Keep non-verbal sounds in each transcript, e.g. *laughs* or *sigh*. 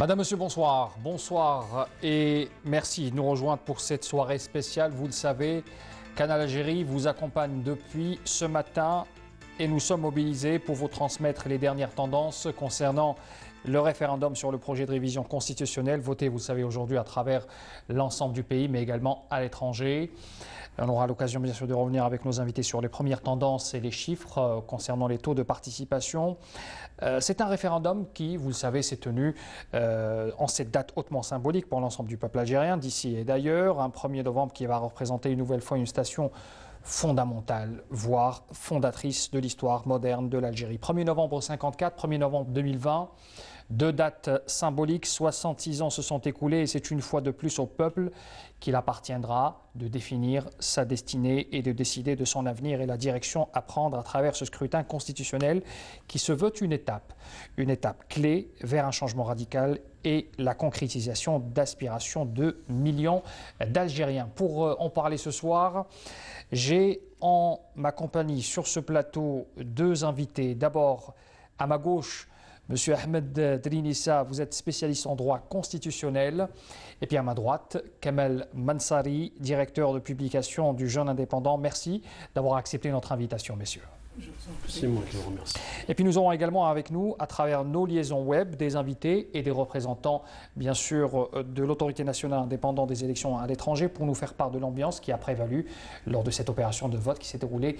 Madame, Monsieur, bonsoir. Bonsoir et merci de nous rejoindre pour cette soirée spéciale. Vous le savez, Canal Algérie vous accompagne depuis ce matin et nous sommes mobilisés pour vous transmettre les dernières tendances concernant le référendum sur le projet de révision constitutionnelle voté, vous le savez, aujourd'hui à travers l'ensemble du pays, mais également à l'étranger. On aura l'occasion bien sûr de revenir avec nos invités sur les premières tendances et les chiffres euh, concernant les taux de participation. Euh, c'est un référendum qui, vous le savez, s'est tenu euh, en cette date hautement symbolique pour l'ensemble du peuple algérien, d'ici et d'ailleurs. Un 1er novembre qui va représenter une nouvelle fois une station fondamentale, voire fondatrice de l'histoire moderne de l'Algérie. 1er novembre 1954, 1er novembre 2020. Deux dates symboliques, 66 ans se sont écoulés et c'est une fois de plus au peuple qu'il appartiendra de définir sa destinée et de décider de son avenir et la direction à prendre à travers ce scrutin constitutionnel qui se veut une étape, une étape clé vers un changement radical et la concrétisation d'aspirations de millions d'Algériens. Pour euh, en parler ce soir, j'ai en ma compagnie sur ce plateau deux invités. D'abord, à ma gauche, Monsieur Ahmed Drinissa, vous êtes spécialiste en droit constitutionnel. Et puis à ma droite, Kamel Mansari, directeur de publication du Jeune Indépendant. Merci d'avoir accepté notre invitation, messieurs. C'est moi qui vous remercie. Et puis nous aurons également avec nous, à travers nos liaisons web, des invités et des représentants, bien sûr, de l'autorité nationale indépendante des élections à l'étranger pour nous faire part de l'ambiance qui a prévalu lors de cette opération de vote qui s'est déroulée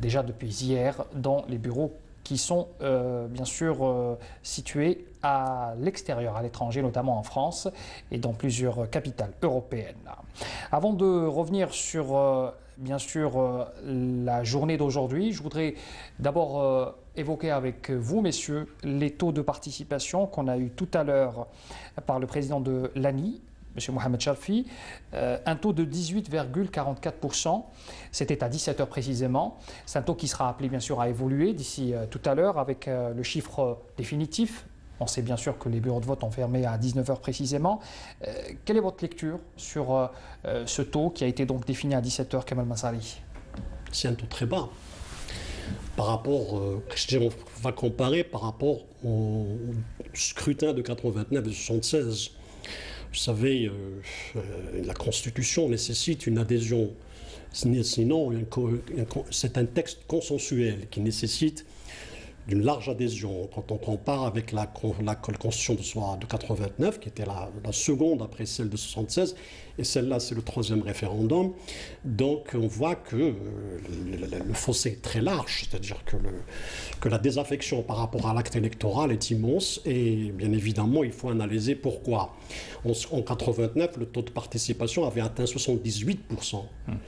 déjà depuis hier dans les bureaux qui sont euh, bien sûr euh, situés à l'extérieur, à l'étranger, notamment en France et dans plusieurs capitales européennes. Avant de revenir sur euh, bien sûr la journée d'aujourd'hui, je voudrais d'abord évoquer avec vous, messieurs, les taux de participation qu'on a eu tout à l'heure par le président de l'ANI, M. Mohamed Chalfi, euh, un taux de 18,44%. C'était à 17h précisément. C'est un taux qui sera appelé bien sûr à évoluer d'ici euh, tout à l'heure avec euh, le chiffre définitif. On sait bien sûr que les bureaux de vote ont fermé à 19h précisément. quelle est votre lecture sur ce taux qui a été donc défini à 17h, Kamal Massari? C'est un taux très bas par rapport, on va comparer par rapport au scrutin de 89 et de 76 vous savez, euh, euh, la Constitution nécessite une adhésion. Sinon, c'est un texte consensuel qui nécessite d'une large adhésion. Quand on compare avec la, la, Constitution de, de 89, qui était la, la, seconde après celle de 76, et celle-là, c'est le troisième référendum, donc on voit que euh, le, fossé est très large, c'est-à-dire que, que la désaffection par rapport à l'acte électoral est immense, et bien évidemment, il faut analyser pourquoi. En, en 89, le taux de participation avait atteint 78%, hum.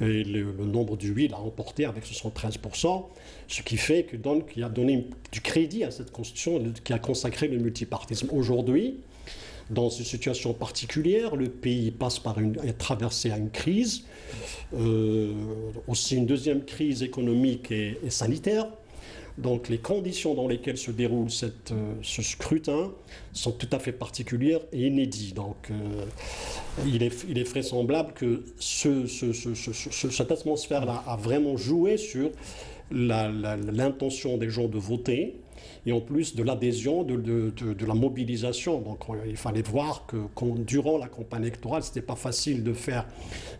et le, nombre du oui l'a remporté avec 73%, ce qui fait que il y a donné du crédit à cette constitution qui a consacré le multipartisme. Aujourd'hui, dans une situation particulière, le pays passe par une, est traversé à une crise, euh, aussi une deuxième crise économique et, sanitaire. Donc les conditions dans lesquelles se déroule cette, euh, ce scrutin sont tout à fait particulières et inédites. Donc euh, il, est, il, est, vraisemblable que ce, ce, cette atmosphère-là a vraiment joué sur l'intention des gens de voter et en plus de l'adhésion, de, de, de, la mobilisation. Donc il fallait voir que durant la campagne électorale, ce n'était pas facile de faire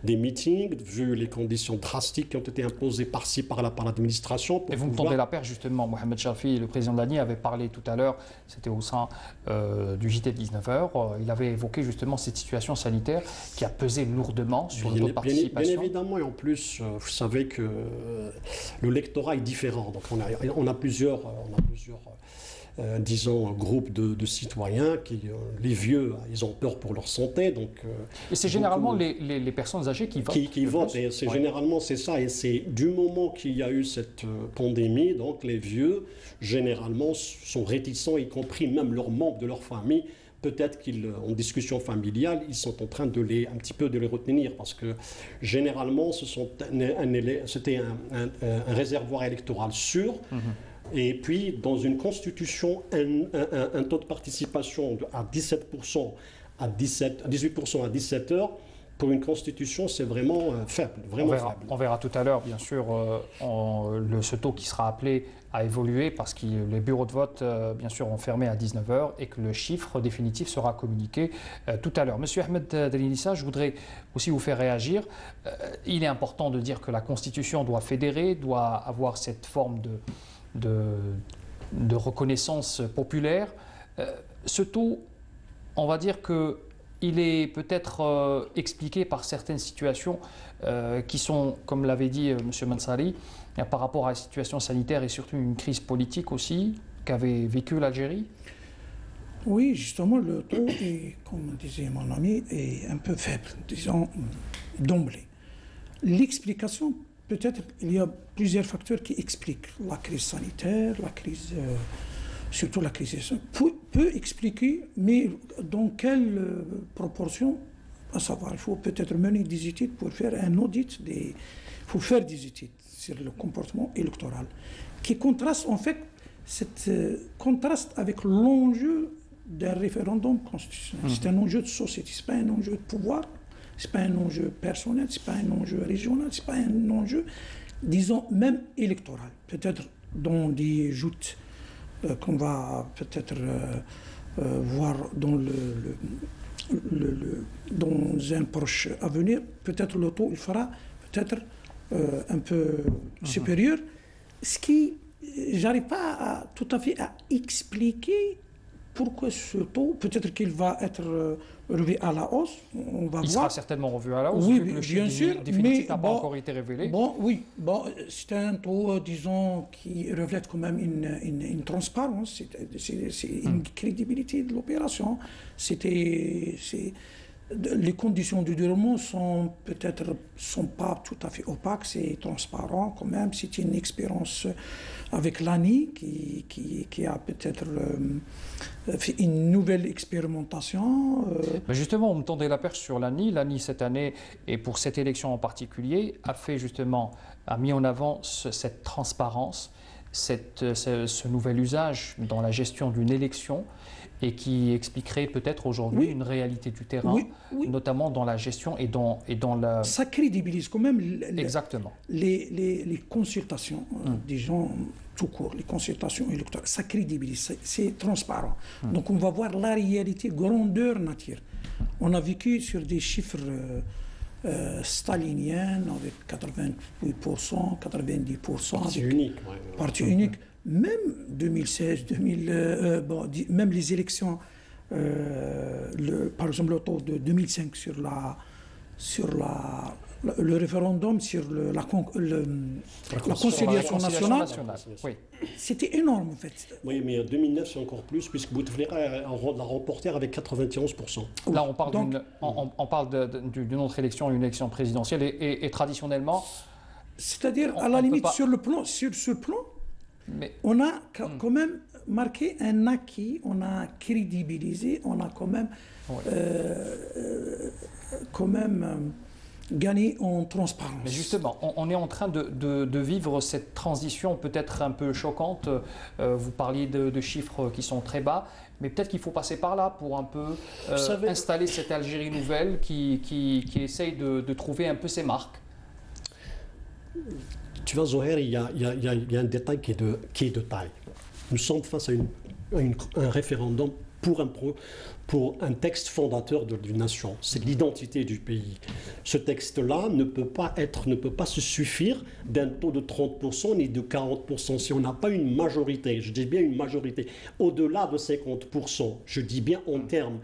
des meetings, vu les conditions drastiques qui ont été imposées par-ci, par-là, par l'administration. Et vous me tendez la paire justement, Mohamed Chafi, le président de l'ANI, avait parlé tout à l'heure, c'était au sein euh, du JT de 19h, euh, il avait évoqué justement cette situation sanitaire qui a pesé lourdement sur le taux de participation. Bien, évidemment, et en plus, euh, vous savez que le lectorat est différent. Donc on a, on a plusieurs, on a plusieurs euh, disons, groupe de, de citoyens qui, euh, les vieux, ils ont peur pour leur santé. Donc, euh, et c'est généralement les, les, personnes âgées qui votent. Qui, votent, et c'est généralement c'est ça. Et c'est du moment qu'il y a eu cette pandémie, donc les vieux, généralement, sont réticents, y compris même leurs membres de leur famille, peut-être qu'en discussion familiale, ils sont en train de les, un petit peu de les retenir parce que généralement, ce sont c'était un, un, un, réservoir électoral sûr. Mm-hmm. Et puis, dans une constitution, un, taux de participation à 17%, à, 17, 18% à 17 heures, pour une constitution, c'est vraiment euh, faible, vraiment on verra, faible. On verra tout à l'heure, bien sûr, euh, le, ce taux qui sera appelé à évoluer parce que les bureaux de vote, euh, bien sûr, ont fermé à 19h et que le chiffre définitif sera communiqué tout à l'heure. Monsieur Ahmed Delinissa, je voudrais aussi vous faire réagir. il est important de dire que la Constitution doit fédérer, doit avoir cette forme de, de, reconnaissance populaire. ce taux, on va dire que il est peut-être euh, expliqué par certaines situations euh, qui sont, comme l'avait dit euh, M. Mansari, par rapport à la situation sanitaire et surtout une crise politique aussi qu'avait vécu l'Algérie Oui, justement, le taux est, comme disait mon ami, est un peu faible, disons, d'emblée. L'explication, peut-être, il y a plusieurs facteurs qui expliquent la crise sanitaire, la crise surtout la crise peut, peut expliquer, mais dans quelle euh, proportion à savoir, il faut peut-être mener des études pour faire un audit des. Faut faire des études sur le comportement électoral qui contraste en fait cette euh, contraste avec l'enjeu d'un référendum constitutionnel. C'est un enjeu de société, c'est pas un enjeu de pouvoir, c'est pas un enjeu personnel, c'est pas un enjeu régional, c'est pas un enjeu, disons même électoral. Peut-être dans des joutes euh, qu'on va peut-être euh, euh, voir dans, le, le, dans un proche avenir. Peut-être le taux il fera peut-être un peu mhm. supérieur. Ce qui, j'arrive pas à, tout à fait à expliquer pourquoi ce taux, peut-être qu'il va être revu à la hausse. On va Il sera certainement revu à la hausse. Oui, bien sûr. mais n'a pas encore été révélé. Bon, oui, bon, c'est un taux, disons, qui reflète quand même une, une, transparence, c'est une hmm. crédibilité de l'opération. C'était, les conditions du déroulement sont peut-être sont pas tout à fait opaques, c'est transparent quand même. C'est une expérience avec l'ANI qui, qui, a peut-être euh, fait une nouvelle expérimentation. Euh. Mais justement, on me tendait la perche sur l'ANI. L'ANI cette année et pour cette élection en particulier a fait justement a mis en avant cette transparence, cette, ce, ce nouvel usage dans la gestion d'une élection et qui expliquerait peut-être aujourd'hui une réalité du terrain, notamment dans la gestion et dans, et dans la... Ça crédibilise quand même Exactement. Les, les, les consultations hum. des gens tout court, les consultations électorales. Ça crédibilise, c'est transparent. Hum. Donc on va voir la réalité grandeur nature. On a vécu sur des chiffres... Euh, euh, staliniens avec 88%, 90%. Parti unique. Parti unique même 2016, 2000, euh, euh, bon, même les élections, euh, le, par exemple le taux de 2005 sur, la, sur la, le référendum sur le, la, le, la, conciliation nationale, oui. c'était énorme en fait. Oui, mais 2009 c'est encore plus puisque Bouteflika l'a remporté avec 91%. Là on parle d'une on, on, parle d'une autre élection, une élection présidentielle et, et, traditionnellement... C'est-à-dire à la limite sur, le plan, sur ce plan, on a hmm. quand même marqué un acquis, on a crédibilisé, on a quand même, euh, euh, quand même euh, gagné en transparence. Mais justement, on, est en train de, vivre cette transition peut-être un peu choquante. vous parliez de, chiffres qui sont très bas, mais peut-être qu'il faut passer par là pour un peu installer cette Algérie nouvelle qui, qui, essaye de, de trouver un peu ses marques. Tu vois, Zoher, il y, a, un détail qui est, de, taille. Nous sommes face à, un référendum pour un, pour un texte fondateur d'une nation. C'est l'identité du pays. Ce texte-là ne peut pas être, ne peut pas se suffire d'un taux de 30% ni de 40% si on n'a pas une majorité. Je dis bien une majorité au-delà de 50%. Je dis bien en termes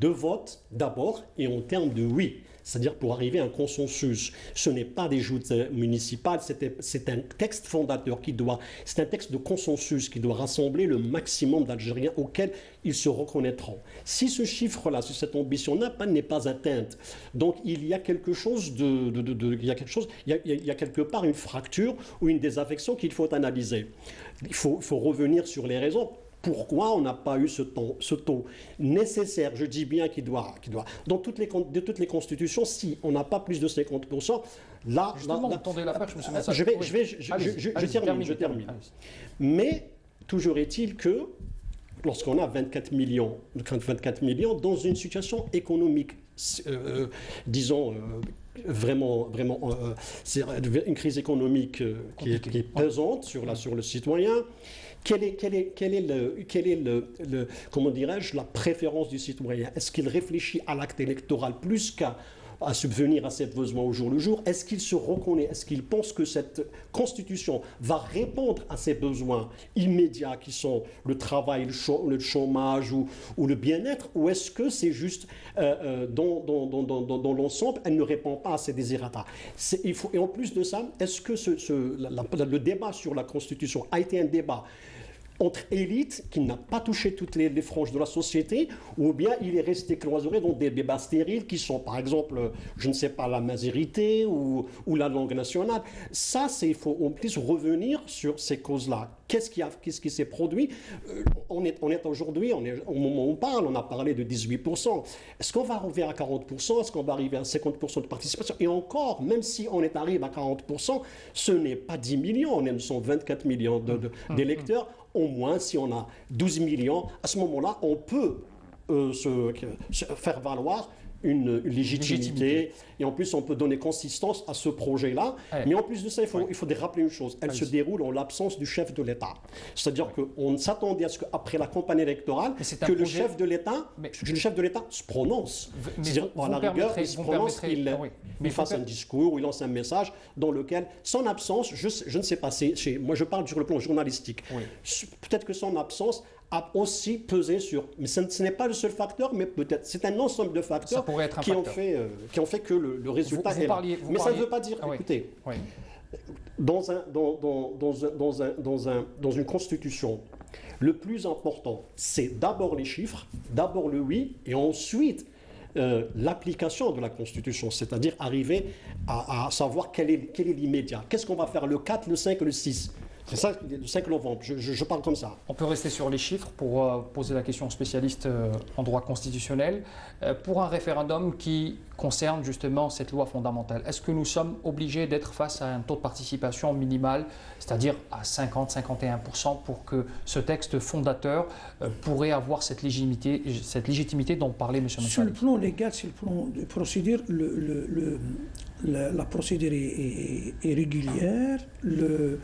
de vote d'abord et en termes de oui c'est-à-dire pour arriver à un consensus. Ce n'est pas des joutes municipales, c'est un texte fondateur qui doit, c'est un texte de consensus qui doit rassembler le maximum d'Algériens auxquels ils se reconnaîtront. Si ce chiffre-là, si cette ambition-là n'est pas atteinte, donc il y a quelque chose de, il y a quelque chose, il y a, quelque part une fracture ou une désaffection qu'il faut analyser. Il faut revenir sur les raisons pourquoi on n'a pas eu ce taux, ce taux nécessaire, je dis bien qu'il doit, doit. Dans toutes les, de toutes les constitutions, si on n'a pas plus de 50%, là... Justement, la perche, Je, vais, je, vais, je, termine, je termine. Mais, toujours est-il que, lorsqu'on a 24 millions, 24 millions, dans une situation économique disons, vraiment, vraiment, c'est une crise économique qui est, qui, est, pesante sur, la, sur le citoyen. Quel est, la préférence du citoyen? Est-ce qu'il réfléchit à l'acte électoral plus qu'à subvenir à ses besoins au jour le jour? Est-ce qu'il se reconnaît? Est-ce qu'il pense que cette constitution va répondre à ses besoins immédiats qui sont le travail, le, chômage ou, le bien-être? Ou est-ce que c'est juste euh, euh dans, l'ensemble, elle ne répond pas à ses désirata Et en plus de ça, est-ce que le débat sur la constitution a été un débat entre élites qui n'a pas touché toutes les, franges de la société, ou bien il est resté cloisonné dans des débats stériles qui sont, par exemple, je ne sais pas, la majorité ou, ou la langue nationale. Ça, il faut en plus revenir sur ces causes-là. Qu'est-ce qui, qu'est-ce qui s'est produit? Euh, On est, on est aujourd'hui, on est, au moment où on parle, on a parlé de 18%. Est-ce qu'on va arriver à 40% Est-ce qu'on va arriver à 50% de participation? Et encore, même si on est arrivé à 40%, ce n'est pas 10 millions, on est 24 millions d'électeurs. De, au moins, si on a 12 millions, à ce moment-là, on peut euh, se, faire valoir une, légitimité. Et en plus, on peut donner consistance à ce projet-là. Mais en plus de ça, il faut, il faut rappeler une chose. Elle se déroule en l'absence du chef de l'État. C'est-à-dire qu'on s'attendait à ce qu'après la campagne électorale, que le chef de l'État, le chef de l'État se prononce. C'est-à-dire, à la rigueur, il se prononce, il, ah il fasse un discours, ou il lance un message dans lequel, son absence, je, je ne sais pas, chez, moi je parle sur le plan journalistique, peut-être que son absence a aussi pesé sur. Mais ce, n'est pas le seul facteur, mais peut-être c'est un ensemble de facteurs qui, Ont fait, euh, qui ont fait que le, résultat est là. mais ça ne veut pas dire, ah écoutez, Dans, un, dans, dans, dans, un, dans, un, dans une constitution, le plus important, c'est d'abord les chiffres, d'abord le oui, et ensuite euh, l'application de la Constitution, c'est-à-dire arriver à, à, savoir quel est, quel est l'immédiat. Qu'est-ce qu'on va faire le 4, le 5, le 6 c'est ça, le 5 novembre, je, je, parle comme ça. On peut rester sur les chiffres pour euh, poser la question spécialiste euh, en droit constitutionnel. Euh, pour un référendum qui concerne justement cette loi fondamentale, est-ce que nous sommes obligés d'être face à un taux de participation minimal, c'est-à-dire à 50-51% pour que ce texte fondateur pourrait avoir cette légitimité, cette légitimité dont parlait M. Sur Sur le plan légal, sur le plan de procédure, le, la, procédure est, est régulière. Le,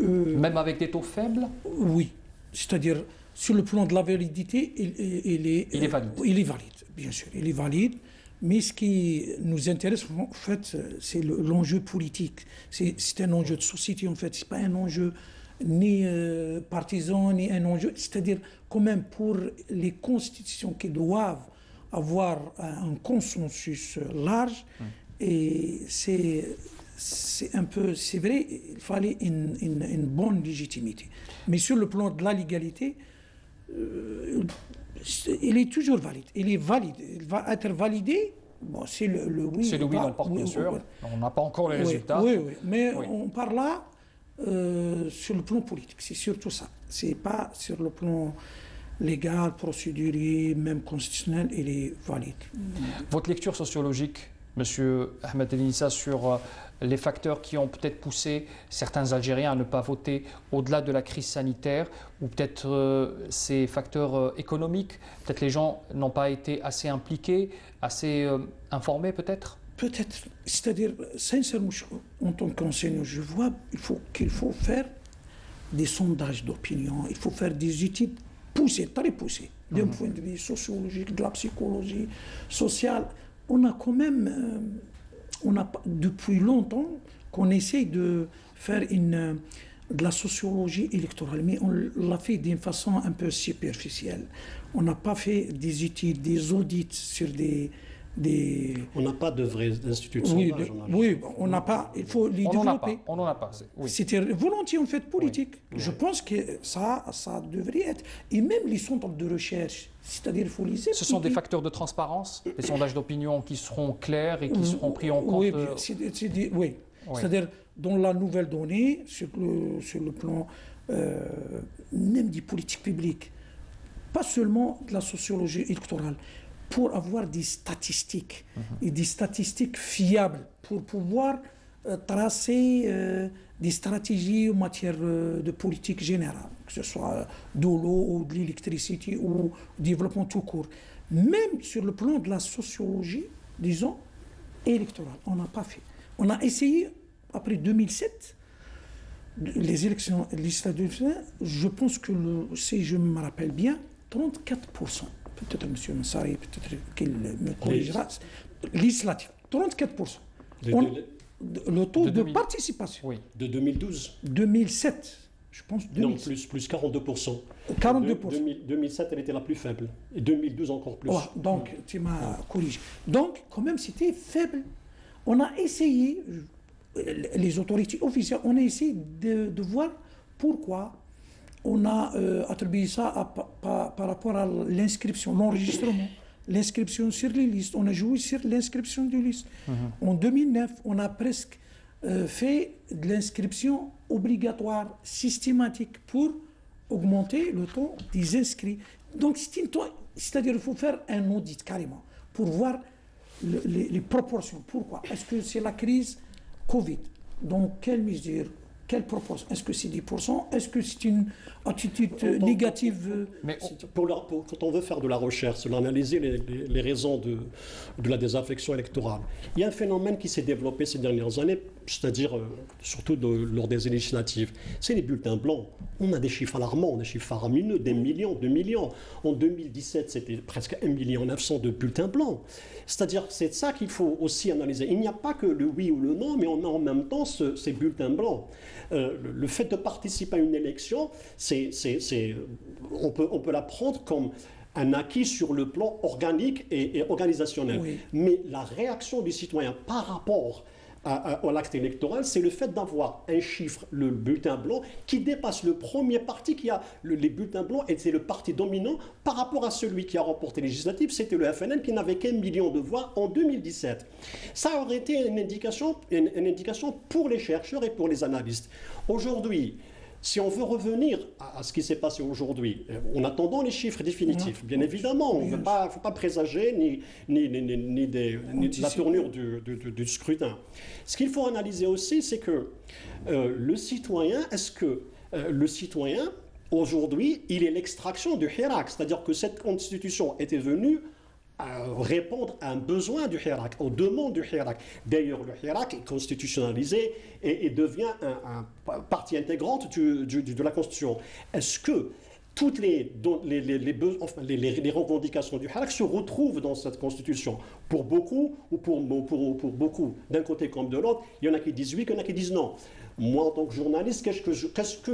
euh, Même avec des taux faibles Oui. C'est-à-dire, sur le plan de la validité, il, est, il est valide. il est valide, bien sûr. Il est valide. Mais ce qui nous intéresse, en fait, c'est l'enjeu politique. C'est un enjeu de société, en fait. Ce n'est pas un enjeu ni euh, partisan, ni un enjeu. C'est-à-dire, quand même, pour les constitutions qui doivent avoir un consensus large, hum. et c'est c'est un peu, c'est vrai, il fallait une, une, bonne légitimité. Mais sur le plan de la légalité, euh, il est toujours valide. Il est valide. Il va être validé. Bon, c'est le, le, oui. C'est le oui dans le porte, bien sûr. On n'a pas encore les résultats. Oui, oui. Mais on parle là euh, sur le plan politique. C'est surtout ça. C'est pas sur le plan légal, procédurier, même constitutionnel. Il est valide. Votre lecture sociologique, Monsieur Ahmed Elissa, sur euh, les facteurs qui ont peut-être poussé certains Algériens à ne pas voter au-delà de la crise sanitaire, ou peut-être euh, ces facteurs euh, économiques, peut-être les gens n'ont pas été assez impliqués, assez euh, informés peut-être? Peut-être, c'est-à-dire, sincèrement, en tant qu'enseignant, je vois qu'il faut, faire des sondages d'opinion, il faut faire des études poussées, très poussées, d'un mhm. point de vue sociologique, de la psychologie sociale. On a quand même on a depuis longtemps qu'on essaie de faire une, de la sociologie électorale, mais on l'a fait d'une façon un peu superficielle. On n'a pas fait des études, des audits sur des, des... On n'a pas de vrais instituts de oui, sondage. oui, on n'a pas. Il faut les on développer. on n'en a pas. Oui. C'était volontiers en fait politique. Je pense que ça, ça devrait être. Et même les centres de recherche, c'est-à-dire il faut les Ce sont des facteurs de transparence, des sondages d'opinion qui seront clairs et qui seront pris en compte. Oui, euh, oui. c'est-à-dire dans la nouvelle donnée, sur le, sur le plan euh, même des politiques publiques, pas seulement de la sociologie électorale pour avoir des statistiques et des statistiques fiables pour pouvoir euh, tracer euh, des stratégies en matière euh, de politique générale, que ce soit de l'eau ou de l'électricité ou développement tout court. Même sur le plan de la sociologie, disons, électorale, on n'a pas fait. On a essayé, après 2007, les élections législatives, je pense que, si je me rappelle bien, 34%, peut-être M. Massari, peut-être qu'il me corrigera, législative, 34%. On- le taux De de, 2000. participation. Oui. De 2012 2007, je pense Non, 2007. plus, plus 42%. 42%. De- 2000 2007, elle était la plus faible. Et 2012 encore plus. Donc, tu m'as corrigé. Donc, quand même, c'était faible. On a essayé, les autorités officielles, on a essayé de, de voir pourquoi on a euh, attribué ça à- pa- pa- par rapport à l'inscription, l'enregistrement, l'inscription sur les listes. On a joué sur l'inscription des listes. En 2009, on a presque euh, fait de l'inscription obligatoire, systématique, pour augmenter le taux des inscrits. Donc, c'est une to- c'est-à-dire qu'il faut faire un audit carrément pour voir le- les, les proportions. Pourquoi? Est-ce que c'est la crise Covid? Dans quelle mesure? Quelle proportion? Est-ce que c'est 10% Est-ce que c'est une attitude négative euh, Mais Pour la- pour- quand on veut faire de la recherche, analyser les, les- les raisons de, de la désaffection électorale, il y a un phénomène qui s'est développé ces dernières années, c'est-à-dire euh, surtout de- lors des législatives, c'est les bulletins blancs. On a des chiffres alarmants, des chiffres faramineux, des millions, deux millions. En 2017, c'était presque 1 million 900 de bulletins blancs. C'est-à-dire, c'est ça qu'il faut aussi analyser. Il n'y a pas que le oui ou le non, mais on a en même temps ce- ces bulletins blancs. Euh, le, le fait de participer à une élection, c'est, c'est- on, peut, on peut la prendre comme un acquis sur le plan organique et, et organisationnel. Oui. Mais la réaction du citoyen par rapport à, à- à l'acte électoral, c'est le fait d'avoir un chiffre, le bulletin blanc, qui dépasse le premier parti qui a le- les bulletins blancs, et c'est le parti dominant par rapport à celui qui a remporté les législatives, c'était le FNN qui n'avait qu'un million de voix en 2017. Ça aurait été une indication, une, une indication pour les chercheurs et pour les analystes. Aujourd'hui, si on veut revenir à, à ce qui s'est passé aujourd'hui, euh, en attendant les chiffres définitifs, bien évidemment, on ne faut pas présager ni, ni, ni, des- de la tournure du, du- du- du scrutin. Ce qu'il faut analyser aussi, c'est que euh, le citoyen, est-ce que euh, le citoyen, aujourd'hui, il est l'extraction du Hirak, c'est-à-dire que cette constitution était venue à répondre à un besoin du Hirak, aux demandes du Hirak. D'ailleurs, le Hirak est constitutionnalisé et, devient un, un partie intégrante de la Constitution. Est-ce que toutes les- les revendications du Hirak se retrouvent dans cette Constitution? Pour beaucoup ou pour, pour, pour beaucoup, d'un côté comme de l'autre, il y en a qui disent oui, il y en a qui disent non. Moi, en tant que journaliste, qu'est-ce que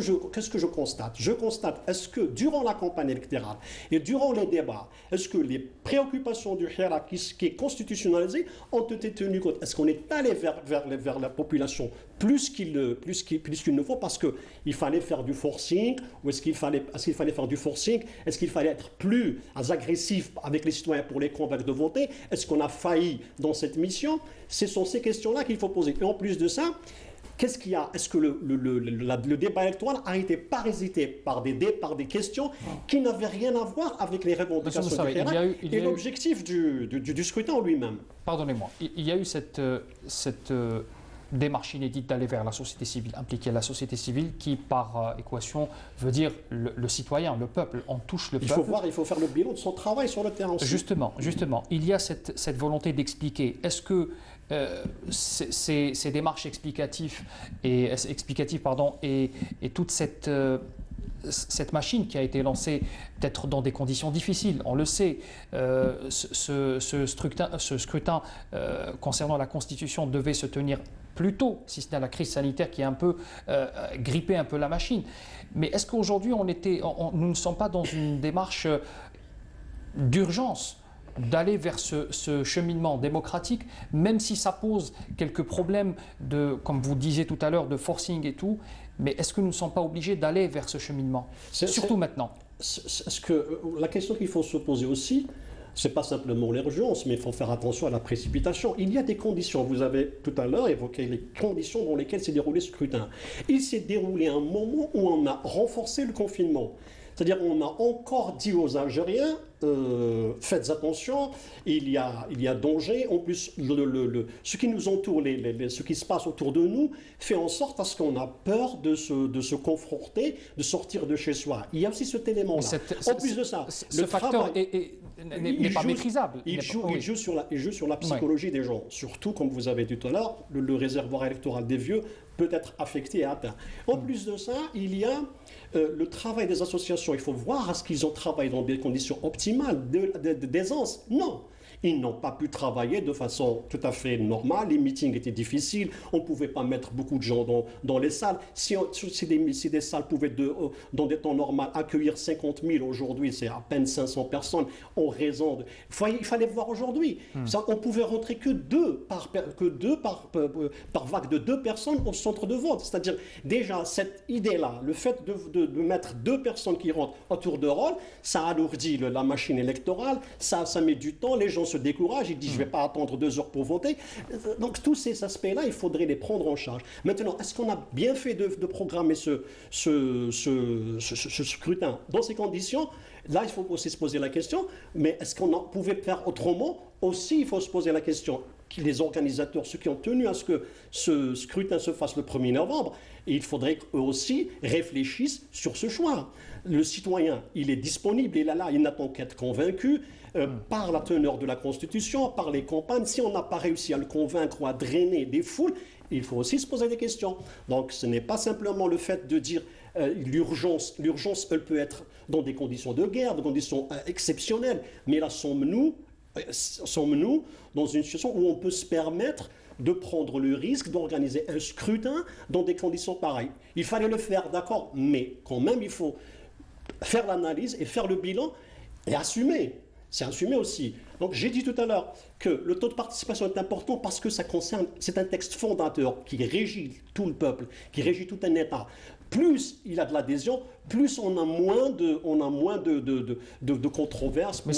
je, constate? Je constate, est-ce que durant la campagne électorale et durant les débats, est-ce que les préoccupations du Hirak qui, est constitutionnalisé ont été tenues compte? Est-ce qu'on est allé vers, la population plus qu'il ne- faut parce qu'il fallait faire du forcing ou est-ce qu'il fallait faire du forcing? Est-ce qu'il fallait être plus agressif avec les citoyens pour les convaincre de voter? Est-ce qu'on a failli dans cette mission? Ce sont ces questions-là qu'il faut poser. Et en plus de ça, Qu'est-ce qu'il y a? Est-ce que le, le- le- le- la- le débat électoral a été parasité par des, par des questions qui n'avaient rien à voir avec les revendications du il y a Hirak eu- et a eu- l'objectif du, du- scrutin en lui-même. Pardonnez-moi, il y a eu cette, euh, cette euh, démarche inédite d'aller vers la société civile, impliquer la société civile qui, par euh, équation, veut dire le, le citoyen, le peuple. On touche le Il peuple. faut voir, il faut faire le bilan de son travail sur le terrain aussi. Justement, justement, il y a cette, cette volonté d'expliquer. Est-ce que euh, ces, ces- ces démarches explicatives et, explicatives pardon, et, et toute cette, euh, cette machine qui a été lancée peut-être dans des conditions difficiles, on le sait, euh, ce, scrutin, euh, concernant la Constitution devait se tenir plus tôt, si ce n'est la crise sanitaire qui a un peu euh, grippé un peu la machine. Mais est-ce qu'aujourd'hui, on nous ne sommes pas dans une démarche d'urgence d'aller vers ce, ce cheminement démocratique, même si ça pose quelques problèmes de, comme vous disiez tout à l'heure, de forcing et tout, mais est-ce que nous ne sommes pas obligés d'aller vers ce cheminement Surtout maintenant. Que euh, la question qu'il faut se poser aussi, c'est pas simplement l'urgence, mais il faut faire attention à la précipitation. Il y a des conditions. Vous avez tout à l'heure évoqué les conditions dans lesquelles s'est déroulé ce scrutin. Il s'est déroulé un moment où on a renforcé le confinement. C'est-à-dire on a encore dit aux Algériens euh, faites attention, il y a, il y a danger. En plus, le, ce qui nous entoure, les, ce qui se passe autour de nous, fait en sorte à ce qu'on a peur de se, de se confronter, de sortir de chez soi. Il y a aussi cet élément-là. En plus de ça, ce facteur n'est pas maîtrisable. Il joue, il, joue sur la, il joue sur la psychologie des gens. Surtout, comme vous avez dit tout à l'heure, le, réservoir électoral des vieux peut être affecté et atteint. En hmm. plus de ça, il y a euh, le travail des associations, il faut voir à ce qu'ils ont travaillé dans des conditions optimales d'aisance. Non. Ils n'ont pas pu travailler de façon tout à fait normale. Les meetings étaient difficiles. On ne pouvait pas mettre beaucoup de gens dans, dans les salles. Si, si, des, si, des, salles pouvaient, de, euh, dans des temps normaux, accueillir 50 000, aujourd'hui, c'est à peine 500 personnes en raison de. Il fallait voir aujourd'hui. Hmm. On pouvait rentrer que deux, par, que deux par, euh, par vague de deux personnes au centre de vote. C'est-à-dire, déjà, cette idée-là, le fait de, de, mettre deux personnes qui rentrent autour de rôle, ça alourdit la machine électorale, ça, ça met du temps, les gens se décourage, il dit je ne vais pas attendre deux heures pour voter. Donc tous ces aspects-là, il faudrait les prendre en charge. Maintenant, est-ce qu'on a bien fait de, programmer ce, scrutin? Dans ces conditions Là, il faut aussi se poser la question, mais est-ce qu'on pouvait faire autrement? Aussi, il faut se poser la question les organisateurs, ceux qui ont tenu à ce que ce scrutin se fasse le 1er novembre, il faudrait qu'eux aussi réfléchissent sur ce choix. Le citoyen, il est disponible, il est là, il n'attend qu'être convaincu. Euh, par la teneur de la Constitution, par les campagnes. Si on n'a pas réussi à le convaincre ou à drainer des foules, il faut aussi se poser des questions. Donc ce n'est pas simplement le fait de dire euh, l'urgence. L'urgence, elle peut être dans des conditions de guerre, des conditions euh, exceptionnelles. Mais là, sommes-nous sommes-nous dans une situation où on peut se permettre de prendre le risque d'organiser un scrutin dans des conditions pareilles? Il fallait le faire, d'accord, mais quand même, il faut faire l'analyse et faire le bilan et assumer. C'est assumé aussi. Donc j'ai dit tout à l'heure que le taux de participation est important parce que ça concerne, c'est un texte fondateur qui régit tout le peuple, qui régit tout un État. Plus il a de l'adhésion, plus on a moins de, on a moins de, de, de, controverses. Mais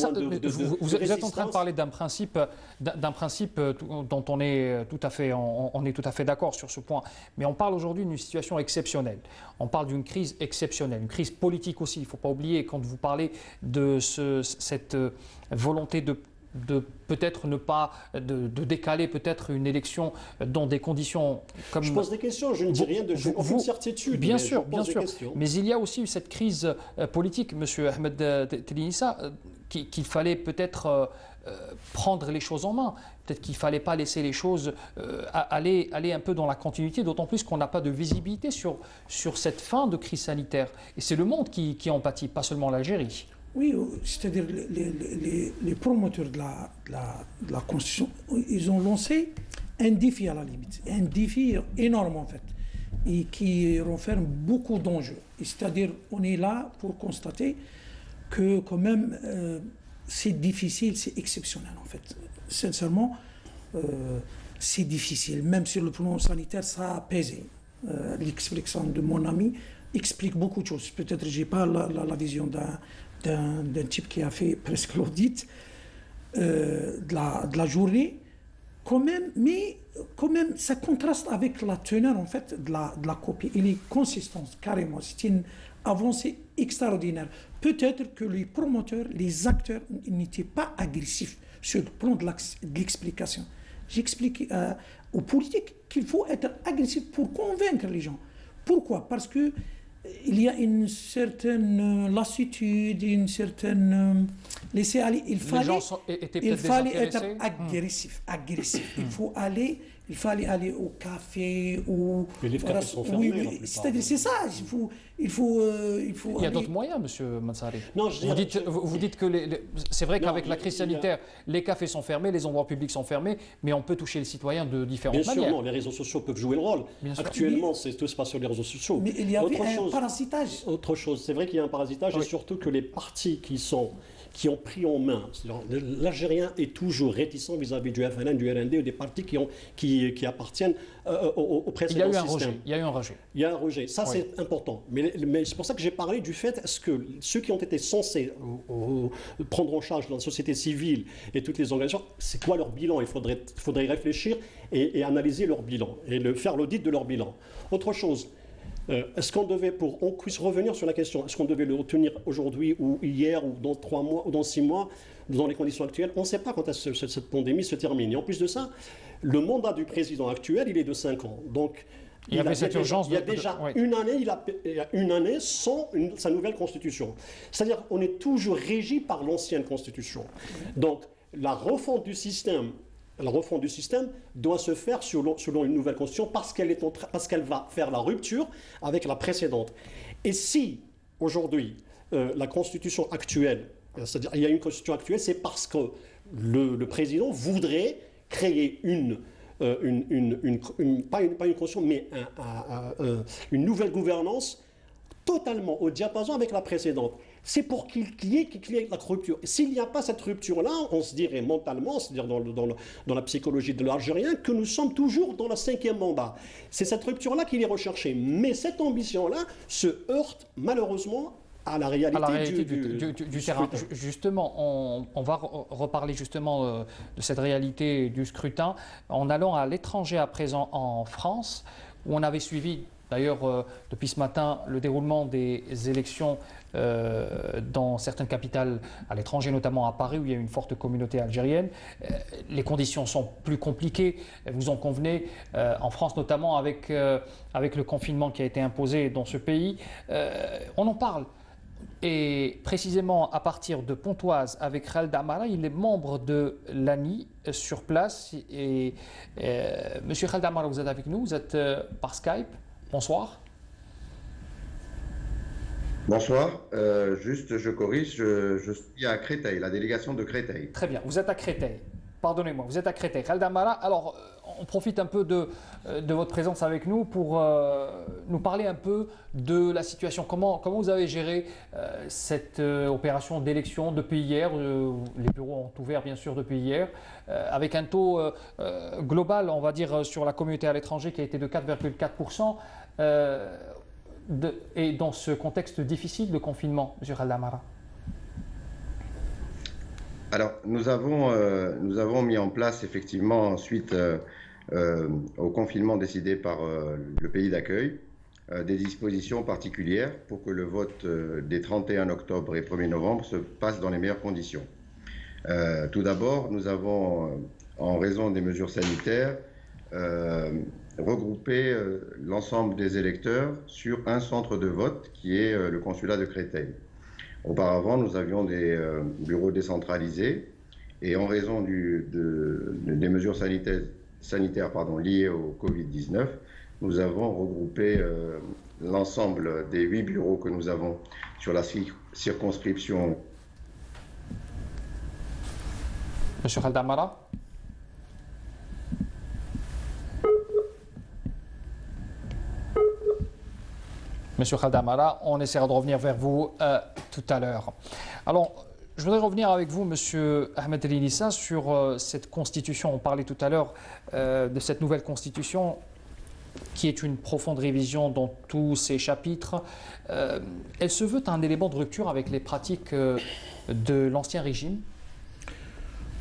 vous, êtes en train de parler d'un principe, d'un principe euh, dont on est tout à fait, on, est tout à fait d'accord sur ce point. Mais on parle aujourd'hui d'une situation exceptionnelle. On parle d'une crise exceptionnelle, une crise politique aussi. Il ne faut pas oublier quand vous parlez de ce, cette euh, volonté de de peut-être ne pas, de, décaler peut-être une élection dans des conditions comme... Je pose des questions, je ne dis rien de... Aucune certitude. Bien sûr, bien sûr. Mais il y a aussi eu cette crise euh, politique, Monsieur Ahmed euh, Telinissa, euh, qu'il fallait peut-être prendre les choses en main. Peut-être qu'il ne fallait pas laisser les choses aller, aller un peu dans la continuité, d'autant plus qu'on n'a pas de visibilité sur, sur cette fin de crise sanitaire. Et c'est le monde qui, qui en pâtit, pas seulement l'Algérie. Oui, c'est-à-dire les, promoteurs de la, de, la, Constitution, ils ont lancé un défi à la limite, un défi énorme en fait, et qui renferme beaucoup d'enjeux. C'est-à-dire, on est là pour constater que quand même, euh, c'est difficile, c'est exceptionnel en fait. Sincèrement, euh, c'est difficile. Même sur le plan sanitaire, ça a pesé. Euh, l'explication de mon ami explique beaucoup de choses. Peut-être que je n'ai pas la vision d'un d'un type qui a fait presque *laughs* l'audit euh, de, la, de, la, journée, quand même, mais quand même, ça contraste avec la teneur en fait de la, de la copie. Il est consistant, carrément. C'est une avancée extraordinaire. Peut-être que les promoteurs, les acteurs n'étaient pas agressifs sur le plan de l'explication. J'explique euh, aux politiques qu'il faut être agressif pour convaincre les gens. Pourquoi? Parce que il y a une certaine lassitude, une certaine laisser aller. Il fallait, il fallait être agressif, agressif. il faut aller il fallait aller au café ou. Les cafés sont fermés. Oui, c'est-à-dire, c'est ça. Il faut, il faut, euh, il faut. Il y a d'autres moyens, Monsieur Mansari. Non, je vous, dites, vous dites que c'est vrai qu'avec la crise sanitaire, les cafés sont fermés, les endroits publics sont fermés, mais on peut toucher les citoyens de différentes Bien manières. Bien sûr, les réseaux sociaux peuvent jouer le rôle. Actuellement, c'est tout se passe sur les réseaux sociaux. Mais il y a un parasitage. Autre chose, c'est vrai qu'il y a un parasitage et surtout que les partis qui sont qui ont pris en main. L'Algérien est toujours réticent vis-à-vis du FLN, du RND ou des partis qui, ont, qui, qui appartiennent euh, au, au, précédent il y a eu système. Un rejet. Il y a eu un rejet. Il y a un rejet. Ça, c'est important. Mais, mais c'est pour ça que j'ai parlé du fait est-ce que ceux qui ont été censés prendre en charge la société civile et toutes les organisations, c'est quoi leur bilan? Il faudrait, faudrait réfléchir et, et, analyser leur bilan et le, faire l'audit de leur bilan. Autre chose, euh, est-ce qu'on devait, pour on puisse revenir sur la question, est-ce qu'on devait le retenir aujourd'hui ou hier ou dans trois mois ou dans six mois, dans les conditions actuelles On ne sait pas quand cette pandémie se termine. Et en plus de ça, le mandat du président actuel, il est de cinq ans. Donc, il, y avait cette urgence. il y a déjà une année, il a, une année sans sa nouvelle constitution. C'est-à-dire qu'on est toujours régi par l'ancienne constitution. Donc, la refonte du système la refonte du système doit se faire selon, une nouvelle constitution parce qu'elle va faire la rupture avec la précédente. Et si aujourd'hui euh, la constitution actuelle, c'est-à-dire il y a une constitution actuelle, c'est parce que le, président voudrait créer euh, une, pas une constitution, mais une nouvelle gouvernance totalement au diapason avec la précédente c'est pour qu'il y, ait la rupture. S'il n'y a pas cette rupture-là, on se dirait mentalement, c'est-à-dire dans, la psychologie de l'Algérien, que nous sommes toujours dans le cinquième mandat. C'est cette rupture-là qu'il est recherché. Mais cette ambition-là se heurte malheureusement à la réalité, du, terrain. Justement, on, va reparler justement euh, de cette réalité du scrutin en allant à l'étranger à présent en France, où on avait suivi D'ailleurs, euh, depuis ce matin, le déroulement des élections euh, dans certaines capitales à l'étranger, notamment à Paris, où il y a une forte communauté algérienne. Euh, les conditions sont plus compliquées, vous en convenez, euh, en France notamment avec, avec le confinement qui a été imposé dans ce pays. on en parle. Et précisément à partir de Pontoise, avec Khaled Amara, il est membre de l'ANI sur place. Et Monsieur Khaled Amara, vous êtes avec nous, vous êtes par Skype. Bonsoir. Bonsoir. Euh, juste, je corrige, je, suis à Créteil, la délégation de Créteil. Très bien, vous êtes à Créteil. Pardonnez-moi, vous êtes à Créteil. Alors euh, on profite un peu de, euh, de votre présence avec nous pour nous parler un peu de la situation. Comment, comment vous avez géré cette opération d'élection depuis hier? Les bureaux ont ouvert bien sûr depuis hier, avec un taux global, on va dire, sur la communauté à l'étranger qui a été de 4,4% et dans ce contexte difficile de confinement, M. Khaldamara Alors, nous avons, euh, nous avons mis en place effectivement, suite euh, euh, au confinement décidé par le pays d'accueil, des dispositions particulières pour que le vote des 31 octobre et 1er novembre se passe dans les meilleures conditions. tout d'abord, nous avons, en raison des mesures sanitaires, regrouper euh, l'ensemble des électeurs sur un centre de vote qui est euh, le consulat de Créteil. Auparavant, nous avions des euh, bureaux décentralisés et en raison des mesures sanitaires, liées au Covid-19, nous avons regroupé l'ensemble des huit bureaux que nous avons sur la circonscription. Monsieur Khaldamara Monsieur Khaldamara, on essaiera de revenir vers vous euh, tout à l'heure. Alors, je voudrais revenir avec vous, Monsieur Ahmed Elinissa, sur euh, cette constitution. On parlait tout à l'heure euh, de cette nouvelle constitution qui est une profonde révision dans tous ses chapitres. elle se veut un élément de rupture avec les pratiques de l'ancien régime?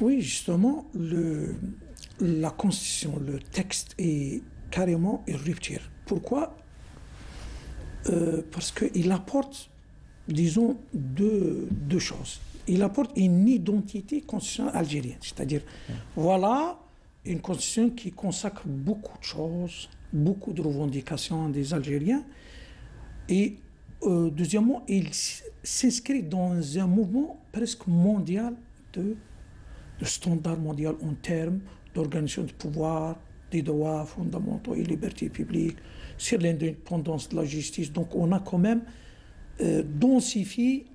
Oui, justement, la constitution, le texte est carrément une rupture. Pourquoi? Euh, parce qu'il apporte, disons, deux, choses. Il apporte une identité constitutionnelle algérienne, c'est-à-dire, voilà une constitution qui consacre beaucoup de choses, beaucoup de revendications des Algériens, et euh, deuxièmement, il s'inscrit dans un mouvement presque mondial de, de standard mondial en termes d'organisation de pouvoir, des droits fondamentaux et libertés publiques, sur l'indépendance de la justice. Donc on a quand même euh, densifié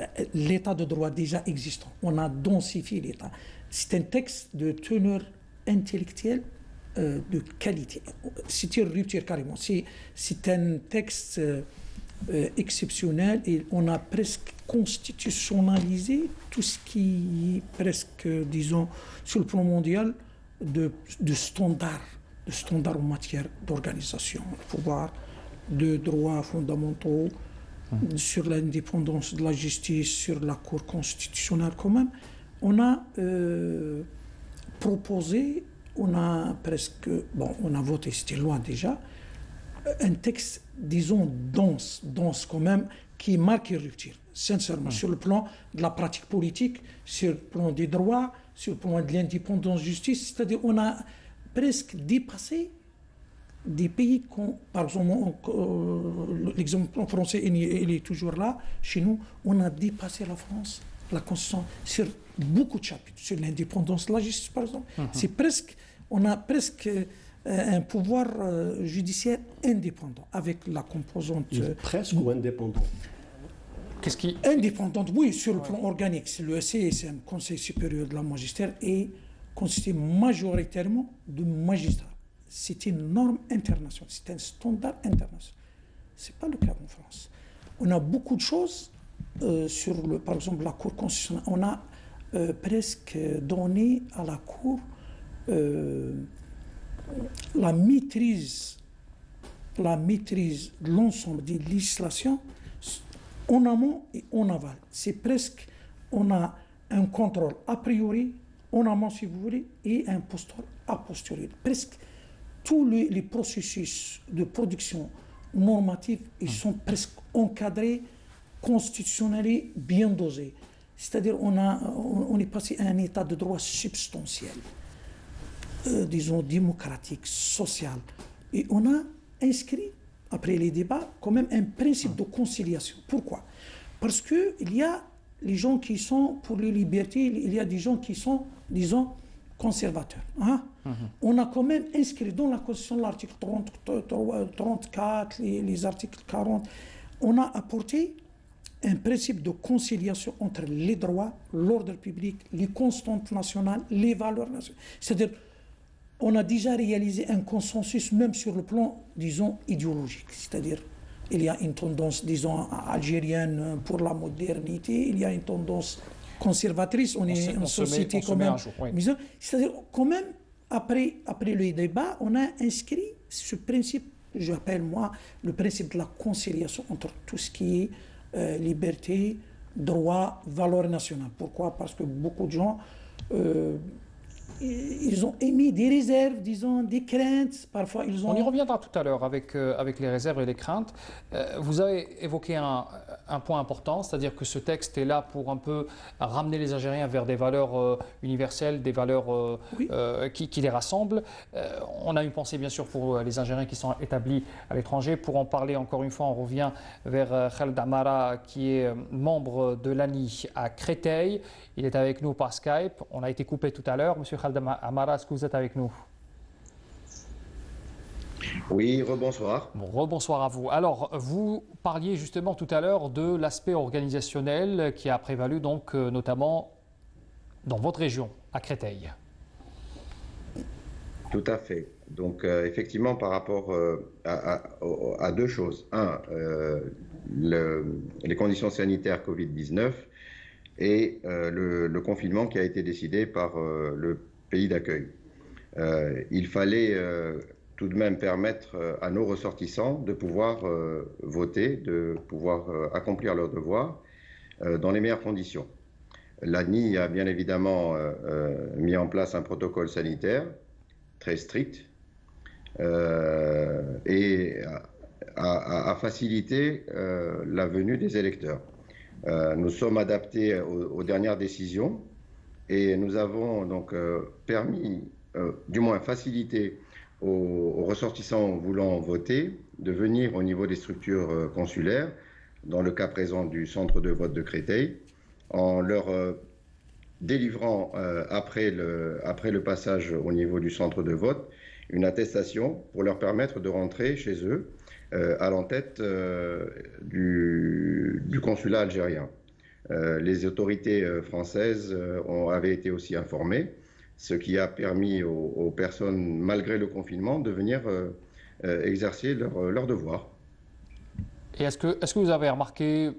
euh, l'état de droit déjà existant. On a densifié l'état. C'est un texte de teneur intellectuelle euh, de qualité. C'est une rupture carrément. C'est un texte exceptionnel et on a presque constitutionnalisé tout ce qui est presque, disons, sur le plan mondial, de, de standards en matière d'organisation, de pouvoir, de droits fondamentaux, sur l'indépendance de la justice, sur la Cour constitutionnelle quand même. On a euh, proposé, on a presque, bon, on a voté, c'était loin déjà, un texte, disons, dense, dense quand même, qui marque une rupture, sincèrement, sur le plan de la pratique politique, sur le plan des droits, sur le plan de l'indépendance justice. C'est-à-dire on a presque dépassé des pays, par exemple, euh, l'exemple français, il, est toujours là, chez nous, on a dépassé la France, la Constitution, sur beaucoup de chapitres, sur l'indépendance de la justice, par exemple. Mhm. C'est presque, on a presque euh, un pouvoir euh, judiciaire indépendant, avec la composante... presque ou indépendant? Qu'est-ce qui... Indépendante, oui, sur le plan organique. Le CSM, Conseil supérieur de la magistère, est constitué majoritairement de magistrats c'est une norme internationale, c'est un standard international. Ce n'est pas le cas en France. On a beaucoup de choses euh, sur, le, par exemple, la Cour constitutionnelle. On a euh, presque donné à la Cour euh, la maîtrise la maîtrise de l'ensemble des législations en amont et en aval. C'est presque, on a un contrôle a priori, en amont si vous voulez, et un posture a posteriori. Presque tous les, processus de production normative, ils sont presque encadrés, constitutionnels, bien dosés. C'est-à-dire on, on est passé à un état de droit substantiel, euh, disons démocratique, social. Et on a inscrit, après les débats, quand même un principe de conciliation. Pourquoi? Parce qu'il y a les gens qui sont pour les libertés, il y a des gens qui sont, disons, conservateur. Hein? Mhm. On a quand même inscrit dans la Constitution l'article 34, les, les, articles 40, on a apporté un principe de conciliation entre les droits, l'ordre public, les constantes nationales, les valeurs nationales. C'est-à-dire, on a déjà réalisé un consensus même sur le plan, disons, idéologique. C'est-à-dire, il y a une tendance, disons, algérienne pour la modernité, il y a une tendance conservatrice, on, est une société quand même. C'est-à-dire, quand même, après, après le débat, on a inscrit ce principe, j'appelle moi le principe de la conciliation entre tout ce qui est euh, liberté, droit, valeur nationale. Pourquoi? Parce que beaucoup de gens euh, ils ont émis des réserves, disons, des craintes. Parfois, ils ont... On y reviendra tout à l'heure avec, euh, avec les réserves et les craintes. Euh, vous avez évoqué un, un point important, c'est-à-dire que ce texte est là pour un peu ramener les Algériens vers des valeurs euh, universelles, des valeurs qui, qui, les rassemblent. on a une pensée, bien sûr, pour les Algériens qui sont établis à l'étranger. Pour en parler, encore une fois, on revient vers Khaled Amara, qui est membre de l'ANI à Créteil. Il est avec nous par Skype. On a été coupé tout à l'heure. Monsieur Khaled Amara, est-ce que vous êtes avec nous? Oui, rebonsoir. Bon, rebonsoir à vous. Alors, vous parliez justement tout à l'heure de l'aspect organisationnel qui a prévalu donc euh, notamment dans votre région, à Créteil. Tout à fait. Donc, euh, effectivement, par rapport euh, à, deux choses. Un, les conditions sanitaires Covid-19 et euh, le, confinement qui a été décidé par euh, le pays d'accueil. Euh, il fallait tout de même permettre à nos ressortissants de pouvoir voter, de pouvoir accomplir leurs devoirs dans les meilleures conditions. L'ANI a bien évidemment mis en place un protocole sanitaire très strict et a, facilité la venue des électeurs. Euh, nous sommes adaptés aux, dernières décisions et nous avons donc euh, permis, euh, du moins facilité aux, ressortissants voulant voter de venir au niveau des structures consulaires, dans le cas présent du centre de vote de Créteil, en leur délivrant après, le, passage au niveau du centre de vote une attestation pour leur permettre de rentrer chez eux à l'entête euh, du, consulat algérien. Euh, les autorités françaises avaient été aussi informées, ce qui a permis aux, personnes, malgré le confinement, de venir exercer leurs leur devoirs. Et est-ce que, est que vous avez remarqué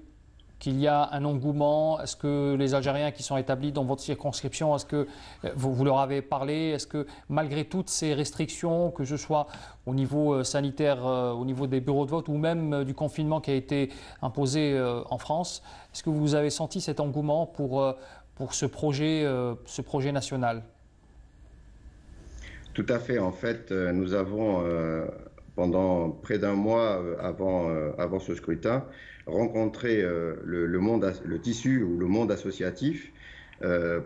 qu'il y a un engouement? Est-ce que les Algériens qui sont établis dans votre circonscription, est-ce que euh, vous, leur avez parlé? Est-ce que malgré toutes ces restrictions, que ce soit au niveau euh, sanitaire, euh, au niveau des bureaux de vote ou même du confinement qui a été imposé en France, est-ce que vous avez senti cet engouement pour, pour ce, projet, ce projet national? Tout à fait. En fait, nous avons pendant près d'un mois avant, avant ce scrutin, rencontrer le, monde, le tissu ou le monde associatif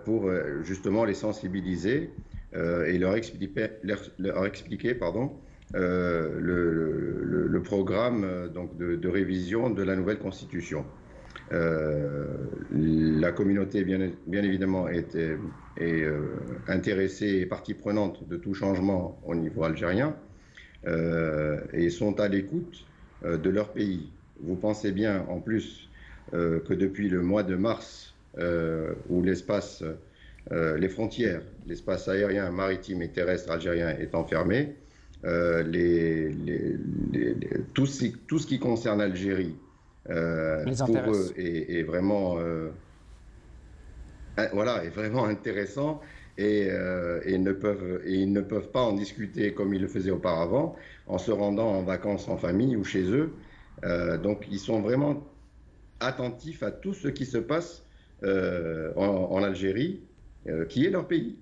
pour justement les sensibiliser et leur expliquer, leur, expliquer pardon, le, programme donc de, révision de la nouvelle constitution. la communauté, bien, évidemment, est, intéressée et partie prenante de tout changement au niveau algérien. Euh, et sont à l'écoute euh, de leur pays. Vous pensez bien en plus euh, que depuis le mois de mars, où l'espace, les frontières, l'espace aérien, maritime et terrestre algérien est enfermé, les, tout, ce, qui concerne l'Algérie pour eux est, vraiment voilà, est vraiment intéressant euh, et, ne peuvent, et ils ne peuvent pas en discuter comme ils le faisaient auparavant, en se rendant en vacances en famille ou chez eux. Euh, donc ils sont vraiment attentifs à tout ce qui se passe euh, en, Algérie, qui est leur pays.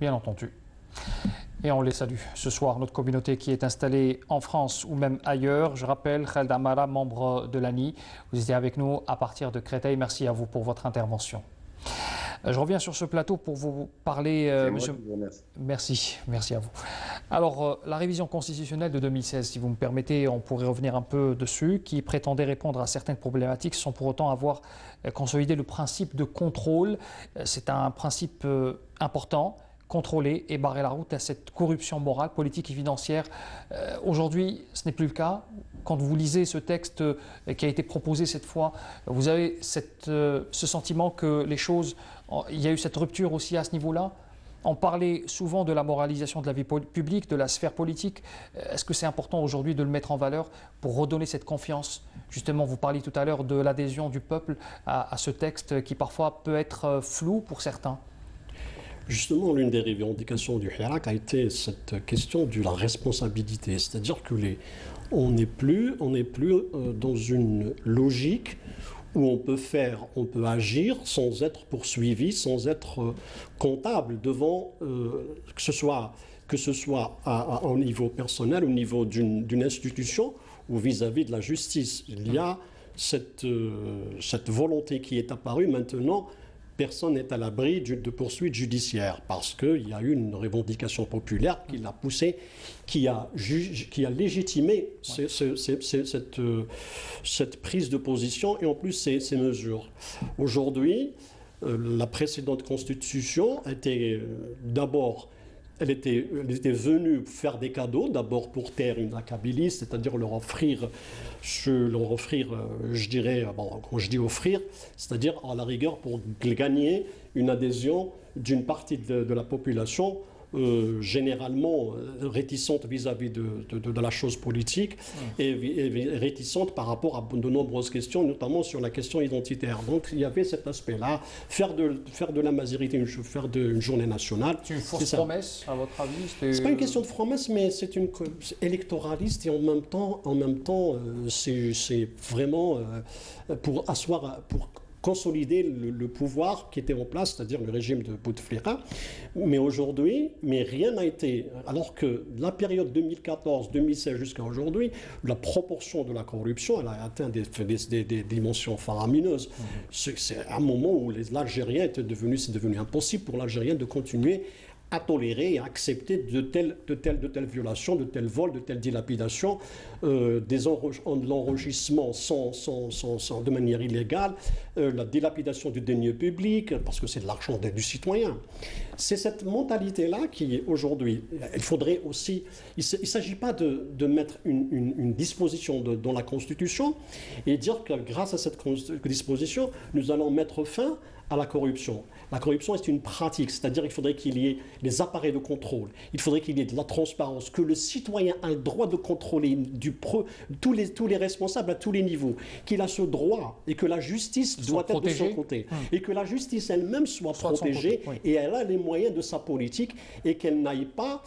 Bien entendu. Et on les salue ce soir, notre communauté qui est installée en France ou même ailleurs. Je rappelle, Khaled Amara, membre de l'ANI, vous étiez avec nous à partir de Créteil. Merci à vous pour votre intervention. Euh, je reviens sur ce plateau pour vous parler. Euh, monsieur... Merci, merci à vous. Alors, euh, la révision constitutionnelle de 2016, si vous me permettez, on pourrait revenir un peu dessus, qui prétendait répondre à certaines problématiques sans pour autant avoir consolidé le principe de contrôle. C'est un principe important contrôler et barrer la route à cette corruption morale, politique et financière. Aujourd'hui, ce n'est plus le cas quand vous lisez ce texte qui a été proposé cette fois, vous avez cette, ce sentiment que les choses il y a eu cette rupture aussi à ce niveau-là. On parlait souvent de la moralisation de la vie publique, de la sphère politique. Est-ce que c'est important aujourd'hui de le mettre en valeur pour redonner cette confiance? Justement, vous parliez tout à l'heure de l'adhésion du peuple à, ce texte qui parfois peut être euh, flou pour certains. Justement, l'une des revendications du Hirak a été cette question de la responsabilité. C'est-à-dire que les, on n'est plus, on plus euh, dans une logique où on peut faire, on peut agir sans être poursuivi, sans être euh, comptable devant, euh, que ce soit, que au niveau personnel, au niveau d'une institution ou vis-à-vis de la justice. Il y a cette, euh, cette volonté qui est apparue maintenant personne n'est à l'abri de poursuites judiciaires parce qu'il y a eu une revendication populaire qui l'a poussé, qui a, qui a légitimé cette, euh, cette, prise de position et en plus ces, ces mesures. Aujourd'hui, euh, la précédente constitution était euh, d'abord elle était, venue faire des cadeaux, d'abord pour taire une Kabylie, c'est-à-dire leur offrir je leur offrir, euh, je dirais, bon, quand je dis offrir, c'est-à-dire à la rigueur pour gagner une adhésion d'une partie de, la population euh, généralement euh, réticente vis-à-vis de, de, la chose politique et, réticente par rapport à de nombreuses questions, notamment sur la question identitaire. Donc il y avait cet aspect-là, faire de, faire de la mazérité, une, faire de, une journée nationale. C'est une fausse promesse, à votre avis C'est pas une question de promesse, mais c'est une électoraliste et en même temps, en même temps euh, c'est vraiment pour asseoir, pour consolider le, pouvoir qui était en place, c'est-à-dire le régime de Bouteflika. Mais aujourd'hui, mais rien n'a été. Alors que la période 2014-2016 jusqu'à aujourd'hui, la proportion de la corruption, elle a atteint des, des, dimensions faramineuses. Mmh. C'est un moment où l'Algérien était devenu, c'est devenu impossible pour l'Algérien de continuer à tolérer et à accepter de telles, de telles, de telles violations, de tels vols, de telles dilapidations, euh, de l'enregistrement sans, sans, sans, de manière illégale, euh, la dilapidation du denier public, parce que c'est de l'argent du citoyen. C'est cette mentalité-là qui, aujourd'hui, il faudrait aussi... Il ne s'agit pas de, de mettre une, une, disposition dans la Constitution et dire que grâce à cette disposition, nous allons mettre fin à la corruption. La corruption est une pratique, c'est-à-dire qu'il faudrait qu'il y ait des appareils de contrôle, il faudrait qu'il y ait de la transparence, que le citoyen a le droit de contrôler du tous, les, tous les responsables à tous les niveaux, qu'il a ce droit et que la justice doit être de son côté, hum. et que la justice elle-même soit, protégée et elle a les moyens de sa politique et qu'elle n'aille pas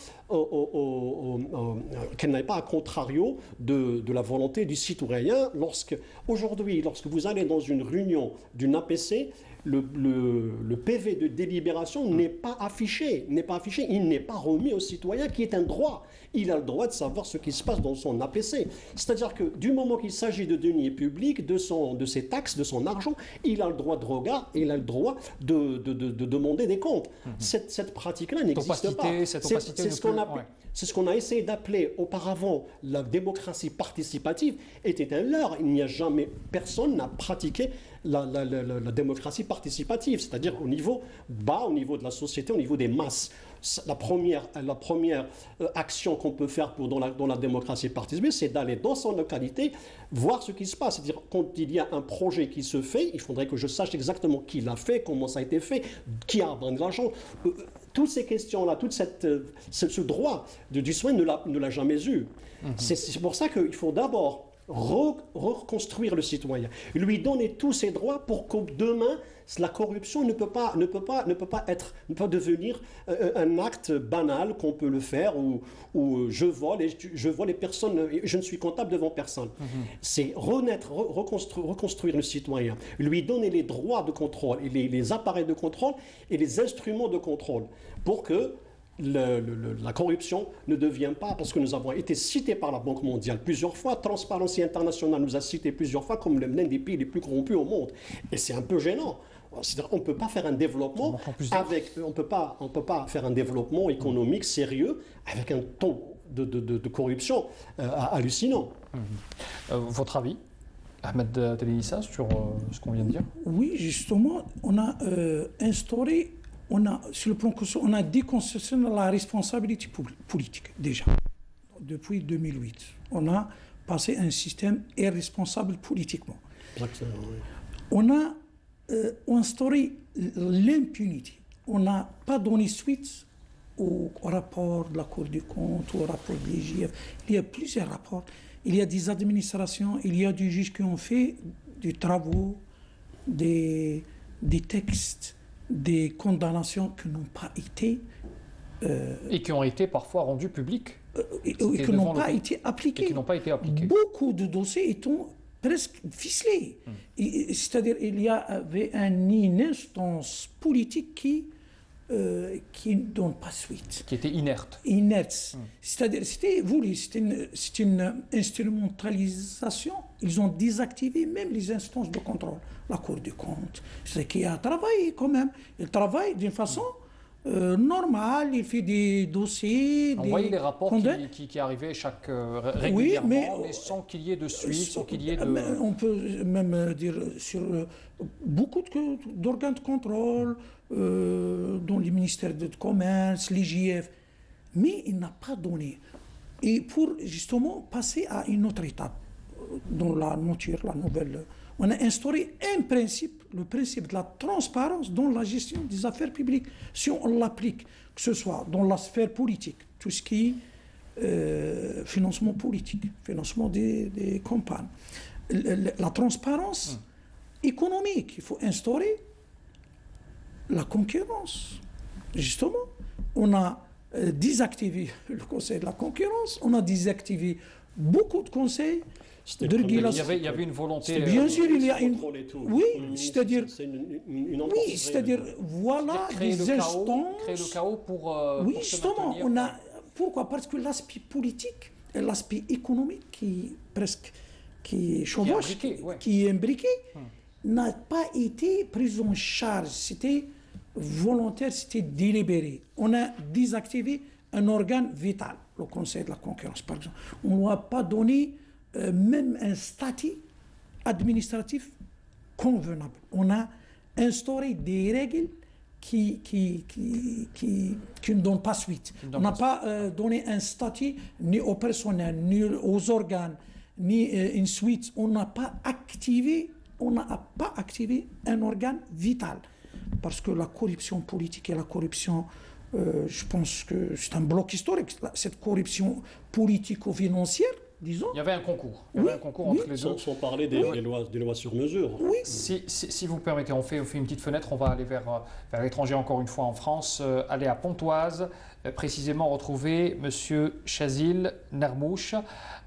qu'elle n'aille pas à contrario de, de, la volonté du citoyen. Lorsque aujourd'hui lorsque vous allez dans une réunion d'une APC le, PV de délibération n'est pas affiché, n'est pas affiché, il n'est pas remis au citoyen qui est un droit. Il a le droit de savoir ce qui se passe dans son APC. C'est-à-dire que du moment qu'il s'agit de deniers publics, de, son, de ses taxes, de son argent, il a le droit de regard, il a le droit de, de, demander des comptes. Mhm. Cette, cette pratique-là n'existe pas. C'est ce qu'on ce qu'on a essayé d'appeler auparavant la démocratie participative, était un leurre. Il n'y a jamais, personne n'a pratiqué la, démocratie participative, c'est-à-dire au niveau bas, au niveau de la société, au niveau des masses. La première, la première euh, action qu'on peut faire pour, dans, la, dans la démocratie participative, c'est d'aller dans son localité, voir ce qui se passe. C'est-à-dire, quand il y a un projet qui se fait, il faudrait que je sache exactement qui l'a fait, comment ça a été fait, qui a vendu l'argent. Euh, toutes ces questions-là, tout euh, ce, droit de, du soin ne l'a jamais eu. Mhm. C'est pour ça qu'il faut d'abord reconstruire le citoyen, lui donner tous ses droits pour que demain, la corruption ne peut pas, ne peut pas, ne peut pas, être, ne peut devenir euh, un acte banal qu'on peut le faire ou, je vole et je vois les personnes, je ne suis comptable devant personne. Mhm. C'est renaître, reconstruire, reconstruire, le citoyen, lui donner les droits de contrôle, et les, les appareils de contrôle et les instruments de contrôle pour que la corruption ne devient pas, parce que nous avons été cités par la Banque mondiale plusieurs fois, Transparency International nous a cités plusieurs fois comme l'un des pays les plus corrompus au monde. Et c'est un peu gênant. On ne peut pas faire un développement avec, on peut pas, on peut pas faire un développement économique sérieux avec un taux de, corruption euh, hallucinant. Mmh. Euh, votre avis, Ahmed Telenissa, sur euh, ce qu'on vient de dire? Oui, justement, on a instauré on a, sur le plan on a la responsabilité politique, déjà. Depuis 2008, on a passé un système irresponsable politiquement. On a euh, instauré l'impunité. On n'a pas donné suite au, rapport de la Cour des comptes, au rapport de l'IGF. Il y a plusieurs rapports. Il y a des administrations, il y a des juges qui ont fait des travaux, des, des textes des condamnations qui n'ont pas été... Euh, et qui ont été parfois rendues publiques. Euh, et, qui n'ont pas, été appliquées. Et qui n'ont pas été appliquées. Beaucoup de dossiers étant presque ficelés. Hmm. C'est-à-dire il y avait une instance politique qui euh, qui ne donne pas suite. Qui était inerte. Inerte. Hmm. C'est-à-dire, c'était voulu, c'était une, une, instrumentalisation. Ils ont désactivé même les instances de contrôle. La Cour des comptes, c'est qui a travaillé quand même. Il travaille d'une façon euh, normale, il fait des dossiers. On voyait les rapports qui, qui, arrivaient chaque, euh, régulièrement, oui, mais, sans qu'il y ait de suite, sans qu'il y ait de... On peut même dire sur beaucoup d'organes de contrôle, euh, dont les ministères de commerce, l'IGF, mais il n'a pas donné. Et pour justement passer à une autre étape, euh, dans la nature, la nouvelle, on a instauré un principe, le principe de la transparence dans la gestion des affaires publiques. Si on l'applique, que ce soit dans la sphère politique, tout ce qui est euh, financement politique, financement des, campagnes, la, transparence hum. économique, il faut instaurer la concurrence. Justement, on a euh, désactivé *laughs* le Conseil de la concurrence, on a désactivé beaucoup de conseils Il y, avait, une volonté. Bien sûr, il y a une. Oui, c'est-à-dire. Oui, c'est-à-dire, voilà des instances. créer le chaos pour. Euh, oui, justement, on a. Pourquoi? Parce que l'aspect politique et l'aspect économique qui presque qui chevauche, qui est imbriqué, hum. n'a pas été pris en charge. C'était volontaire, c'était délibéré. On a désactivé un organe vital, le Conseil de la concurrence, par exemple. On ne a pas donné euh, même un statut administratif convenable. On a instauré des règles qui, qui, qui, qui, ne donnent pas suite. On n'a pas euh, donné un statut ni au personnel, ni aux organes, ni euh, une suite. On n'a pas activé, on n'a pas activé un organe vital parce que la corruption politique et la corruption, euh, je pense que c'est un bloc historique, cette corruption politico-financière, disons. Il y avait un concours. Il y avait un concours entre les deux. Sans, parler des, lois, des, lois, sur mesure. Oui. Si, si, vous permettez, on fait, on fait, une petite fenêtre, on va aller vers, vers l'étranger encore une fois en France, euh, aller à Pontoise. précisément retrouver M. Chazil Nermouche.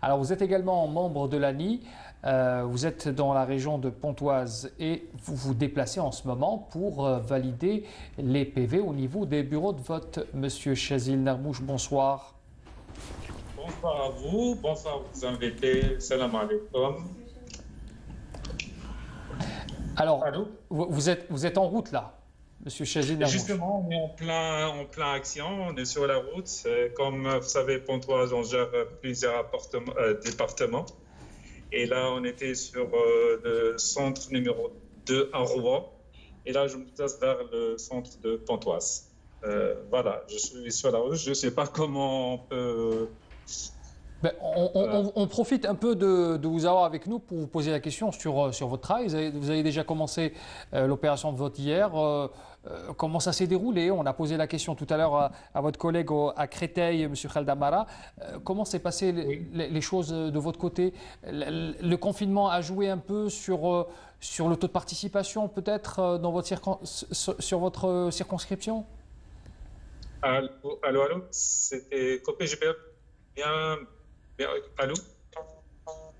Alors vous êtes également membre de l'ANI. Euh, vous êtes dans la région de Pontoise et vous vous déplacez en ce moment pour euh, valider les PV au niveau des bureaux de vote. Monsieur Chazil Narmouche, bonsoir. Bonsoir à vous, bonsoir à vous invités. Salam alaikum. Alors, vous, êtes, vous êtes en route là Monsieur Narmouche. Justement, on est en plein, en plein action, on est sur la route. Comme vous savez, Pontoise, on gère plusieurs euh, départements. Et là, on était sur euh, le centre numéro 2 à Rouen. Et là, je me place vers le centre de Pontoise. Euh, voilà, je suis sur la route. Je ne sais pas comment on peut. Ben, on, profite un peu de, vous avoir avec nous pour vous poser la question sur, euh, sur votre travail. Vous avez, vous avez déjà commencé l'opération de vote hier. Euh, comment ça s'est déroulé? On a posé la question tout à l'heure à, votre collègue à Créteil, M. Khaldamara. Euh, comment s'est passé les, choses de votre côté? Le, confinement a joué un peu sur, euh, sur le taux de participation peut-être dans votre sur votre circonscription? Allô, allô, allô? C'était coupé, j'ai bien, bien... Allô?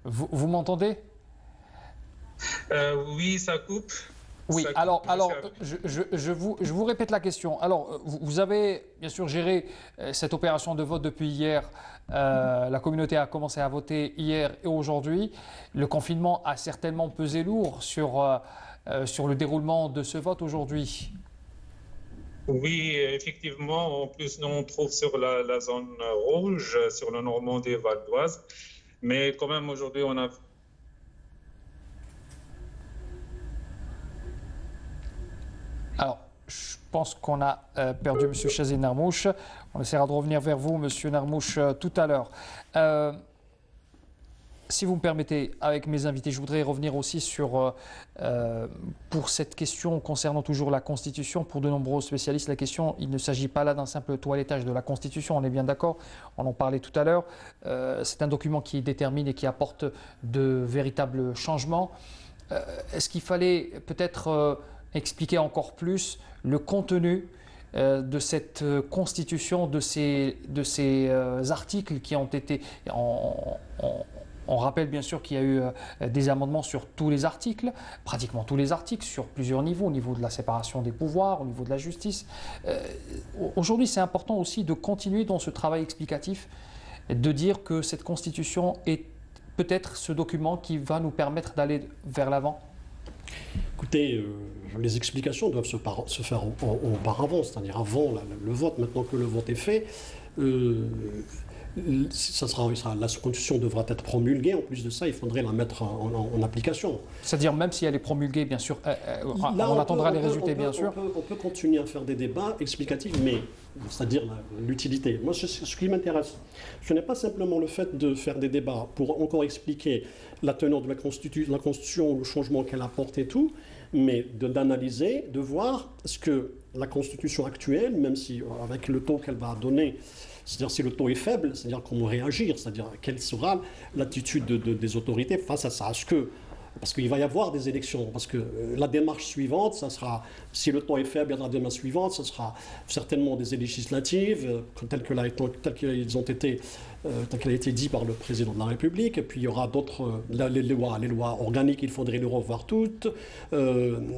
Vous, vous m'entendez? Oui, ça coupe. Oui, alors, alors je, vous, je, vous, répète la question. Alors, vous avez bien sûr géré euh, cette opération de vote depuis hier. Euh, la communauté a commencé à voter hier et aujourd'hui. Le confinement a certainement pesé lourd sur, euh, sur le déroulement de ce vote aujourd'hui. Oui, effectivement. En plus, nous on trouve sur la, la zone rouge, sur le Normandie Val d'Oise. Mais quand même, aujourd'hui, on a Alors, je pense qu'on a euh, perdu M. Chazé Narmouche. On essaiera de revenir vers vous, M. Narmouche, euh, tout à l'heure. Euh, si vous me permettez, avec mes invités, je voudrais revenir aussi sur, pour cette question concernant toujours la Constitution, pour de nombreux spécialistes, la question, il ne s'agit pas là d'un simple toilettage de la Constitution, on est bien d'accord, on en parlait tout à l'heure. c'est un document qui détermine et qui apporte de véritables changements. Est-ce qu'il fallait peut-être expliquer encore plus le contenu euh, de cette euh, constitution, de ces, de ces euh, articles qui ont été... On, rappelle bien sûr qu'il y a eu des amendements sur tous les articles, pratiquement tous les articles, sur plusieurs niveaux, au niveau de la séparation des pouvoirs, au niveau de la justice. Aujourd'hui, c'est important aussi de continuer dans ce travail explicatif, de dire que cette constitution est peut-être ce document qui va nous permettre d'aller vers l'avant Écoutez, euh, les explications doivent se, faire auparavant, c'est-à-dire avant le vote. Maintenant que le vote est fait, euh, ça sera, la constitution devra être promulguée. En plus de ça, il faudrait la mettre en, application. C'est-à-dire, même si elle est promulguée, bien sûr, euh, on, attendra les résultats, bien sûr. On peut, continuer à faire des débats explicatifs, mais c'est-à-dire l'utilité. Moi, ce, qui m'intéresse, ce n'est pas simplement le fait de faire des débats pour encore expliquer la teneur de la, la Constitution, le changement qu'elle apporte et tout, mais d'analyser, de, voir ce que la Constitution actuelle, même si euh, avec le taux qu'elle va donner, c'est-à-dire si le taux est faible, c'est-à-dire comment réagir, c'est-à-dire quelle sera l'attitude des autorités face à ça? Que parce qu'il va y avoir des élections, parce que euh, la démarche suivante, ça sera, si le temps est faible, il y aura la démarche suivante, ce sera certainement des législatives, euh, telles qu'elles ont été, euh, qu'elle a été dit par le président de la République, et puis il y aura d'autres, les lois, les lois organiques, il faudrait les revoir toutes.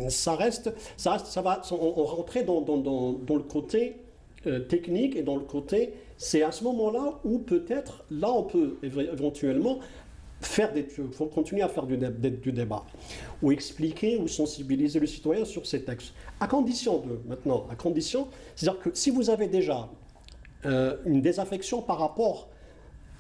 ça reste, ça ça va, on, on rentrait dans, dans, dans, le côté technique et dans le côté, c'est à ce moment-là où peut-être, là on peut éventuellement faire des, continuer à faire du, du, débat, ou expliquer ou sensibiliser le citoyen sur ces textes. À condition de, maintenant, à condition, c'est-à-dire que si vous avez déjà euh, une désaffection par rapport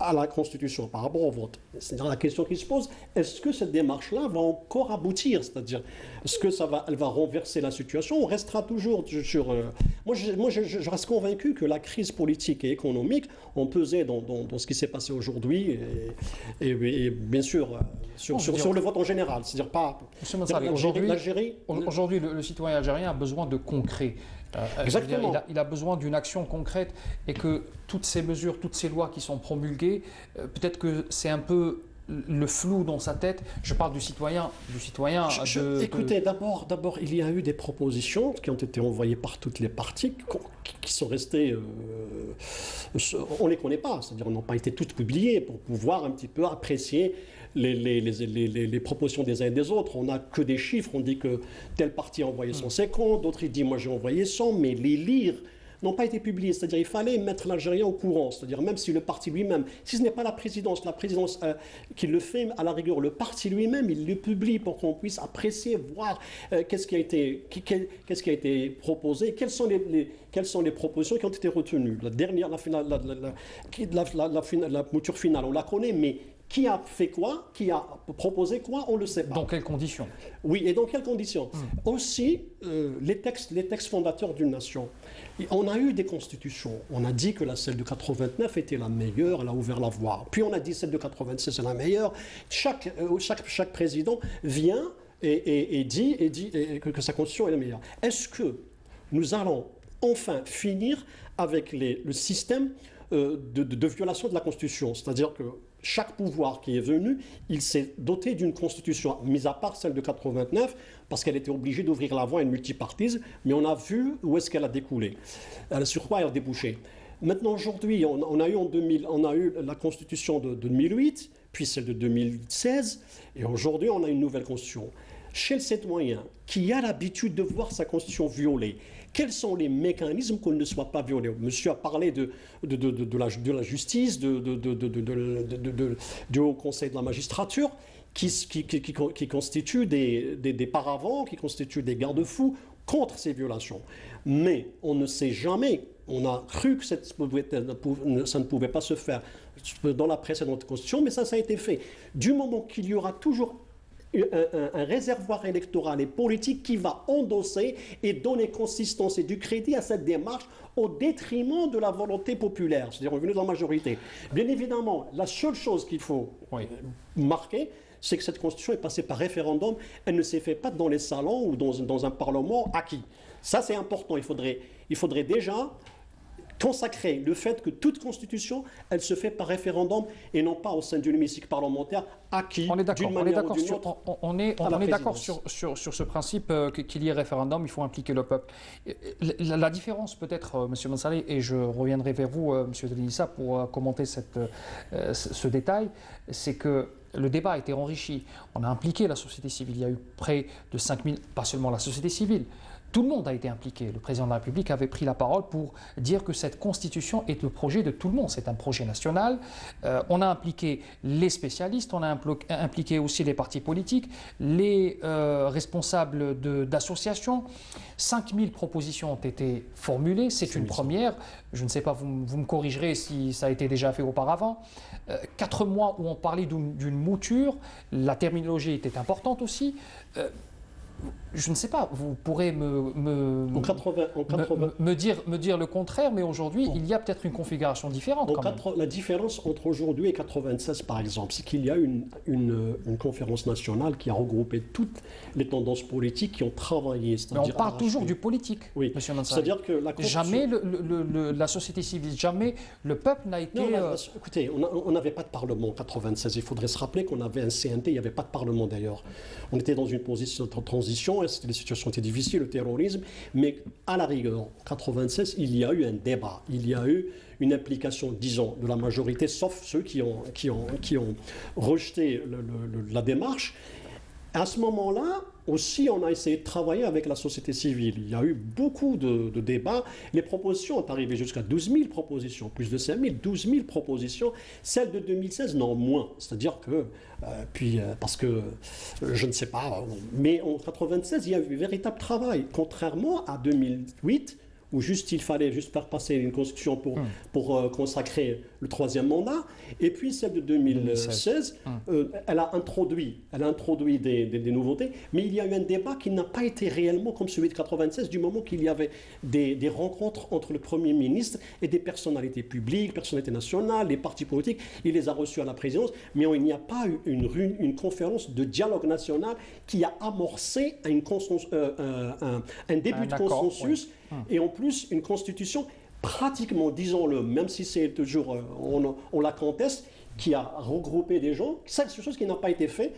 à la Constitution, par rapport au vote. C'est-à-dire la question qui se pose, est-ce que cette démarche-là va encore aboutir C'est-à-dire, est-ce que ça va, elle va renverser la situation On restera toujours sur... Euh, moi, je, moi je, reste convaincu que la crise politique et économique ont pesé dans, dans, ce qui s'est passé aujourd'hui et, bien sûr euh, sur, sur, le vote en général. C'est-à-dire pas... Aujourd'hui, aujourd'hui le, le citoyen algérien a besoin de concret. Euh, Exactement. il, a, besoin d'une action concrète et que toutes ces mesures, toutes ces lois qui sont promulguées, euh, peut-être que c'est un peu le flou dans sa tête. Je parle du citoyen, du citoyen. de, écoutez, d'abord, d'abord, il y a eu des propositions qui ont été envoyées par toutes les parties, qui sont restées, euh, on les connaît pas, c'est-à-dire n'ont pas été toutes publiées pour pouvoir un petit peu apprécier les, les, les, les, propositions des uns et des autres. On n'a que des chiffres, on dit que tel parti a envoyé 150, d'autres ils disent moi j'ai envoyé 100, mais les lire n'ont pas été publiés. C'est-à-dire il fallait mettre l'Algérien au courant. C'est-à-dire même si le parti lui-même, si ce n'est pas la présidence, la présidence euh, qui le fait à la rigueur, le parti lui-même, il le publie pour qu'on puisse apprécier, voir euh, qu'est-ce qui a été, qui a été proposé, quelles sont les, quelles sont les propositions qui ont été retenues. La dernière, la, la, la, la, la mouture finale, on la connaît, mais qui a fait quoi Qui a proposé quoi On ne le sait pas. Dans quelles conditions? Oui, et dans quelles conditions? Hmm. Aussi, euh, les, textes, les textes fondateurs d'une nation. On a eu des constitutions. On a dit que la celle de 89 était la meilleure, elle a ouvert la voie. Puis on a dit celle de 96 est la meilleure. Chaque, euh, chaque, chaque président vient et, dit, et dit que, sa constitution est la meilleure. Est-ce que nous allons enfin finir avec les, le système euh, de, de, de, violation de la Constitution? C'est-à-dire que chaque pouvoir qui est venu, il s'est doté d'une constitution, mis à part celle de 89, parce qu'elle était obligée d'ouvrir la voie à une multipartisme, mais on a vu où est-ce qu'elle a découlé, sur quoi elle a débouché. Maintenant, aujourd'hui, on, a eu en 2000, on a eu la constitution de 2008, puis celle de 2016, et aujourd'hui, on a une nouvelle constitution. Chez le citoyen qui a l'habitude de voir sa constitution violée, quels sont les mécanismes qu'on ne soit pas violé Monsieur a parlé de, la, justice, du Haut Conseil de la magistrature, qui, qui, constituent des paravents, qui constituent des garde-fous contre ces violations. Mais on ne sait jamais, on a cru que ça ne pouvait pas se faire dans la précédente constitution, mais ça, ça a été fait. Du moment qu'il y aura toujours un, réservoir électoral et politique qui va endosser et donner consistance et du crédit à cette démarche au détriment de la volonté populaire, c'est-à-dire revenu dans la majorité. Bien évidemment, la seule chose qu'il faut marquer, c'est que cette constitution est passée par référendum, elle ne s'est faite pas dans les salons ou dans, dans un parlement acquis. Ça, c'est important. Il faudrait, il faudrait déjà consacrer le fait que toute constitution, elle se fait par référendum et non pas au sein d'une hémicycle parlementaire acquis on est d'accord, on est d'accord sur, on, est, on est d'accord sur, sur, sur, ce principe euh, qu'il y ait référendum, il faut impliquer le peuple. La, différence peut-être, euh, Monsieur Mansalé, et je reviendrai vers vous, euh, Monsieur Denissa, pour commenter cette, ce détail, c'est que le débat a été enrichi. On a impliqué la société civile. Il y a eu près de 5000, pas seulement la société civile, tout le monde a été impliqué. Le président de la République avait pris la parole pour dire que cette constitution est le projet de tout le monde. C'est un projet national. Euh, on a impliqué les spécialistes, on a impliqué aussi les partis politiques, les euh, responsables d'associations. 5000 propositions ont été formulées. C'est une première. Je ne sais pas, vous, vous, me corrigerez si ça a été déjà fait auparavant. Euh, quatre mois où on parlait d'une mouture. La terminologie était importante aussi je ne sais pas, vous pourrez me, me, me, dire, me dire le contraire, mais aujourd'hui, il y a peut-être une configuration différente. la différence entre aujourd'hui et 96, par exemple, c'est qu'il y a une, une, une, conférence nationale qui a regroupé toutes les tendances politiques qui ont travaillé. Mais on parle toujours du politique, oui. monsieur C'est-à-dire que la Jamais le, la société civile, jamais le peuple n'a été... Non, euh, Écoutez, on n'avait pas de parlement en 96. Il faudrait se rappeler qu'on avait un CNT, il n'y avait pas de parlement d'ailleurs. On était dans une position de transition les situations étaient difficiles, le terrorisme, mais à la rigueur, en 96, il y a eu un débat, il y a eu une implication, disons, de la majorité, sauf ceux qui ont rejeté la démarche. À ce moment-là, aussi, on a essayé de travailler avec la société civile. Il y a eu beaucoup de, débats. Les propositions ont arrivé jusqu'à 12 000 propositions, plus de 5 000, 12 000 propositions. Celles de 2016, non, moins. C'est-à-dire que, euh, puis, euh, parce que, euh, je ne sais pas, mais en 96, il y a eu véritable travail. Contrairement à 2008, où juste il fallait juste faire passer une constitution pour, hmm. pour euh, consacrer le troisième mandat. Et puis celle de 2016, hmm. euh, elle a introduit, elle a introduit des, des, nouveautés, mais il y a eu un débat qui n'a pas été réellement comme celui de 96, du moment qu'il y avait des, des, rencontres entre le Premier ministre et des personnalités publiques, personnalités nationales, les partis politiques. Il les a reçus à la présidence, mais il n'y a pas eu une, une, conférence de dialogue national qui a amorcé euh, un, un, début de consensus. Et en plus, une constitution pratiquement, disons-le, même si c'est toujours, on, on, la conteste, qui a regroupé des gens, c'est quelque chose qui n'a pas été fait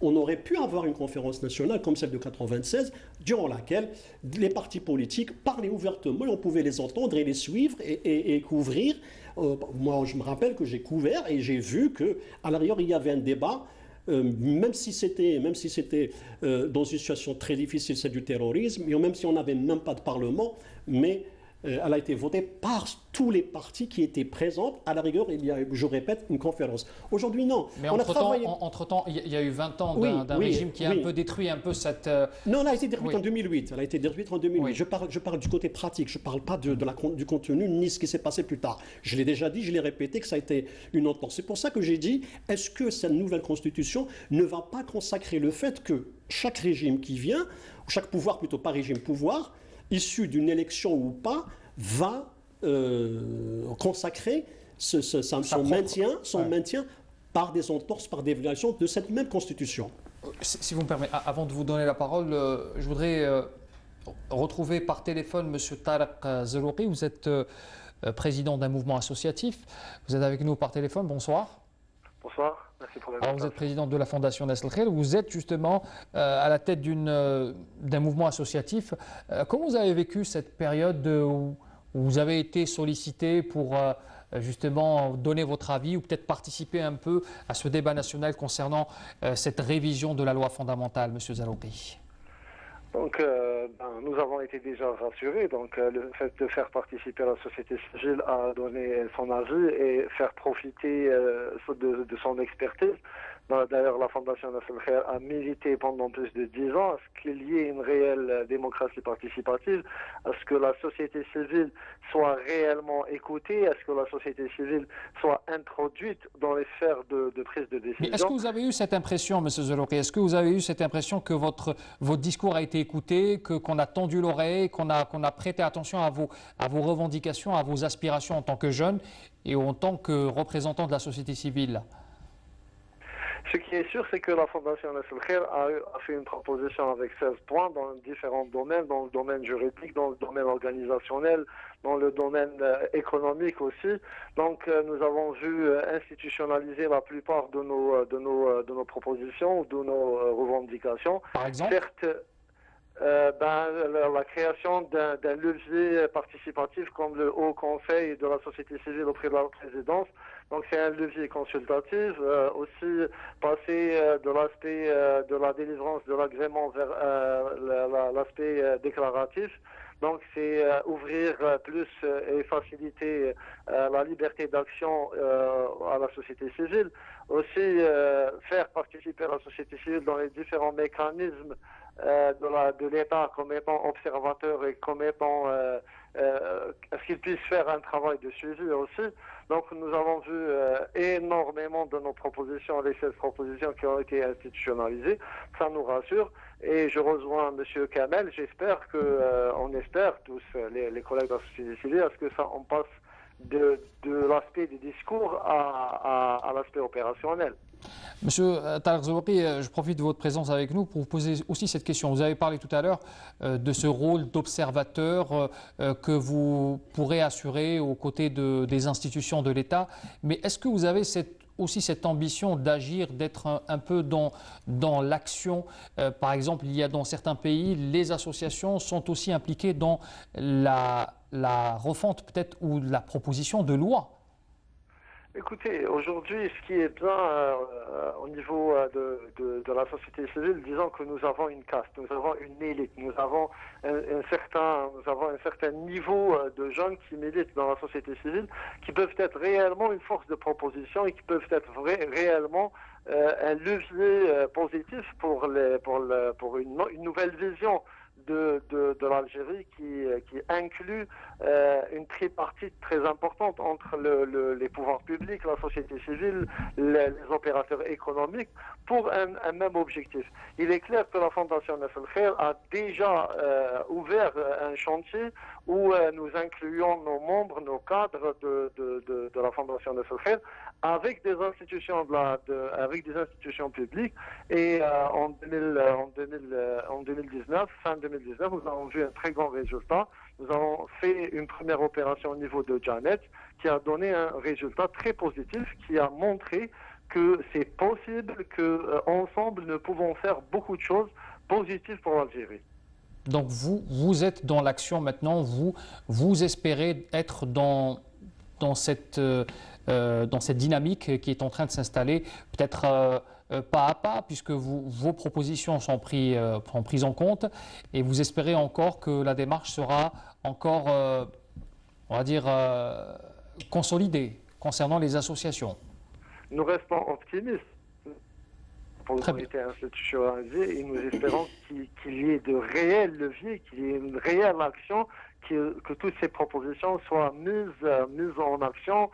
on aurait pu avoir une conférence nationale comme celle de 96, durant laquelle les partis politiques parlaient ouvertement et on pouvait les entendre et les suivre et, couvrir. Euh, moi, je me rappelle que j'ai couvert et j'ai vu que à l'arrière il y avait un débat. Euh, même si c'était, même si c'était euh, dans une situation très difficile, c'est du terrorisme, et même si on n'avait même pas de parlement, mais elle a été votée par tous les partis qui étaient présents. À la rigueur, il y a, je répète, une conférence. Aujourd'hui, non. Mais entre-temps, il y a eu 20 ans d'un régime qui a un peu détruit un peu cette... Euh, non, elle a été détruite en 2008. Elle a été détruite en 2008. Je, parle, je parle du côté pratique. Je ne parle pas de, la, du contenu ni ce qui s'est passé plus tard. Je l'ai déjà dit, je l'ai répété, que ça a été une entente. C'est pour ça que j'ai dit, est-ce que cette nouvelle constitution ne va pas consacrer le fait que chaque régime qui vient, chaque pouvoir plutôt, pas régime, pouvoir, issu d'une élection ou pas, va euh, consacrer son, maintien, son maintien par des entorses, par des violations de cette même Constitution. Si vous me permettez, avant de vous donner la parole, euh, je voudrais euh, retrouver par téléphone M. Tarek Zelouri. Vous êtes président d'un mouvement associatif. Vous êtes avec nous par téléphone. Bonsoir. Bonsoir. Merci pour Alors vous êtes président de la Fondation Nesl Vous êtes justement euh, à la tête euh, d'un mouvement associatif. Euh, comment vous avez vécu cette période où, vous avez été sollicité pour justement donner votre avis ou peut-être participer un peu à ce débat national concernant cette révision de la loi fondamentale, Monsieur Zalouki donc, euh, ben, nous avons été déjà rassurés. Donc, euh, le fait de faire participer la société civile à donner son avis et faire profiter euh, de, de, son expertise, D'ailleurs, la Fondation Nasser a milité pendant plus de dix ans à ce qu'il y ait une réelle démocratie participative, à ce que la société civile soit réellement écoutée, à ce que la société civile soit introduite dans les sphères de, prise de décision. Est-ce que vous avez eu cette impression, M. Zeloki Est-ce que vous avez eu cette impression que votre, votre discours a été écouté, que, qu'on a tendu l'oreille, qu'on a, qu'on a prêté attention à vos, à vos revendications, à vos aspirations en tant que jeune et en tant que représentant de la société civile? Ce qui est sûr, c'est que la Fondation Nasser a, a, fait une proposition avec 16 points dans différents domaines, dans le domaine juridique, dans le domaine organisationnel, dans le domaine euh, économique aussi. Donc, euh, nous avons vu euh, institutionnaliser la plupart de nos, de nos, de nos propositions, de nos revendications. Par exemple? Certes, ben, la, création d'un levier participatif comme le Haut Conseil de la société civile auprès de la présidence donc c'est un levier consultatif. Euh, aussi passer euh, de l'aspect euh, de la délivrance de l'agrément vers l'aspect déclaratif. Donc c'est ouvrir plus et faciliter la liberté d'action à la société civile. Aussi faire participer la société civile dans les différents mécanismes de l'État comme étant observateur et comme étant est-ce qu'il puisse faire un travail de suivi aussi? Donc nous avons vu euh, énormément de nos propositions, les 16 propositions qui ont été institutionnalisées. Ça nous rassure. Et je rejoins M. Kamel. J'espère que, euh, on espère tous, les, collègues de la société civile, à ce que ça, on passe de, l'aspect du discours à l'aspect opérationnel. Monsieur euh, Tarek euh, je profite de votre présence avec nous pour vous poser aussi cette question. Vous avez parlé tout à l'heure euh, de ce rôle d'observateur que vous pourrez assurer aux côtés des institutions de l'État. Mais est-ce que vous avez aussi cette ambition d'agir, d'être un, peu dans, dans l'action? par exemple, il y a dans certains pays, les associations sont aussi impliquées dans la, la refonte peut-être ou la proposition de loi Écoutez, aujourd'hui, ce qui est bien euh, au niveau euh, de, de, la société civile, disons que nous avons une caste, nous avons une élite, nous avons un, certain, nous avons un certain niveau euh, de jeunes qui militent dans la société civile, qui peuvent être réellement une force de proposition et qui peuvent être réellement un levier positif pour, les, pour, le, pour une, une nouvelle vision de, de, de l'Algérie qui, qui inclut euh, une tripartite très importante entre le, le, les pouvoirs publics, la société civile, les, opérateurs économiques pour un, même objectif. Il est clair que la Fondation Nasser a déjà euh, ouvert un chantier où euh, nous incluons nos membres, nos cadres de, la Fondation la, de, avec des institutions publiques. Et en, 2000, en, 2000, en 2019, fin 2019, nous avons vu un très grand résultat. Nous avons fait une première opération au niveau de Janet qui a donné un résultat très positif, qui a montré que c'est possible, que ensemble nous pouvons faire beaucoup de choses positives pour l'Algérie. Donc vous, vous êtes dans l'action maintenant, vous, vous espérez être dans, dans, cette, euh, euh, dans cette dynamique qui est en train de s'installer, peut-être euh, pas à pas, puisque vous, vos propositions sont, pris, sont, prises en compte, et vous espérez encore que la démarche sera encore, on va dire, consolidée concernant les associations. Nous restons optimistes pour l'autorité institutionnalisée et nous espérons qu'il y ait de réels leviers, qu'il y ait une réelle action, que, toutes ces propositions soient mises, euh, en action,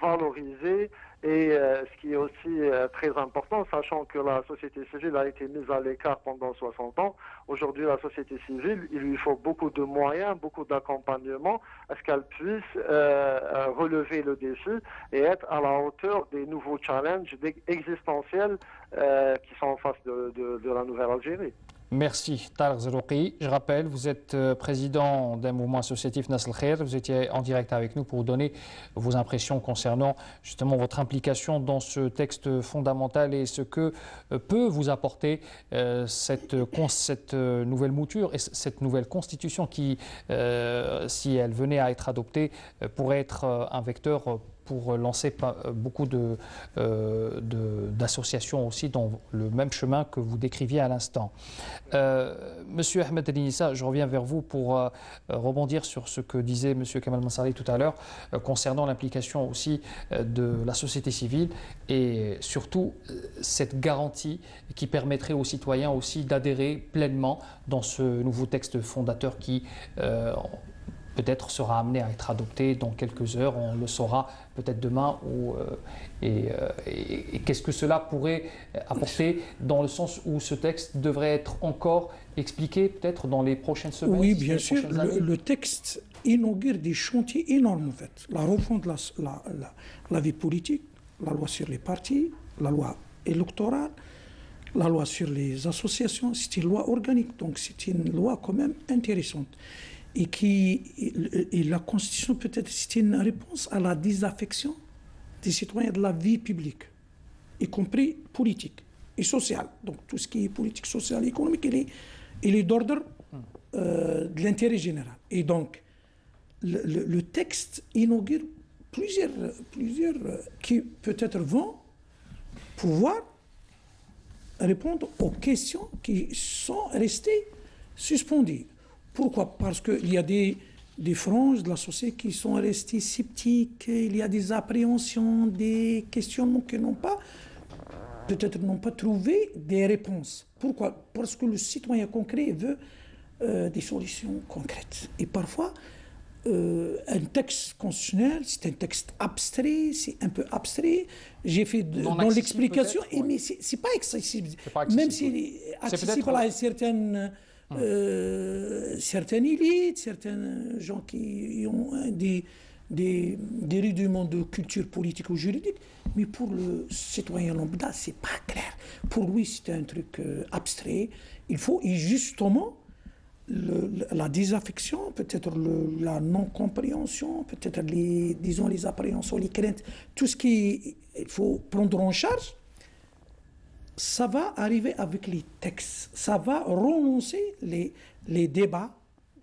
valorisées et euh, ce qui est aussi euh, très important, sachant que la société civile a été mise à l'écart pendant 60 ans, aujourd'hui la société civile, il lui faut beaucoup de moyens, beaucoup d'accompagnement, à ce qu'elle puisse euh, relever le défi et être à la hauteur des nouveaux challenges existentiels qui sont en face de la nouvelle Algérie. Merci Tal Zerouki. Je rappelle, vous êtes euh, président d'un mouvement associatif Nasl Khair. Vous étiez en direct avec nous pour donner vos impressions concernant justement votre implication dans ce texte fondamental et ce que euh, peut vous apporter euh, cette, cette, nouvelle mouture et cette nouvelle constitution qui, si elle venait à être adoptée, pourrait être un vecteur pour lancer euh, beaucoup euh, d'associations aussi dans le même chemin que vous décriviez à l'instant. Euh, Monsieur Ahmed Nissa, je reviens vers vous pour rebondir sur ce que disait Monsieur Kamal Mansari tout à l'heure concernant l'implication aussi de la société civile et surtout cette garantie qui permettrait aux citoyens aussi d'adhérer pleinement dans ce nouveau texte fondateur qui peut-être sera amené à être adopté dans quelques heures, on le saura peut-être demain. Ou, euh, euh, et, qu'est-ce que cela pourrait apporter dans le sens où ce texte devrait être encore expliqué peut-être dans les prochaines semaines Oui, bien sûr. Le, texte inaugure des chantiers énormes en fait. La refonte de la, la, la, vie politique, la loi sur les partis, la loi électorale, la loi sur les associations, c'est une loi organique, donc c'est une loi quand même intéressante et qui la Constitution peut-être c'est une réponse à la désaffection des citoyens de la vie publique, y compris politique et sociale. Donc tout ce qui est politique, sociale, économique, il est, il est d'ordre euh, de l'intérêt général. Et donc le, le, texte inaugure plusieurs, plusieurs euh, qui peut-être vont pouvoir répondre aux questions qui sont restées suspendues. Pourquoi? Parce qu'il y a des, des franges de la société qui sont restées sceptiques, il y a des appréhensions, des questionnements qui n'ont pas, peut-être n'ont pas trouvé des réponses. Pourquoi? Parce que le citoyen concret veut euh, des solutions concrètes. Et parfois, euh, un texte constitutionnel, c'est un texte abstrait, c'est un peu abstrait. J'ai fait dans l'explication, mais c'est pas accessible. Pas accessible. Même est accessible à une certaine euh, certaines élites, certains gens qui ont des, des, rudiments de culture politique ou juridique, mais pour le citoyen lambda, c'est pas clair. Pour lui, c'est un truc euh, abstrait. Il faut, et justement, la désaffection, peut-être la non-compréhension, peut-être les, les appréhensions, les craintes, tout ce qu'il faut prendre en charge, ça va arriver avec les textes. Ça va renoncer les, les débats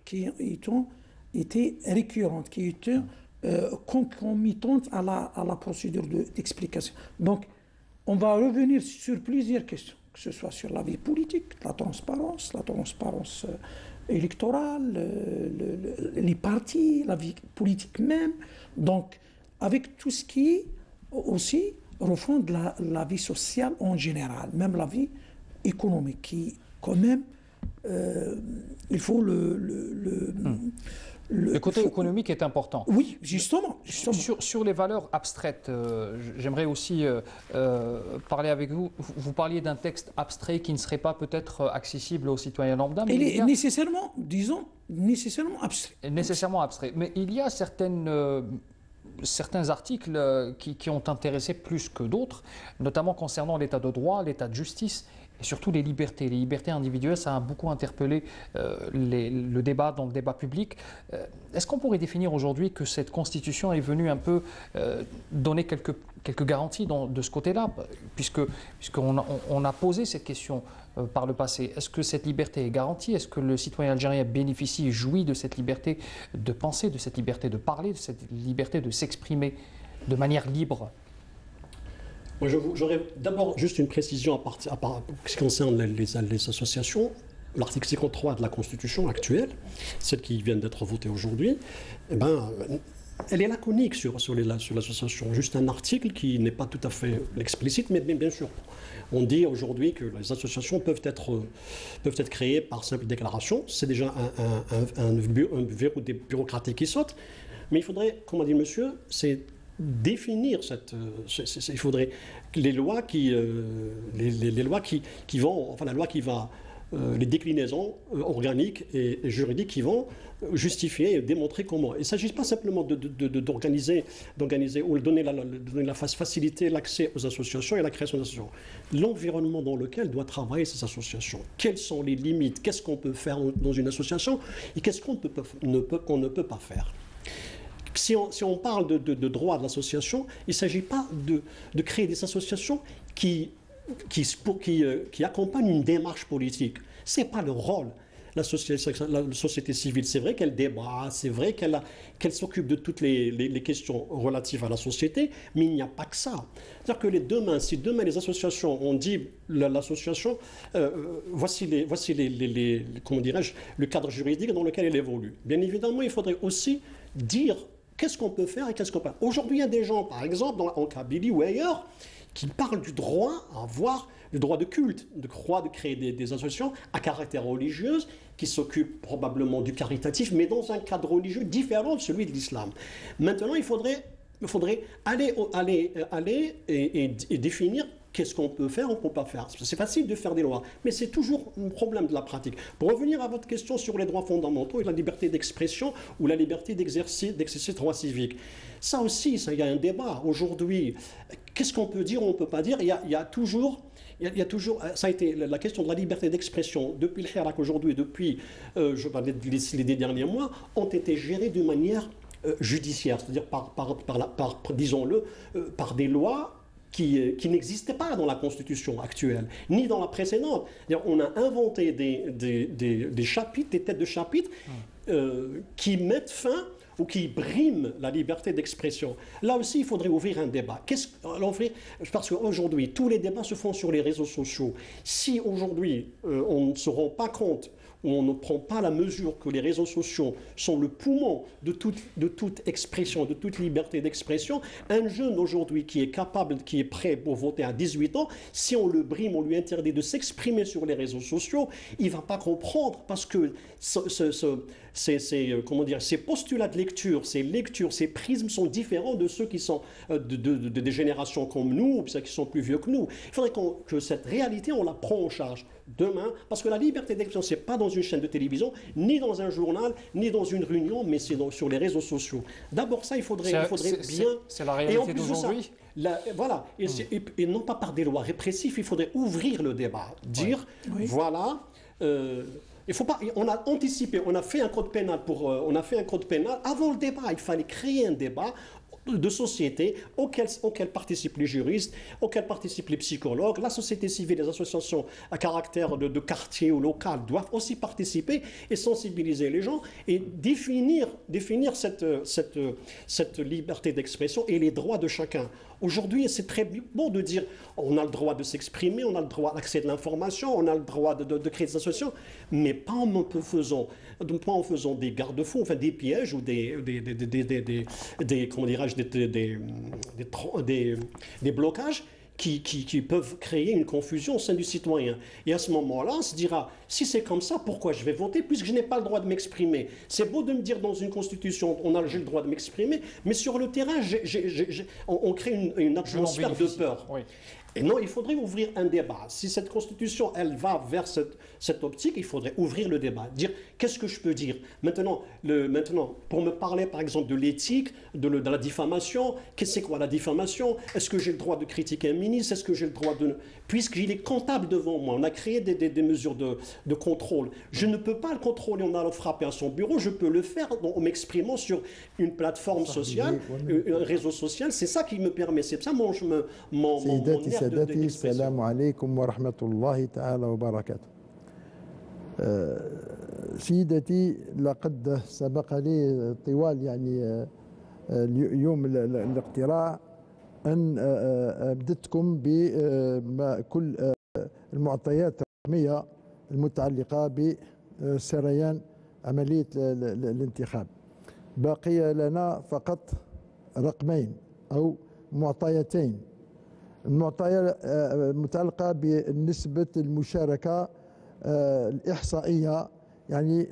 qui ont été récurrents, qui étaient euh, concomitants à la, à la procédure d'explication. Donc, on va revenir sur plusieurs questions, que ce soit sur la vie politique, la transparence, la transparence euh, électorale, les partis, la vie politique même. Donc, avec tout ce qui est aussi refondre la, la, vie sociale en général, même la vie économique, qui, quand même, euh, il faut le. Le, hmm. le, côté économique est important. Oui, justement. Sur, sur, les valeurs abstraites, euh, j'aimerais aussi euh, parler avec vous. Vous parliez d'un texte abstrait qui ne serait pas peut-être accessible aux citoyens lambda. Mais il, est nécessairement, disons, nécessairement abstrait. Nécessairement abstrait. Mais il y a certaines certains articles qui, qui ont intéressé plus que d'autres, notamment concernant l'état de droit, l'état de justice et surtout les libertés. Les libertés individuelles, ça a beaucoup interpellé euh, le débat dans le débat public. Euh, est-ce qu'on pourrait définir aujourd'hui que cette constitution est venue un peu euh, donner quelques, quelques garanties de ce côté-là? Puisque puisqu'on on a posé cette question par le passé. Est-ce que cette liberté est garantie? Est-ce que le citoyen algérien bénéficie et jouit de cette liberté de penser, de cette liberté de parler, de cette liberté de s'exprimer de manière libre? J'aurais d'abord juste une précision à, part, ce qui concerne les, associations. L'article 53 de la Constitution actuelle, celle qui vient d'être votée aujourd'hui, eh ben, elle est laconique sur, sur l'association. Juste un article qui n'est pas tout à fait explicite, mais bien, sûr. On dit aujourd'hui que les associations peuvent être, peuvent être créées par simple déclaration. C'est déjà un, un, un, verrou bureaucratique qui saute. Mais il faudrait, comme a dit monsieur, c'est définir cette. Euh, il faudrait les lois qui, euh, les, lois qui, qui, vont, enfin la loi qui va, euh, les déclinaisons organiques et, juridiques qui vont justifier et démontrer comment. Il ne s'agit pas simplement d'organiser, ou donner la, donner la faciliter l'accès aux associations et la création d'associations. L'environnement dans lequel doit travailler ces associations. Quelles sont les limites Qu'est-ce qu'on peut faire dans une association et qu'est-ce qu'on ne peut pas faire si on, parle de, droit de l'association, il ne s'agit pas de, créer des associations qui, qui, euh, qui, accompagnent une démarche politique. Ce n'est pas le rôle. La société, la société civile, c'est vrai qu'elle débat, c'est vrai qu'elle s'occupe de toutes les, questions relatives à la société, mais il n'y a pas que ça. C'est-à-dire que les demain, si demain les associations ont dit l'association, euh, euh, voici, les, voici les, comment dirais-je, le cadre juridique dans lequel elle évolue. Bien évidemment, il faudrait aussi dire Qu'est-ce qu'on peut faire et qu'est-ce qu'on peut Aujourd'hui, il y a des gens, par exemple, dans, en Kabylie ou ailleurs, qui parlent du droit à avoir le droit de culte, de croire, de créer des, associations à caractère religieux qui s'occupent probablement du caritatif, mais dans un cadre religieux différent de celui de l'islam. Maintenant, il faudrait, il faudrait aller, aller, aller et définir Qu'est-ce qu'on peut faire, on ne peut pas faire C'est facile de faire des lois, mais c'est toujours un problème de la pratique. Pour revenir à votre question sur les droits fondamentaux et la liberté d'expression ou la liberté d'exercer d'exercer droits civiques, ça aussi, il y a un débat. Aujourd'hui, qu'est-ce qu'on peut dire ou on ne peut pas dire. Il y, a, toujours il y, a, toujours, ça a été la question de la liberté d'expression. Depuis le Hirak aujourd'hui, depuis euh, je derniers mois, ont été gérées de manière euh, judiciaire, c'est-à-dire par, par, par, disons-le, euh, par des lois qui, euh, qui n'existait pas dans la Constitution actuelle, ni dans la précédente. On a inventé des, des, des, chapitres, des têtes de chapitres euh, qui mettent fin ou qui briment la liberté d'expression. Là aussi, il faudrait ouvrir un débat. Qu'est-ce, parce qu'aujourd'hui, tous les débats se font sur les réseaux sociaux. Si aujourd'hui, euh, on ne se rend pas compte où on ne prend pas la mesure que les réseaux sociaux sont le poumon de toute, expression, de toute liberté d'expression, un jeune aujourd'hui qui est capable, qui est prêt pour voter à 18 ans, si on le brime, on lui interdit de s'exprimer sur les réseaux sociaux, il ne va pas comprendre parce que ce, ces, euh, comment dire, ces postulats de lecture, ces lectures, ces prismes sont différents de ceux qui sont euh, de, des générations comme nous, ou ceux qui sont plus vieux que nous. Il faudrait que cette réalité, on la prend en charge demain, parce que la liberté d'expression, ce n'est pas dans une chaîne de télévision, ni dans un journal, ni dans une réunion, mais c'est sur les réseaux sociaux. D'abord, ça, il faudrait, il faudrait bien... C'est la réalité d'aujourd'hui? voilà, hmm. et, non pas par des lois répressives, il faudrait ouvrir le débat, dire, voilà, euh, il faut pas, on a anticipé, on a fait un code pénal pour, euh, on a fait un code pénal avant le débat. Il fallait créer un débat de société auquel, participent les juristes, auquel participent les psychologues, la société civile, les associations à caractère de, quartier ou local doivent aussi participer et sensibiliser les gens et définir, définir cette, cette, cette liberté d'expression et les droits de chacun. Aujourd'hui, c'est très bon de dire on a le droit de s'exprimer, on a le droit d'accéder à l'information, on a le droit de, créer des associations, mais pas en faisant, pas en faisant des garde-fous, enfin des pièges ou des, des comment dirais-je, des blocages qui, qui, peuvent créer une confusion au sein du citoyen. Et à ce moment-là, on se dira, si c'est comme ça, pourquoi je vais voter puisque je n'ai pas le droit de m'exprimer? C'est beau de me dire dans une constitution, on a le droit de m'exprimer, mais sur le terrain, on, crée une, atmosphère de peur. Et non, il faudrait ouvrir un débat. Si cette constitution, elle va vers cette, cette optique, il faudrait ouvrir le débat, dire qu'est-ce que je peux dire? Maintenant, maintenant, pour me parler par exemple de l'éthique, de, la diffamation, qu'est-ce que c'est quoi la diffamation? Est-ce que j'ai le droit de critiquer un ministre? Est-ce que j'ai le droit de... Puisqu'il est comptable devant moi, on a créé des, mesures de, contrôle. Je ne peux pas le contrôler en allant frapper à son bureau, je peux le faire en m'exprimant sur une plateforme sociale, euh, un réseau social, c'est ça qui me permet, c'est ça mon, mon, mon, سيدتي لقد سبق لي طوال يعني يوم الاقتراع أن أبدتكم بكل المعطيات الرقمية المتعلقة بسريان عملية الانتخاب. بقي لنا فقط رقمين أو معطيتين. المعطيات المتعلقة بنسبة المشاركة الإحصائية يعني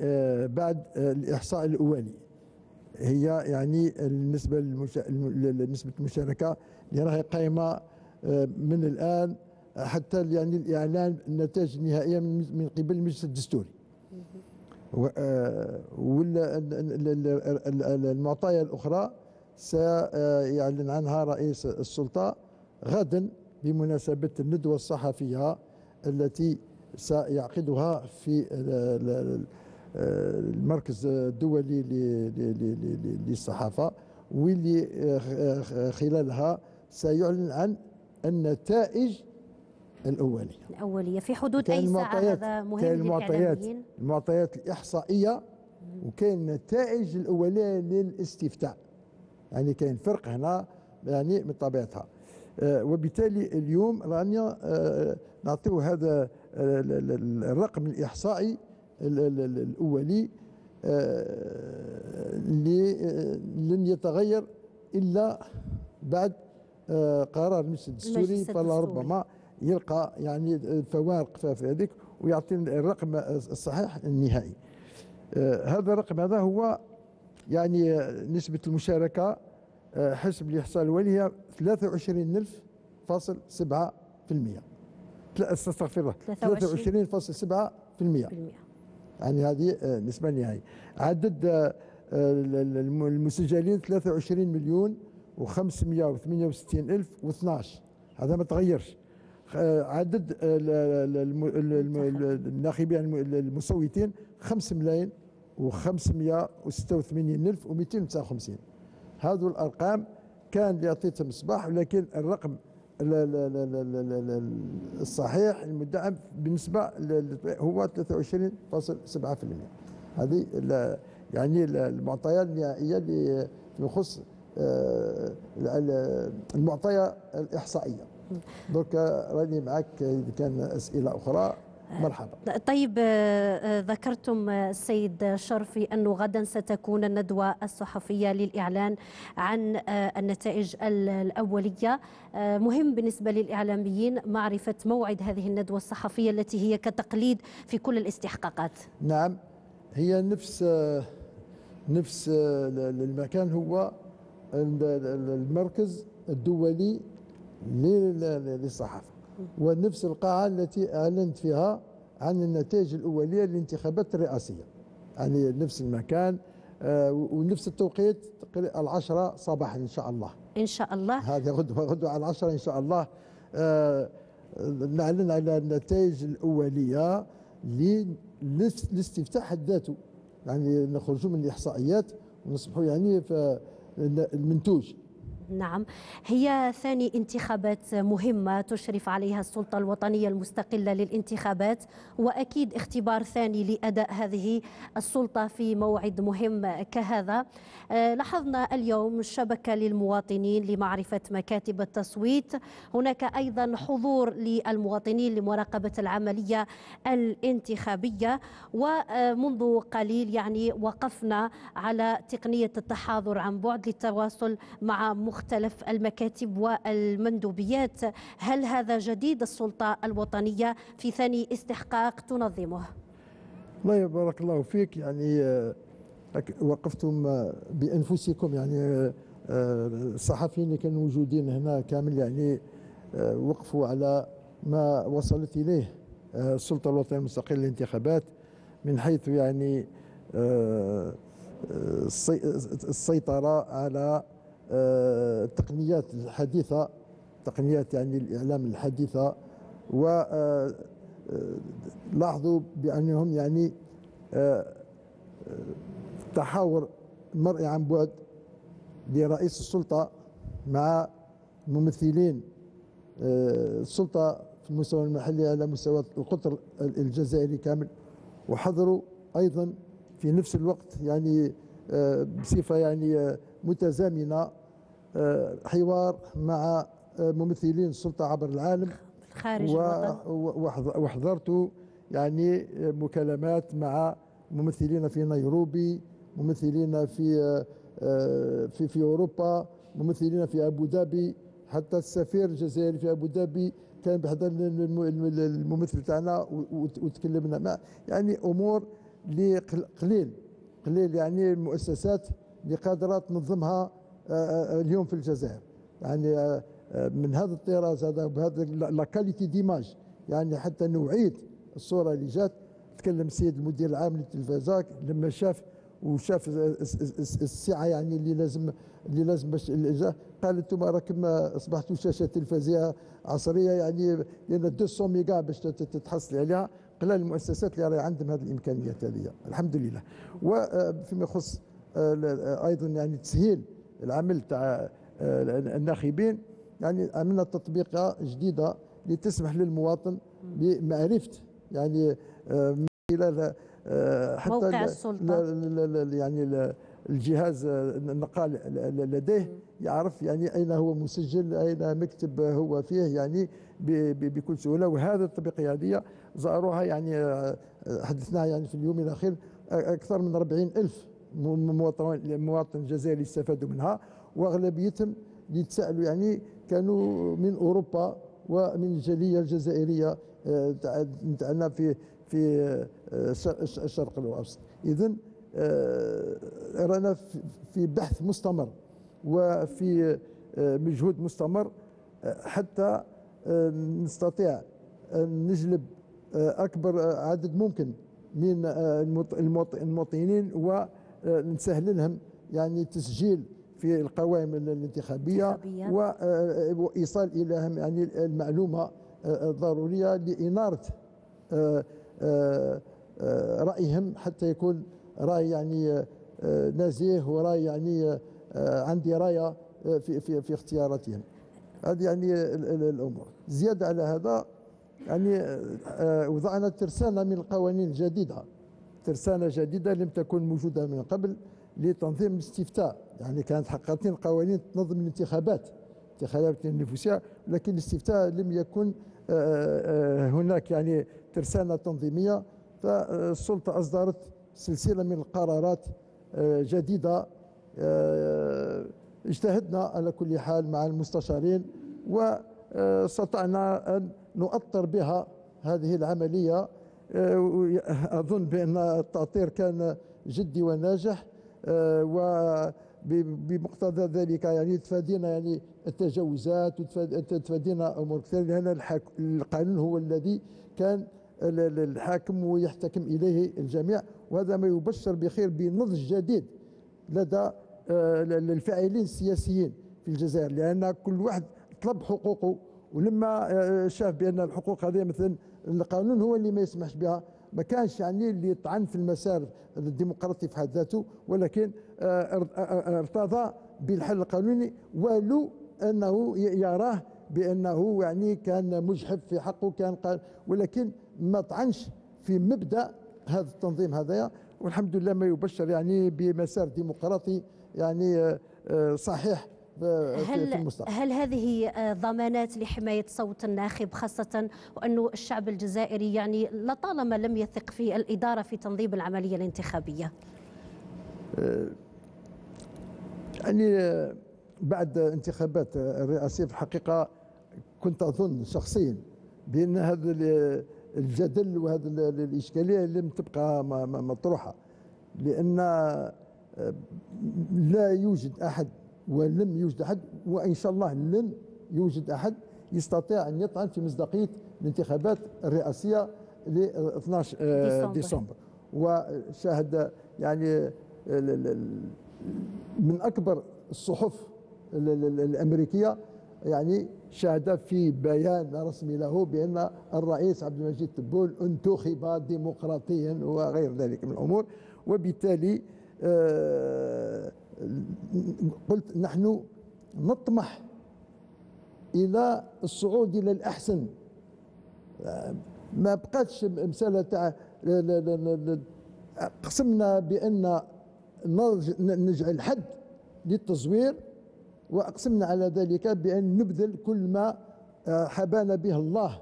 بعد الإحصاء الأولي. هي يعني النسبة نسبة المشاركة اللي راهي قائمة من الآن حتى يعني الإعلان النتائج النهائية من قبل المجلس الدستوري. والمعطيات الأخرى سيعلن عنها رئيس السلطة غدا بمناسبة الندوة الصحفية التي سيعقدها في المركز الدولي للصحافة واللي خلالها سيعلن عن النتائج الأولية. الأولية في حدود أي ساعة هذا مهم كان المعطيات المعطيات الإحصائية وكاين النتائج الأولية للاستفتاء. يعني كاين فرق هنا يعني من طبيعتها. وبالتالي اليوم رانا نعطيو هذا الرقم الإحصائي الأولي اللي لن يتغير إلا بعد قرار المجلس الدستوري فلربما يلقى يعني الفوارق في هذيك ويعطينا الرقم الصحيح النهائي. هذا الرقم هذا هو يعني نسبة المشاركة حسب الإحصاء الأولي هي 23.7% استغفر الله. 23.7% يعني هذه نسبة نهائية. عدد المسجلين 23 مليون و568 ألف و12 هذا ما تغيرش. عدد الناخبين المصوتين 5 ملايين و586 ألف و259 هذو الأرقام كان اللي عطيتهم الصباح ولكن الرقم الصحيح المدعم بالنسبة هو 23.7% هذه يعني المعطيات النهائية اللي تخص المعطيات الإحصائية. دونك راني معك إذا كان أسئلة أخرى. مرحبا. طيب ذكرتم السيد شرفي أنه غدا ستكون الندوة الصحفية للإعلان عن النتائج الأولية. مهم بالنسبة للإعلاميين معرفة موعد هذه الندوة الصحفية التي هي كتقليد في كل الاستحقاقات. نعم هي نفس نفس المكان هو المركز الدولي للصحافة. ونفس القاعة التي أعلنت فيها عن النتائج الأولية للانتخابات الرئاسية. يعني نفس المكان آه ونفس التوقيت العشرة صباحا إن شاء الله. إن شاء الله. هذا غدوة غدوة على العشرة إن شاء الله. آه نعلن على النتائج الأولية للاستفتاح ذاته يعني نخرجوا من الإحصائيات ونصبحوا يعني في المنتوج. نعم. هي ثاني انتخابات مهمة تشرف عليها السلطة الوطنية المستقلة للانتخابات وأكيد اختبار ثاني لأداء هذه السلطة في موعد مهم كهذا. لاحظنا اليوم شبكة للمواطنين لمعرفة مكاتب التصويت. هناك أيضا حضور للمواطنين لمراقبة العملية الانتخابية ومنذ قليل يعني وقفنا على تقنية التحاضر عن بعد للتواصل مع مختلف المكاتب والمندوبيات. هل هذا جديد؟ السلطة الوطنية في ثاني استحقاق تنظمه؟ الله يبارك الله فيك. يعني وقفتم بأنفسكم. يعني الصحفيين اللي كانوا موجودين هنا كامل. يعني وقفوا على ما وصلت إليه السلطة الوطنية المستقلة للانتخابات من حيث يعني السيطرة على التقنيات الحديثة تقنيات يعني الإعلام الحديثة ولاحظوا بأنهم يعني تحاور مرئي عن بعد لرئيس السلطة مع ممثلين السلطة في المستوى المحلي على مستوى القطر الجزائري كامل وحضروا أيضا في نفس الوقت يعني بصفة يعني متزامنة حوار مع ممثلين السلطة عبر العالم. خارج الوطن وحضرت يعني مكالمات مع ممثلين في نيروبي ممثلين في في في أوروبا ممثلين في أبو ظبي. حتى السفير الجزائري في أبو ظبي كان بحضر الممثل تاعنا وتكلمنا. مع يعني أمور اللي قليل قليل يعني المؤسسات قادره تنظمها اليوم في الجزائر. يعني من هذا الطراز هذا بهذا لا كاليتي ديماج يعني حتى نوعيه الصورة اللي جات. تكلم السيد المدير العام للتلفازات لما شاف وشاف السعة يعني اللي لازم اللي لازم باش قال أنتم راكم أصبحتوا شاشة تلفزيونيه عصرية يعني لأن 200 ميجا باش تتحصل عليها قال المؤسسات اللي راهي عندهم هذه الإمكانيات هذه. الحمد لله. وفيما يخص أيضا يعني تسهيل العمل تاع الناخبين يعني عملنا تطبيقة جديدة لتسمح للمواطن بمعرفة يعني من خلال حتى موقع السلطة. يعني الجهاز النقال لديه يعرف يعني أين هو مسجل أين مكتب هو فيه يعني بكل سهولة. وهذا التطبيقيه هذه زاروها يعني حدثناها يعني في اليوم الأخير أكثر من 40 ألف مواطن جزائري استفادوا منها واغلبيتهم اللي تسالوا يعني كانوا من أوروبا ومن الجالية الجزائرية تاعنا في في الشرق الأوسط. اذا رانا في بحث مستمر وفي مجهود مستمر حتى نستطيع أن نجلب أكبر عدد ممكن من المواطنين ونسهل لهم يعني تسجيل في القوائم الانتخابية وإيصال إليهم يعني المعلومة الضروريه لإنارة رأيهم حتى يكون رأي يعني نزيه ورأي يعني عن درايه في في في اختياراتهم. هذه يعني الأمور. زيادة على هذا يعني وضعنا ترسانة من القوانين الجديدة. ترسانه جديدة لم تكن موجودة من قبل لتنظيم الاستفتاء. يعني كانت حقيقة القوانين تنظم الانتخابات انتخابات النفوسية لكن الاستفتاء لم يكن هناك يعني ترسانه تنظيمية. فالسلطة أصدرت سلسلة من القرارات جديدة اجتهدنا على كل حال مع المستشارين واستطعنا أن نؤطر بها هذه العملية. أظن بأن التأطير كان جدي وناجح وبمقتضى ذلك يعني تفادينا يعني التجاوزات وتفادينا أمور كثيرة. لأن القانون هو الذي كان الحاكم ويحتكم إليه الجميع وهذا ما يبشر بخير بنضج جديد لدى الفاعلين السياسيين في الجزائر. لأن كل واحد طلب حقوقه ولما شاف بأن الحقوق هذه مثلا القانون هو اللي ما يسمحش بها. ما كانش يعني اللي يطعن في المسار الديمقراطي في حد ذاته ولكن ارتضى بالحل القانوني ولو أنه يراه بأنه يعني كان مجحف في حقه كان قال ولكن ما طعنش في مبدأ هذا التنظيم هذايا. والحمد لله ما يبشر يعني بمسار ديمقراطي يعني صحيح هل المستقبل. هل هذه ضمانات لحماية صوت الناخب خاصة وانه الشعب الجزائري يعني لطالما لم يثق في الإدارة في تنظيم العملية الانتخابية؟ يعني بعد انتخابات الرئاسية في الحقيقة كنت أظن شخصيا بأن هذا الجدل وهذه الإشكالية لم تبقى مطروحة لأن لا يوجد أحد ولم يوجد أحد وإن شاء الله لن يوجد أحد يستطيع أن يطعن في مصداقية الانتخابات الرئاسية ل 12 ديسمبر. ديسمبر وشاهد يعني من أكبر الصحف ال- ال- الأمريكية يعني شاهد في بيان رسمي له بأن الرئيس عبد المجيد تبون انتخب ديمقراطيا وغير ذلك من الأمور وبالتالي آه، قلت نحن نطمح إلى الصعود إلى الأحسن. ما بقاتش مسألة تاع قسمنا بأن نجعل حد للتزوير وأقسمنا على ذلك بأن نبذل كل ما آه، حبانا به الله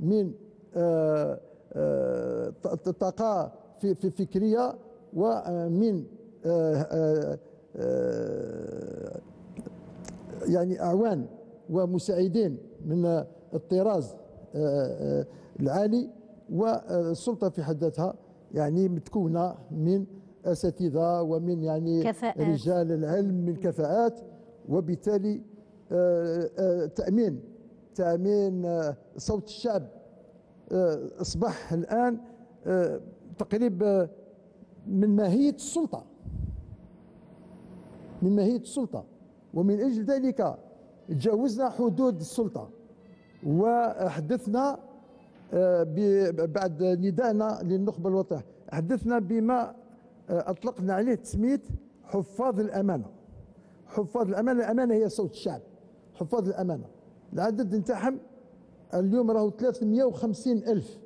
من آه، آه، طاقة فكرية ومن يعني أعوان ومساعدين من الطراز آه، آه، العالي والسلطة في حد ذاتها يعني متكونة من أساتذة ومن يعني كفاءات. رجال العلم من كفاءات وبالتالي آه، آه، تأمين تأمين آه، صوت الشعب آه، أصبح الآن آه، تقريبا آه، من ماهية السلطة من ماهيه السلطة. ومن أجل ذلك تجاوزنا حدود السلطة. وحدثنا آه، بعد ندائنا للنخبة الوطنية حدثنا بما آه، أطلقنا عليه تسميه حفاظ الأمانة. حفاظ الأمانة الأمانة هي صوت الشعب. حفاظ الأمانة. العدد نتاعهم اليوم راهو 350 ألف.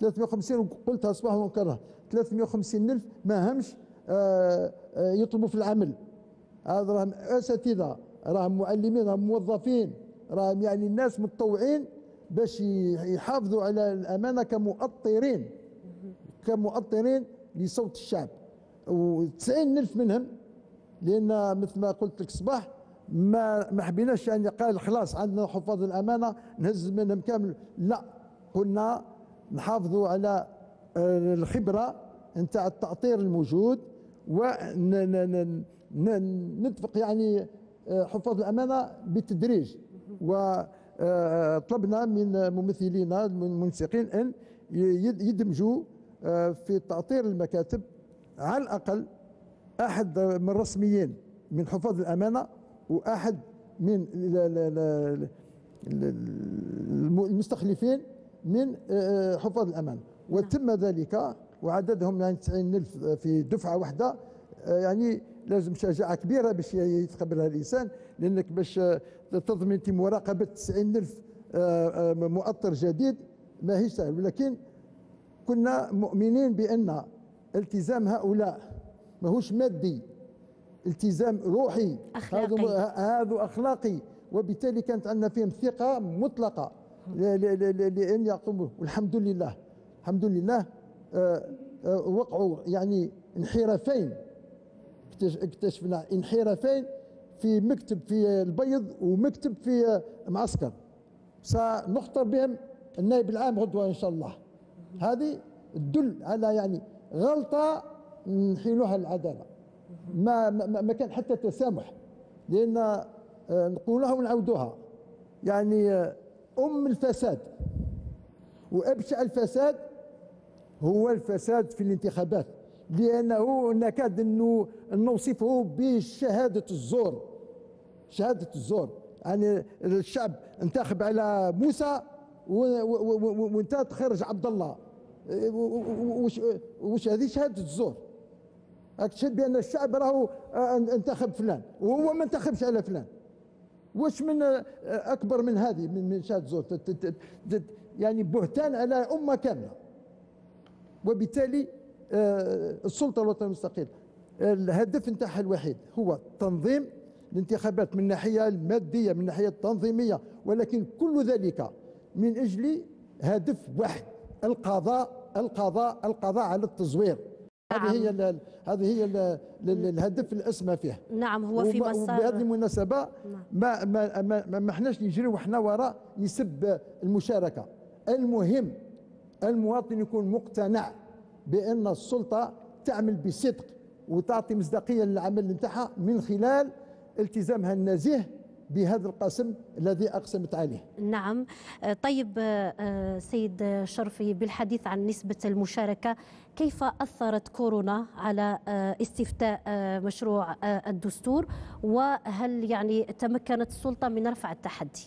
350 قلتها صباح ونكررها 350 ألف ما همش آه، يطلبوا في العمل. هذا راهم أساتذة راهم معلمين راهم موظفين راهم يعني الناس متطوعين باش يحافظوا على الأمانة كمؤطرين كمؤطرين لصوت الشعب. و90 ألف منهم لأن مثل ما قلت لك صباح ما ما حبيناش يعني قال خلاص عندنا حفاظ الأمانة نهز منهم كامل. لا قلنا نحافظوا على الخبرة نتاع التأطير الموجود ونتفق يعني آه، حفاظ الأمانة بالتدريج. وطلبنا من ممثلينا المنسقين أن يدمجوا آه، في تأطير المكاتب على الأقل أحد من الرسميين من حفاظ الأمانة وأحد من ال- ال- ال- ال- الم- المستخلفين من آه، حفاظ الأمانة. وتم ذلك وعددهم يعني 90 ألف في دفعة واحدة آه، يعني لازم شجاعه كبيرة باش يتقبلها الإنسان لأنك باش آه، تضمن انت مراقبه 90 ألف آه، آه، مؤطر جديد ما هيش سهل. ولكن كنا مؤمنين بأن التزام هؤلاء ماهوش مادي التزام روحي. أخلاقي. هذا هذا أخلاقي وبالتالي كانت عندنا فيهم ثقة مطلقة. ل- ل- ل- لأن يقوموا والحمد لله الحمد لله وقعوا يعني انحرافين. اكتش- اكتشفنا انحرافين في مكتب في البيض ومكتب في معسكر. سنخطر بهم النائب العام غدوة إن شاء الله. هذه تدل على يعني غلطة نحيلوها العدالة. ما ما, كان حتى تسامح. لأن آه، نقولها ونعودوها يعني آه، أم الفساد. وأبشع الفساد هو الفساد في الانتخابات لأنه نكاد انه نوصفه بشهادة الزور. شهادة الزور. يعني الشعب انتخب على موسى وانت تخرج عبد الله وش وش هذه شهادة الزور؟ تشهد بأن الشعب راهو انتخب فلان وهو ما انتخبش على فلان. واش من أكبر من هذه من شهادة الزور؟ يعني بهتان على أمة كاملة. وبالتالي آه، السلطة الوطنية المستقله الهدف نتاعها الوحيد هو تنظيم الانتخابات من الناحيه المادية من الناحيه التنظيمية. ولكن كل ذلك من أجل هدف واحد القضاء القضاء القضاء على التزوير. هذه هي ال- هذه هي ال- ال- الهدف الأسمى فيها نعم هو في مسار. وبهذه المناسبة نعم. ما ما ما, ما, ما احناش نجري وحنا وراء نسب المشاركة. المهم المواطن يكون مقتنع بأن السلطة تعمل بصدق وتعطي مصداقية للعمل نتاعها من خلال التزامها النزيه بهذا القسم الذي أقسمت عليه. نعم. طيب سيد شرفي بالحديث عن نسبة المشاركة كيف أثرت كورونا على استفتاء مشروع الدستور؟ وهل يعني تمكنت السلطة من رفع التحدي؟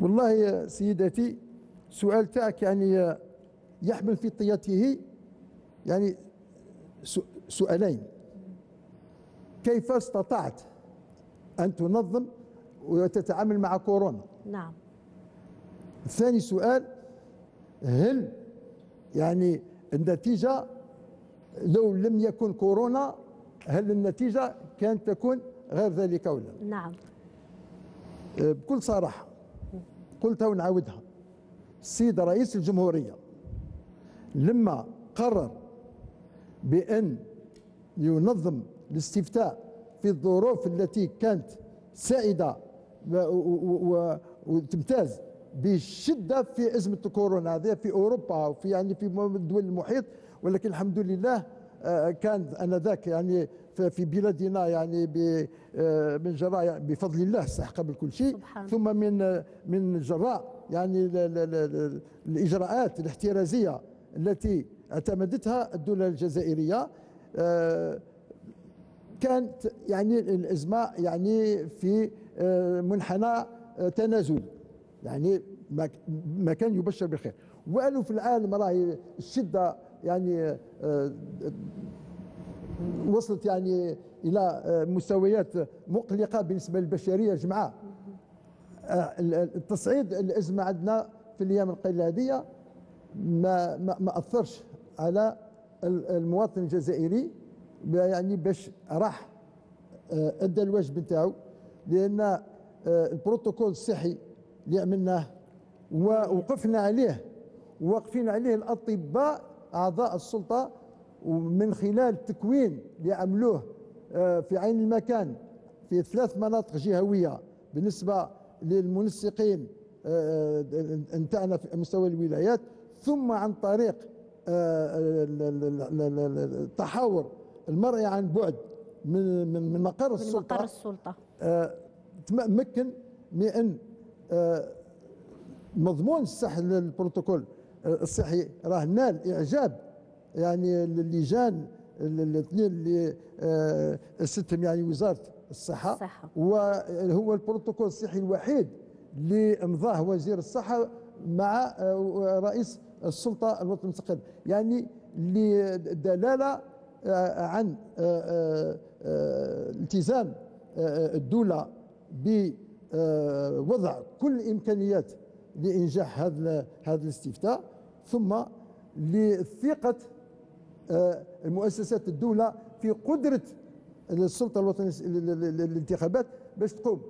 والله يا سيدتي سؤال تاعك يعني يحمل في طياته يعني سؤالين. كيف استطعت أن تنظم وتتعامل مع كورونا؟ نعم. ثاني سؤال هل يعني النتيجة لو لم يكن كورونا هل النتيجة كانت تكون غير ذلك أو لا؟ نعم. بكل صراحة قلتها ونعاودها. السيد رئيس الجمهورية لما قرر بأن ينظم الاستفتاء في الظروف التي كانت سائدة وتمتاز بشدة في أزمة كورونا هذه في أوروبا وفي يعني في دول المحيط ولكن الحمد لله آه، كان آنذاك يعني في بلادنا يعني آه، من جراء بفضل الله صح قبل كل شيء ثم من من جراء يعني الإجراءات الاحترازية التي اعتمدتها الدولة الجزائرية آه، كانت يعني الأزمة يعني في آه، منحنى آه، تنازلي يعني ما كان يبشر بالخير. والو في العالم راهي الشدة يعني وصلت يعني إلى مستويات مقلقة بالنسبة للبشرية جمعاء التصعيد الازمه عندنا في الأيام القليلة هذه ما ما, ما أثرش على المواطن الجزائري يعني باش راح أدى الواجب نتاعو لأن البروتوكول الصحي اللي عملناه ووقفنا عليه وواقفين عليه الأطباء أعضاء السلطة ومن خلال تكوين اللي عملوه آه، في عين المكان في ثلاث مناطق جهوية بالنسبة للمنسقين آه، آه، نتاعنا في مستوى الولايات ثم عن طريق التحاور المرئي عن بعد من من مقر السلطه من مقر السلطة تمكن من ان مضمون الصح للبروتوكول الصحي. راه نال إعجاب يعني اللجان الاثنين اللي آه، استهم يعني وزارة الصحة. وهو البروتوكول الصحي الوحيد اللي امضاه وزير الصحة مع آه، رئيس السلطة الوطنيه المستقل يعني لدلالة آه، عن التزام الدولة بوضع كل الإمكانيات لإنجاح هذا هذا الاستفتاء ثم لثقة آه، المؤسسات الدولة في قدرة السلطة الوطنية للانتخابات باش تقوم.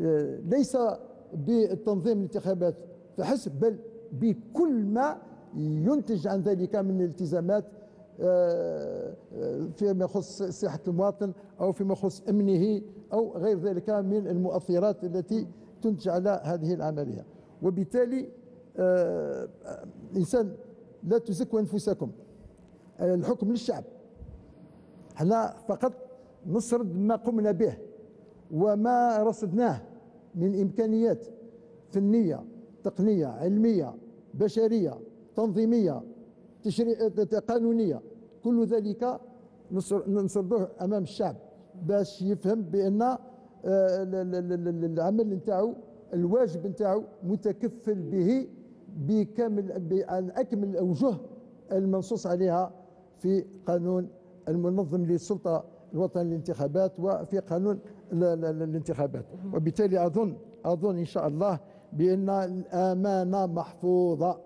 آه، ليس بالتنظيم الانتخابات فحسب بل بكل ما ينتج عن ذلك من التزامات آه، فيما يخص صحة المواطن أو فيما يخص أمنه أو غير ذلك من المؤثرات التي تنتج على هذه العملية. وبالتالي الإنسان لا تزكوا أنفسكم. الحكم للشعب. إحنا فقط نسرد ما قمنا به وما رصدناه من إمكانيات فنية تقنية علمية بشرية تنظيمية تشريع قانونية. كل ذلك نسردوه أمام الشعب باش يفهم بأن آه، العمل نتاعو الواجب نتاعو متكفل به بكامل بأن أكمل الأوجه المنصوص عليها في قانون المنظم للسلطة الوطنية للانتخابات وفي قانون الانتخابات وبالتالي أظن أظن إن شاء الله بأن الأمانة محفوظة.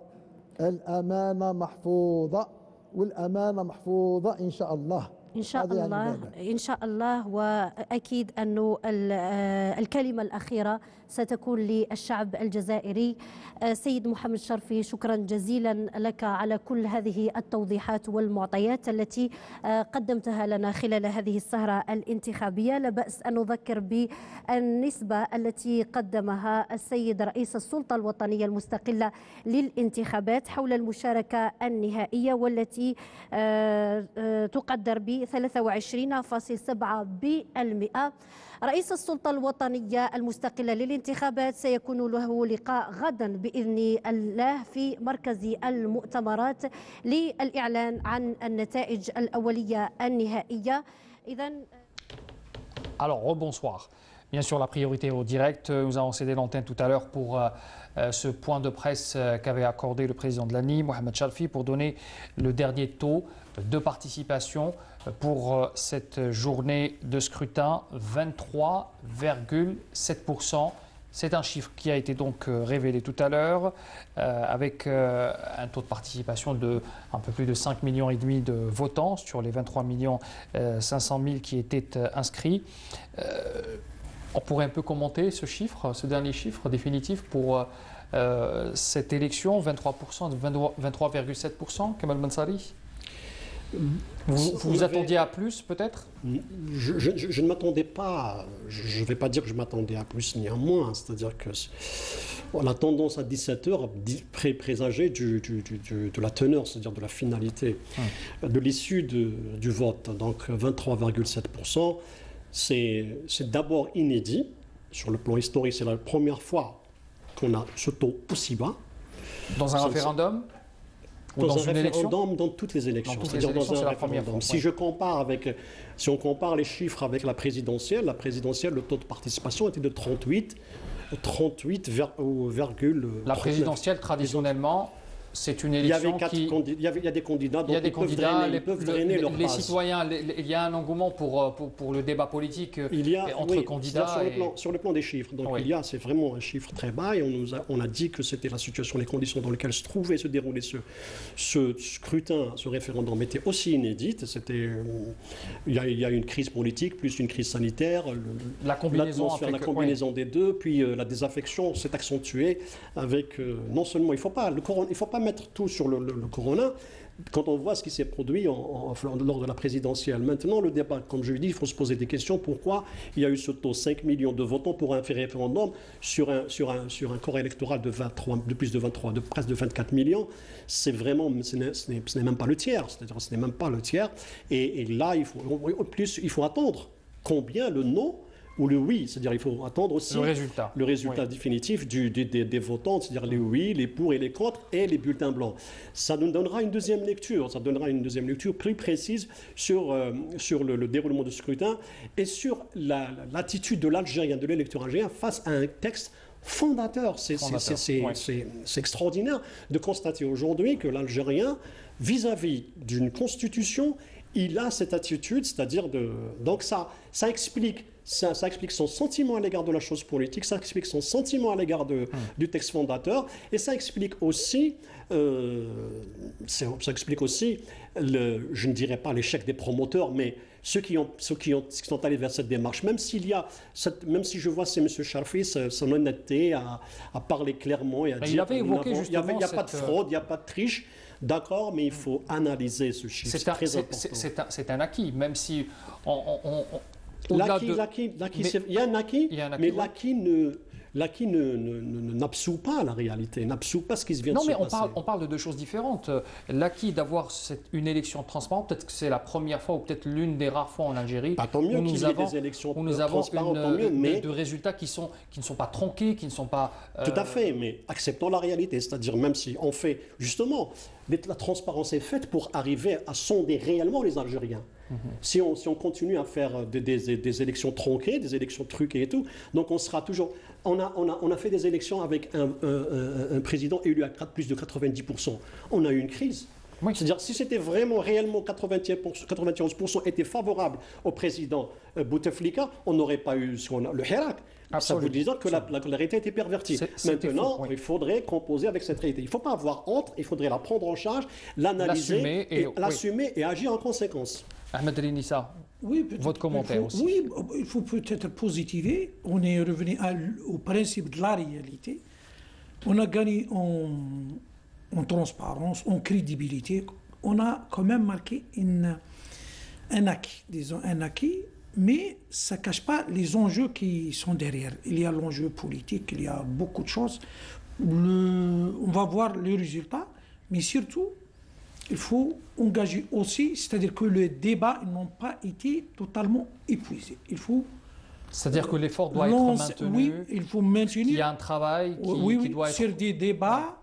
الأمانة محفوظة. والأمانة محفوظة إن شاء الله. إن شاء الله. إن شاء الله. وأكيد أنه آه، الكلمة الأخيرة ستكون للشعب الجزائري. آه، سيد محمد شرفي شكرا جزيلا لك على كل هذه التوضيحات والمعطيات التي آه، قدمتها لنا خلال هذه السهرة الانتخابية. لا بأس أن نذكر بالنسبة التي قدمها السيد رئيس السلطة الوطنية المستقلة للانتخابات حول المشاركة النهائية والتي تقدر ب 23.7% رئيس السلطة الوطنية المستقلة للانتخابات سيكون له لقاء غدا بإذن الله في مركز المؤتمرات للإعلان عن النتائج الأولية النهائية إذا Alors, rebonsoir. Bien sûr, la priorité au direct. Nous avons cédé l'antenne tout à l'heure pour euh, euh, ce point de presse euh, qu'avait accordé le président de l'ANI, Mohamed Chalfi, pour donner le dernier taux de participation pour cette journée de scrutin, 23,7%. C'est un chiffre qui a été donc révélé tout à l'heure, avec un taux de participation de un peu plus de 5 millions et demi de votants sur les 23 millions 500 000 qui étaient inscrits. On pourrait un peu commenter ce chiffre, ce dernier chiffre définitif pour euh, cette élection, 23%, 23,7%, Kamal Mansari? Vous, vous, attendiez à plus peut-être je, ne m'attendais pas, je ne vais pas dire que je m'attendais à plus ni à moins, c'est-à-dire que la tendance à 17h pré présageait du, de la teneur, c'est-à-dire de la finalité, hum. de l'issue du vote. Donc 23,7%, c'est d'abord inédit. Sur le plan historique, c'est la première fois qu'on a ce taux aussi bas. Dans un référendum? Dans, un référendum, dans toutes les élections. C'est-à-dire dans un référendum. Si je compare avec, si on compare les chiffres avec la présidentielle, la présidentielle, le taux de participation était de 38, 38, La présidentielle, traditionnellement, c'est une élection il y, avait qui... il, y avait, il y a des candidats, il y a des candidats, ils peuvent drainer, les, les citoyens, il y a un engouement pour, euh, pour, pour, le débat politique euh, il y a, entre candidats. Sur, le plan, sur, le plan, des chiffres, donc il y a, c'est vraiment un chiffre très bas et on, nous a, on a dit que c'était la situation, les conditions dans lesquelles se trouvait se dérouler ce, ce scrutin, ce référendum était aussi inédite. C'était, euh, il, y a, il y a une crise politique plus une crise sanitaire, la combinaison, la combinaison des deux, puis la désaffection s'est accentuée avec non seulement il faut pas, le il faut pas mettre tout sur le, corona quand on voit ce qui s'est produit lors de la présidentielle. Maintenant, le débat, comme je l'ai dit, il faut se poser des questions. Pourquoi il y a eu ce taux 5 millions de votants pour un référendum sur un, sur un, sur un corps électoral de, 23, de plus de 23, de presque de 24 millions? C'est vraiment, ce n'est même pas le tiers. C'est-à-dire, ce n'est même pas le tiers. Et, et là, il faut, plus, il faut attendre combien le non ou le oui, c'est-à-dire il faut attendre aussi le résultat, le résultat définitif du, des, votants, c'est-à-dire les oui, les pour et les contre et les bulletins blancs. Ça nous donnera une deuxième lecture, ça donnera une deuxième lecture plus précise sur, euh, sur le, déroulement du scrutin et sur l'attitude de l'Algérien, de l'électeur algérien face à un texte fondateur. C'est extraordinaire de constater aujourd'hui que l'Algérien, vis-à-vis d'une constitution, il a cette attitude, c'est-à-dire de... Donc ça, ça explique ça, explique son sentiment à l'égard de la chose politique, ça explique son sentiment à l'égard hum. du texte fondateur, et ça explique aussi, euh, ça explique aussi, le, je ne dirais pas l'échec des promoteurs, mais ceux qui, ont, ceux qui, ont, qui sont allés vers cette démarche, même s'il y a, cette, même si je vois c'est M. Charfi, son honnêteté à, à, parler clairement et à dire qu'il n'y a, pas de fraude, il n'y a pas de triche. D'accord, mais il faut analyser ce chiffre. C'est très important. C'est un, un, acquis, même si on, L'acquis, il y a un acquis, mais l'acquis ne l'acquis n'absout pas la réalité, n'absout pas ce qui se vient non, de se passer. Non, mais on parle, on parle de deux choses différentes. L'acquis d'avoir une élection transparente, peut-être que c'est la première fois ou peut-être l'une des rares fois en Algérie bah, tant mieux où nous avons, des élections où nous avons une, mieux, mais... de, résultats qui, sont, qui ne sont pas tronqués, qui ne sont pas... Tout à fait, mais acceptons la réalité, c'est-à-dire même si on fait, justement, la transparence est faite pour arriver à sonder réellement les Algériens. Mhm. Si, on, si, on, continue à faire des, des, élections tronquées, des élections truquées et tout, donc on sera toujours... On a, on a, on a fait des élections avec un, un, président élu à plus de 90%. On a eu une crise. C'est-à-dire, si c'était vraiment, réellement 91% étaient favorables au président euh, Bouteflika, on n'aurait pas eu a, le Hirak. Ça vous disant que la, la, réalité était pervertie. Maintenant, il faudrait composer avec cette réalité. Il ne faut pas avoir honte, il faudrait la prendre en charge, l'analyser, l'assumer et, et, agir en conséquence. Ahmed Rinissa, oui, votre commentaire aussi. Oui, il faut peut-être positiver. On est revenu au principe de la réalité. On a gagné en, en, transparence, en crédibilité. On a quand même marqué une, un acquis, disons un acquis mais ça ne cache pas les enjeux qui sont derrière. Il y a l'enjeu politique, il y a beaucoup de choses. on va voir les résultats, mais surtout, il faut engager aussi, c'est-à-dire que les débats n'ont pas été totalement épuisés. Il faut C'est-à-dire que l'effort doit être maintenu. Oui, il faut maintenir. Il y a un travail qui, oui, oui, doit être. Sur des débats, euh,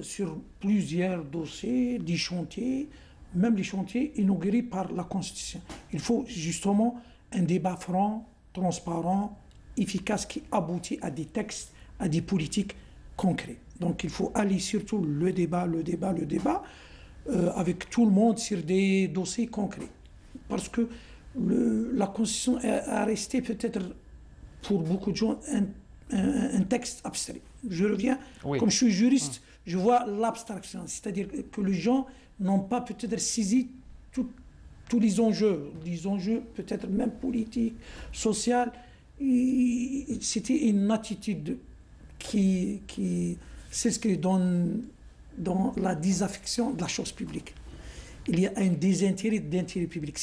sur plusieurs dossiers, des chantiers, même les chantiers inaugurés par la Constitution. Il faut justement un débat franc, transparent, efficace qui aboutit à des textes, à des politiques concrètes. Donc il faut aller surtout le débat, le débat, le débat, euh, avec tout le monde sur des dossiers concrets. Parce que le, la Constitution a, resté peut-être pour beaucoup de gens un, texte abstrait. Je reviens, comme je suis juriste, hum. Je vois l'abstraction, c'est-à-dire que les gens n'ont pas peut-être saisi tous les enjeux, les enjeux peut-être même politiques, sociaux. C'était une attitude qui, qui s'inscrit dans, dans la désaffection de la chose publique. Il y a un désintérêt d'intérêt public.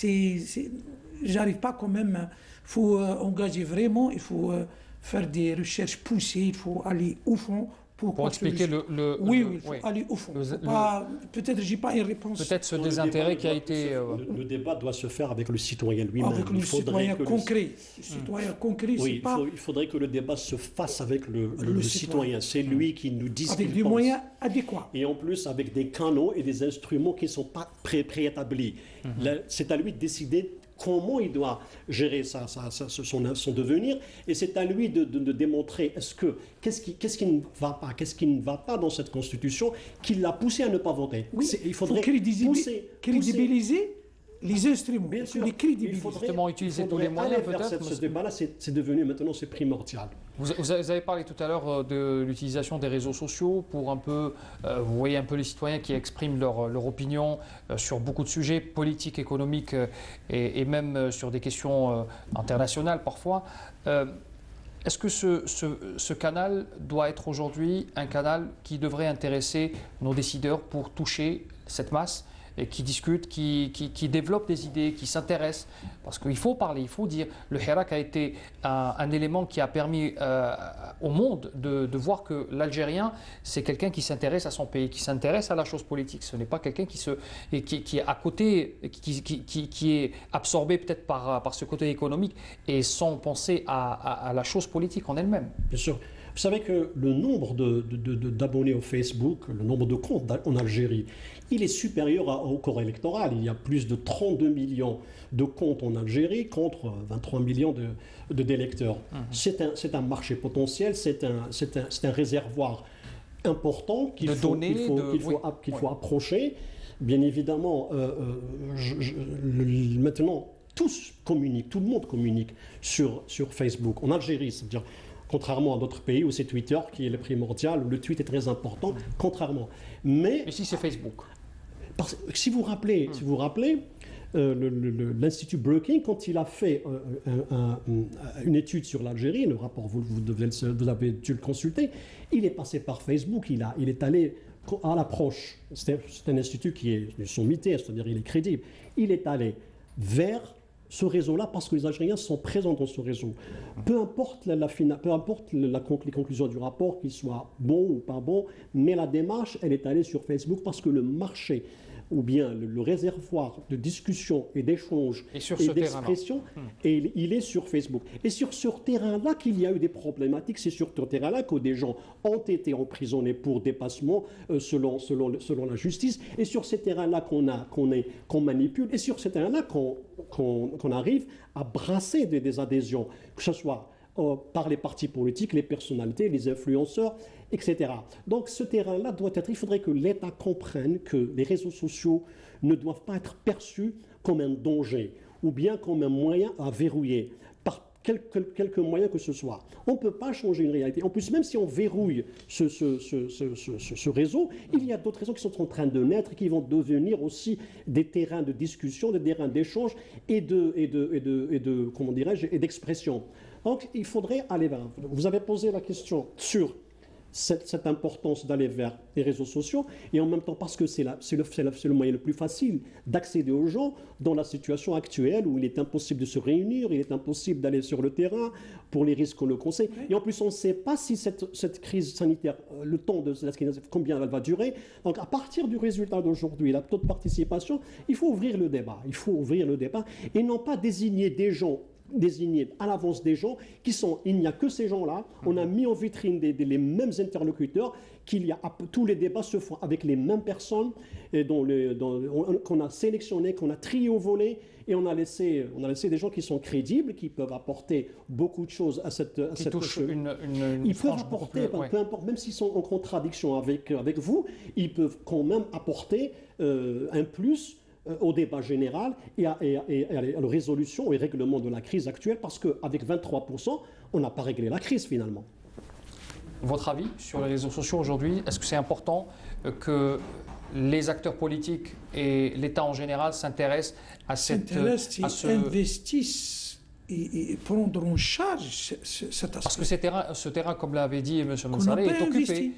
J'arrive pas quand même. Il faut euh, engager vraiment, il faut euh, faire des recherches poussées, il faut aller au fond pour, expliquer le, Oui, oui, il faut aller au fond. Peut-être j'ai pas une réponse. Peut-être ce désintérêt qui a été. Euh, le, débat doit se faire avec le citoyen lui-même. Avec le citoyen concret. Le citoyen concret, oui, pas... il, faudrait que le débat se fasse avec le, citoyen. C'est lui qui nous dit Avec des moyens adéquats. Et en plus, avec des canaux et des instruments qui ne sont pas préétablis. Mhm. C'est à lui de décider comment il doit gérer son, son, devenir, et c'est à lui de, démontrer est-ce que qu'est-ce qui, qu'est-ce qui ne va pas, qu'est-ce qui ne va pas dans cette constitution qui l'a poussé à ne pas voter. il faudrait pousser, crédibiliser les instruments, Bien sûr, les Il faut justement utiliser tous les moyens peut-être. Ce débat-là, c'est devenu maintenant c'est primordial. Vous, avez parlé tout à l'heure euh, de l'utilisation des réseaux sociaux pour un peu, euh, vous voyez un peu les citoyens qui expriment leur, leur opinion euh, sur beaucoup de sujets politiques, économiques et, même sur des questions internationales parfois. Est-ce que ce, ce, ce, canal doit être aujourd'hui un canal qui devrait intéresser nos décideurs pour toucher cette masse? Qui discutent, qui, qui, développent des idées, qui s'intéressent. Parce qu'il faut parler, il faut dire. Le Hirak a été un, élément qui a permis euh, au monde de, voir que l'Algérien, c'est quelqu'un qui s'intéresse à son pays, qui s'intéresse à la chose politique. Ce n'est pas quelqu'un qui, est à côté, qui, est absorbé peut-être par, par ce côté économique et sans penser à, à, la chose politique en elle-même. Bien sûr. Vous savez que le nombre d'abonnés de, au Facebook, le nombre de comptes en Algérie, il est supérieur au corps électoral. Il y a plus de 32 millions de comptes en Algérie contre 23 millions de, d'électeurs. Mhm. C'est un, marché potentiel, c'est un, un, réservoir important qu'il faut, qu'il faut, approcher. Bien évidemment, euh, euh, maintenant, tous communiquent, tout le monde communique sur, sur Facebook. En Algérie, c'est-à-dire contrairement à d'autres pays où c'est Twitter qui est le primordial, où le tweet est très important, contrairement. Mais ici c'est Facebook. si vous rappelez, si vous rappelez euh, l'Institut Brookings, quand il a fait euh, une étude sur l'Algérie, le rapport, vous, vous, devez, vous, avez dû le consulter, il est passé par Facebook, il, a, il est allé à l'approche, c'est un institut qui est sommité, c'est-à-dire il est crédible, il est allé vers ce réseau-là parce que les Algériens sont présents dans ce réseau. Peu importe, la, peu importe la, les conclusions du rapport, qu'il soit bon ou pas bon, mais la démarche, elle est allée sur Facebook parce que le marché ou bien le, réservoir de discussion et d'échange et, d'expression, hmm. et il est sur Facebook. Et sur ce terrain-là qu'il y a eu des problématiques, c'est sur ce terrain-là que des gens ont été emprisonnés pour dépassement euh, selon, selon, selon la justice, et sur ce terrain-là qu'on qu'on qu'on manipule, et sur ce terrain-là qu'on arrive à brasser des, des adhésions, que ce soit euh, par les partis politiques, les personnalités, les influenceurs, etc. Donc ce terrain-là doit être, il faudrait que l'État comprenne que les réseaux sociaux ne doivent pas être perçus comme un danger ou bien comme un moyen à verrouiller par quelques, moyens que ce soit. On ne peut pas changer une réalité. En plus, même si on verrouille ce, réseau, il y a d'autres réseaux qui sont en train de naître, qui vont devenir aussi des terrains de discussion, des terrains d'échange et de, et et et comment et d'expression. Donc, il faudrait aller vers. Vous avez posé la question sur cette, importance d'aller vers les réseaux sociaux et en même temps parce que c'est le, le, moyen le plus facile d'accéder aux gens dans la situation actuelle où il est impossible de se réunir, il est impossible d'aller sur le terrain pour les risques qu'on le conseille. Et en plus, on ne sait pas si cette, cette, crise sanitaire, euh, le temps de combien elle va durer. Donc à partir du résultat d'aujourd'hui, la taux de participation, il faut ouvrir le débat. Il faut ouvrir le débat et non pas désigner des gens désigné à l'avance des gens qui sont, il n'y a que ces gens-là, on a mis en vitrine des, les mêmes interlocuteurs, qu'il y a, tous les débats se font avec les mêmes personnes, qu'on a sélectionné, qu'on a trié au volet, et on a, laissé, on a laissé des gens qui sont crédibles, qui peuvent apporter beaucoup de choses à cette... À cette une, une, Ils peuvent apporter, peu importe, même s'ils sont en contradiction avec, avec vous, ils peuvent quand même apporter euh, un plus au débat général et à, la résolution et règlement de la crise actuelle, parce qu'avec 23%, on n'a pas réglé la crise finalement. Votre avis sur les réseaux sociaux aujourd'hui Est-ce que c'est important euh, que les acteurs politiques et l'État en général s'intéressent à cette... S'intéressent à ce... investissent et, prendre en charge cet aspect. Parce que ce terrain, ce terrain comme l'avait dit M. Monsaré, est occupé.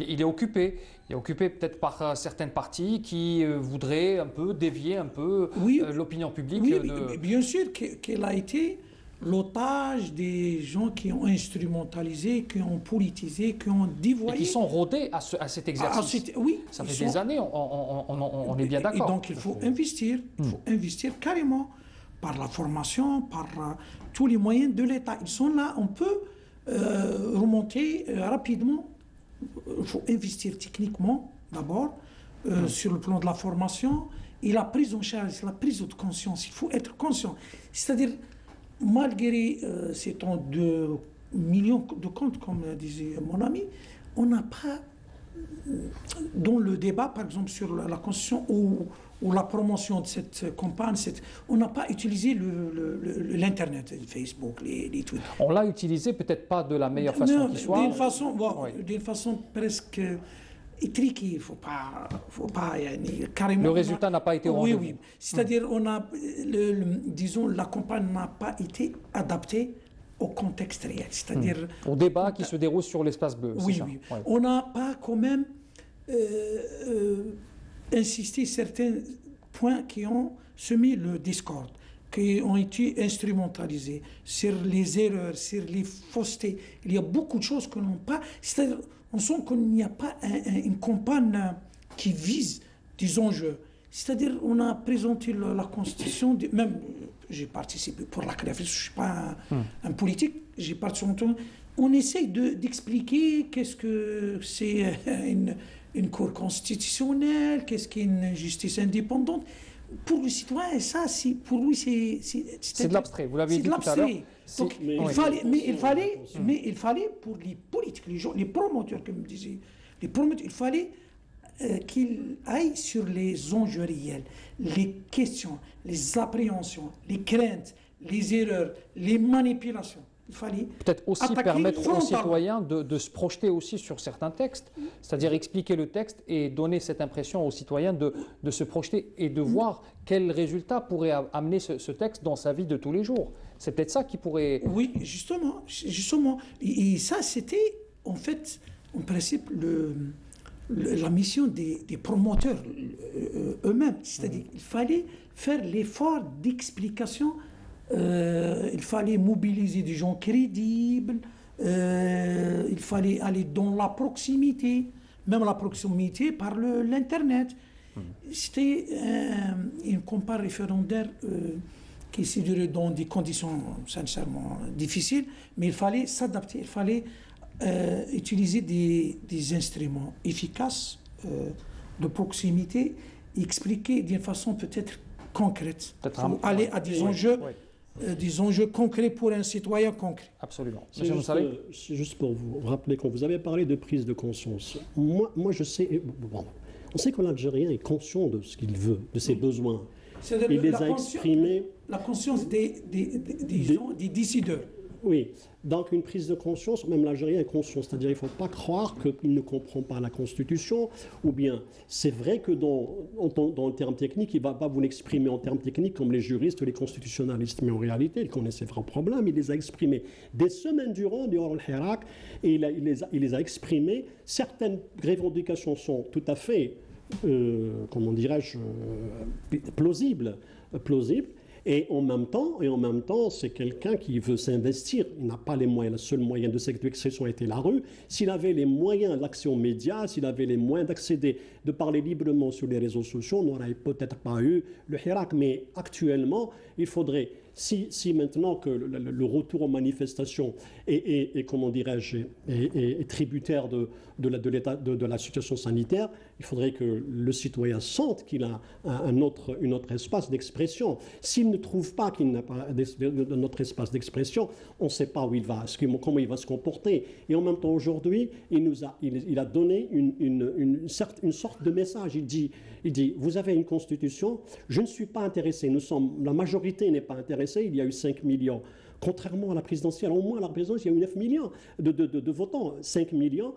Il, est occupé. Il est occupé peut-être par euh, certaines parties qui euh, voudraient un peu dévier un peu euh, l'opinion publique. Oui, bien sûr qu'elle a été l'otage des gens qui ont instrumentalisé, qui ont politisé, qui ont dévoyé. Et qui sont rodés à, cet exercice. Ah, oui. Ça fait des années, on, est bien d'accord. Et donc il faut investir, il faut hmm. investir carrément par la formation, par tous les moyens de l'État. Ils sont là, on peut remonter rapidement il faut investir techniquement d'abord, euh, sur le plan de la formation et la prise en charge, la prise de conscience. Il faut être conscient. C'est-à-dire, malgré euh, ces temps de millions de comptes, comme disait mon ami, on n'a pas, dans le débat, par exemple, sur la, Constitution ou, ou, la promotion de cette campagne, on n'a pas utilisé l'Internet, le, Facebook, les, les, tweets. On l'a utilisé peut-être pas de la meilleure façon qui soit. D'une façon, d'une façon presque étriquée, il ne faut pas, faut pas carrément. Le résultat n'a pas été au Oui, oui. C'est-à-dire, on a, disons, la campagne n'a pas été adaptée au contexte réel. C'est-à-dire. Hmm. Au débat qui se déroule sur l'espace bleu. Oui, oui. On n'a pas quand même euh, euh, insisté certains points qui ont semé le discorde, qui ont été instrumentalisés, sur les erreurs, sur les faussetés. Il y a beaucoup de choses que n'ont pas. C'est-à-dire, on sent qu'il n'y a pas une campagne qui vise des enjeux. C'est-à-dire, on a présenté la, Constitution, même j'ai participé pour la création, je ne suis pas un, hmm. politique, j'ai participé. On essaye d'expliquer qu'est-ce que c'est une, une, cour constitutionnelle, qu'est-ce qu'est une justice indépendante. Pour le citoyen, ça, pour lui, c'est. C'est de l'abstrait, vous l'avez dit tout à l'heure. mais, il fallait, mais, il fallait, mais il fallait, pour les politiques, les, gens, les promoteurs, comme me disait, les promoteurs, il fallait euh, qu'il aille sur les enjeux réels, les questions, les appréhensions, les craintes, les erreurs, les manipulations. Il fallait peut-être aussi permettre aux citoyens de, se projeter aussi sur certains textes, c'est-à-dire expliquer le texte et donner cette impression aux citoyens de, de se projeter et de voir quel résultat pourrait amener ce, ce, texte dans sa vie de tous les jours. C'est peut-être ça qui pourrait... Oui, justement, justement. Et, ça, c'était en fait, en principe, le, la mission des, promoteurs euh, eux-mêmes. C'est-à-dire qu'il fallait faire l'effort d'explication, euh, il fallait mobiliser des gens crédibles, euh, il fallait aller dans la proximité, même la proximité par l'Internet. Mmh. C'était une campagne référendaire qui s'est durée dans des conditions sincèrement difficiles, mais il fallait s'adapter, il fallait euh, utiliser des, des, instruments efficaces euh, de proximité, expliquer d'une façon peut-être concrète, peut aller à des enjeux. Euh, des enjeux concrets pour un citoyen concret. Absolument. C'est juste, juste, pour vous rappeler, quand vous avez parlé de prise de conscience, moi, moi je sais, bon, on sait que l'Algérien est conscient de ce qu'il veut, de ses besoins. Il les a exprimés. La conscience des, des, des, gens, des décideurs. Oui, donc une prise de conscience, même l'Algérien est conscient, c'est-à-dire il ne faut pas croire qu'il ne comprend pas la Constitution, ou bien c'est vrai que dans, le terme technique, il ne va pas vous l'exprimer en termes techniques comme les juristes ou les constitutionnalistes, mais en réalité, il connaît ses vrais problèmes, il les a exprimés des semaines durant, durant le Hirak, et il, les a, exprimés. Certaines revendications sont tout à fait, euh, comment dirais-je, euh, plausibles, plausibles et en même temps, et en même temps, c'est quelqu'un qui veut s'investir. Il n'a pas les moyens. Le seul moyen de cette expression était la rue. S'il avait les moyens d'action média, s'il avait les moyens d'accéder, de parler librement sur les réseaux sociaux, on n'aurait peut-être pas eu le Hirak. Mais actuellement, il faudrait si, si maintenant que le, retour aux manifestations est, comment dirais-je, est, tributaire de, de, la, de, de, la situation sanitaire, il faudrait que le citoyen sente qu'il a un, autre, une autre espace d'expression. S'il ne trouve pas qu'il n'a pas un autre espace d'expression, on ne sait pas où il va, comment il va se comporter. Et en même temps, aujourd'hui, il, nous a, il, a donné une, une, une, une sorte de message. Il dit, il dit, vous avez une constitution, je ne suis pas intéressé, nous sommes, la majorité n'est pas intéressée, il y a eu 5 millions. Contrairement à la présidentielle, au moins à la présidentielle, il y a eu 9 millions de, de, de, votants. 5 millions,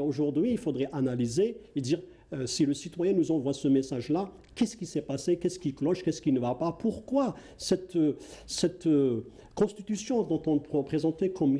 aujourd'hui, il faudrait analyser et dire, euh, si le citoyen nous envoie ce message-là, qu'est-ce qui s'est passé, qu'est-ce qui cloche, qu'est-ce qui ne va pas, pourquoi cette, euh, euh, constitution dont on présentait comme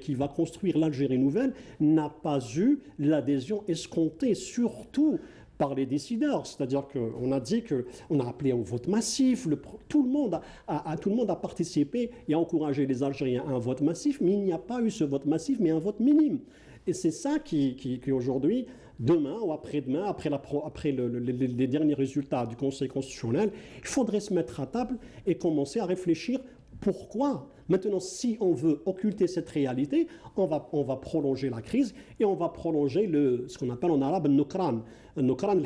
qui va construire l'Algérie nouvelle n'a pas eu l'adhésion escomptée, surtout par les décideurs. C'est-à-dire qu'on a dit qu'on a appelé au vote massif, tout le monde a participé et a encouragé les Algériens à un vote massif, mais il n'y a pas eu ce vote massif, mais un vote minime. Et c'est ça qui, qui, aujourd'hui, demain ou après-demain, après, la, après les derniers résultats du Conseil constitutionnel, il faudrait se mettre à table et commencer à réfléchir pourquoi Maintenant, si on veut occulter cette réalité, on va, on va prolonger la crise et on va prolonger le, ce qu'on appelle en arabe le nukran, le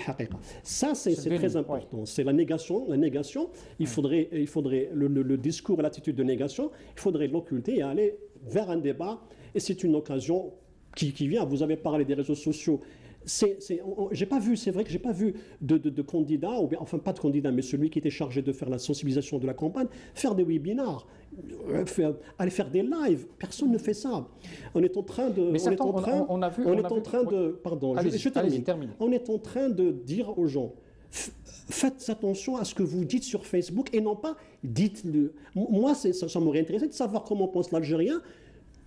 Ça, c'est très important. C'est la négation. La négation, il faudrait, il faudrait le, le discours et l'attitude de négation, il faudrait l'occulter et aller vers un débat. Et c'est une occasion qui, qui, vient. Vous avez parlé des réseaux sociaux j'ai pas vu, c'est vrai que j'ai pas vu de, de, candidat, ou bien, enfin pas de candidat, mais celui qui était chargé de faire la sensibilisation de la campagne, faire des webinars, euh, aller faire des lives. Personne ne fait ça. On est en train de, on est en train, on, a vu, on, est en train de, pardon, je, termine. On est en train de dire aux gens. Faites attention à ce que vous dites sur Facebook et non pas dites-le. Moi, ça, ça m'aurait intéressé de savoir comment pense l'Algérien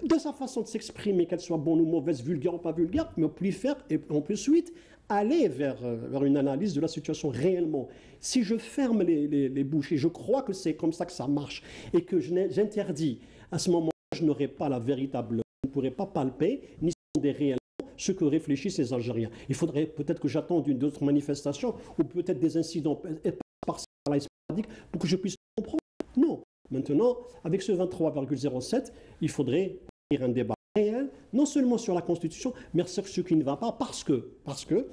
de sa façon de s'exprimer, qu'elle soit bonne ou mauvaise, vulgaire ou pas vulgaire, mais on faire et on peut ensuite aller vers, euh, vers une analyse de la situation réellement. Si je ferme les, les, bouches, et je crois que c'est comme ça que ça marche, et que j'interdis, à ce moment là je n'aurai pas la véritable, je ne pourrai pas palper, ni des réellement ce que réfléchissent les Algériens. Il faudrait peut-être que j'attende une autre manifestation, ou peut-être des incidents par pour que je puisse Maintenant, avec ce 23,07, il faudrait un débat réel, non seulement sur la Constitution, mais sur ce qui ne va pas, parce que, parce que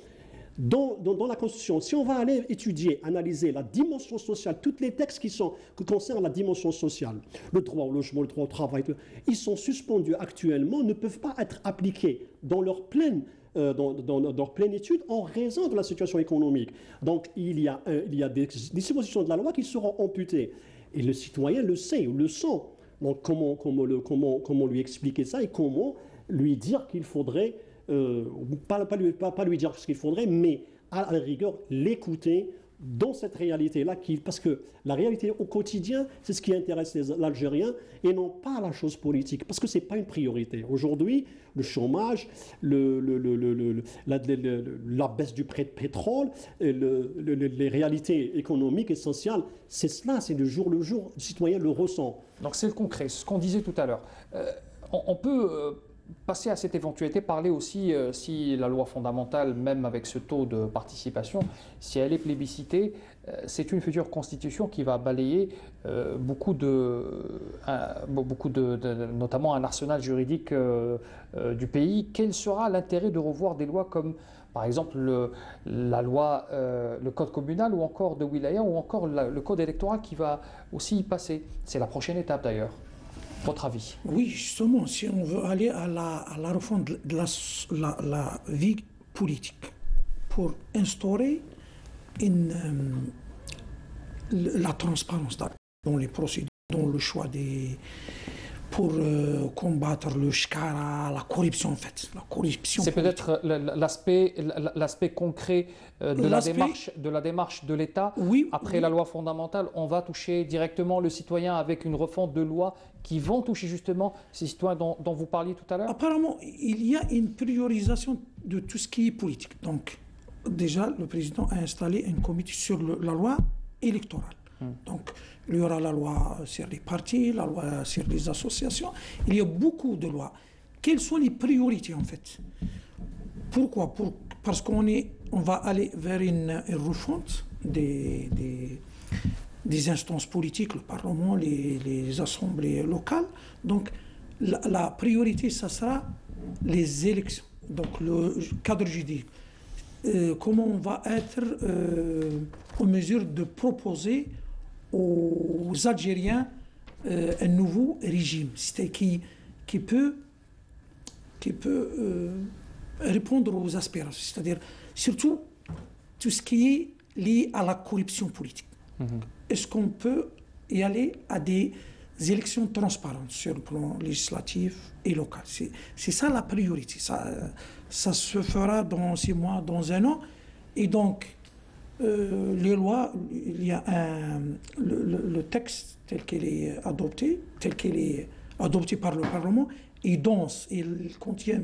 dans, la Constitution, si on va aller étudier, analyser la dimension sociale, tous les textes qui, sont, qui concernent la dimension sociale, le droit au logement, le droit au travail, ils sont suspendus actuellement, ne peuvent pas être appliqués dans leur pleine euh, dans, leur plénitude en raison de la situation économique. Donc il y a, il y a des dispositions de la loi qui seront amputées. Et le citoyen le sait, ou le sent. Donc comment, comment, comment, comment lui expliquer ça et comment lui dire qu'il faudrait, euh, pas, pas, lui, pas, pas, lui dire ce qu'il faudrait, mais à la rigueur l'écouter, dans cette réalité-là, parce que la réalité au quotidien, c'est ce qui intéresse l'Algérien et non pas la chose politique, parce que ce n'est pas une priorité. Aujourd'hui, le chômage, la, baisse du prix de pétrole, les réalités économiques et sociales, c'est cela, c'est le jour le jour, le citoyen le ressent. Donc c'est le concret, ce qu'on disait tout à l'heure. Euh, on, peut... Euh, passer à cette éventualité, parler aussi euh, si la loi fondamentale, même avec ce taux de participation, si elle est plébiscitée, euh, c'est une future constitution qui va balayer euh, beaucoup, de, beaucoup de, notamment un arsenal juridique du pays. Quel sera l'intérêt de revoir des lois comme par exemple le, la loi, le code communal ou encore de Wilaya ou encore le code électoral qui va aussi y passer? C'est la prochaine étape d'ailleurs votre avis. Oui, justement, si on veut aller à la, refonte de la, la, vie politique pour instaurer une, euh, la transparence dans les procédures, dans le choix des, pour euh, combattre le shkara, la corruption en fait. La corruption. C'est peut-être l'aspect, l'aspect concret euh, de la démarche de la démarche de l'État. Oui. Après la loi fondamentale, on va toucher directement le citoyen avec une refonte de loi qui vont toucher justement ces citoyens dont, dont vous parliez tout à l'heure. Apparemment, il y a une priorisation de tout ce qui est politique. Donc, déjà, le président a installé un comité sur la loi électorale. Hmm. Donc, il y aura la loi sur les partis, la loi sur les associations. Il y a beaucoup de lois. Quelles sont les priorités en fait? Pourquoi? Pour, Parce qu'on on va aller vers une, refonte des, des instances politiques, le Parlement, les, assemblées locales. Donc la, priorité, ça sera les élections, donc le cadre juridique. Euh, comment on va être euh, en mesure de proposer aux Algériens euh, un nouveau régime, qui, qui peut, qui peut répondre aux aspirations, c'est-à-dire surtout tout ce qui est lié à la corruption politique. Mhm. Est-ce qu'on peut y aller à des élections transparentes sur le plan législatif et local? C'est ça la priorité. Ça, ça se fera dans six mois, dans un an. Et donc, euh, les lois, il y a un, le, texte tel qu'il est adopté, tel qu'il est adopté par le Parlement, est dense. Il contient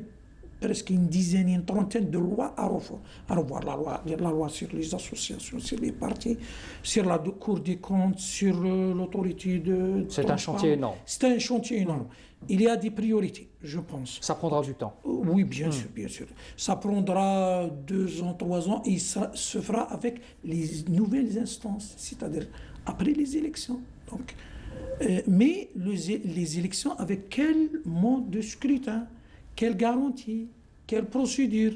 presque une dizaine, une trentaine de lois à revoir. À revoir. La, loi, la loi sur les associations, sur les partis, sur la Cour des comptes, sur euh, l'autorité de... C'est un chantier énorme. C'est un chantier énorme. Il y a des priorités, je pense. Ça prendra du temps. Euh, oui, bien hmm. sûr, bien sûr. Ça prendra deux ans, trois ans, et ça se fera avec les nouvelles instances, c'est-à-dire après les élections. Donc, euh, mais les, les élections avec quel mode de scrutin quelle garantie Quelle procédure?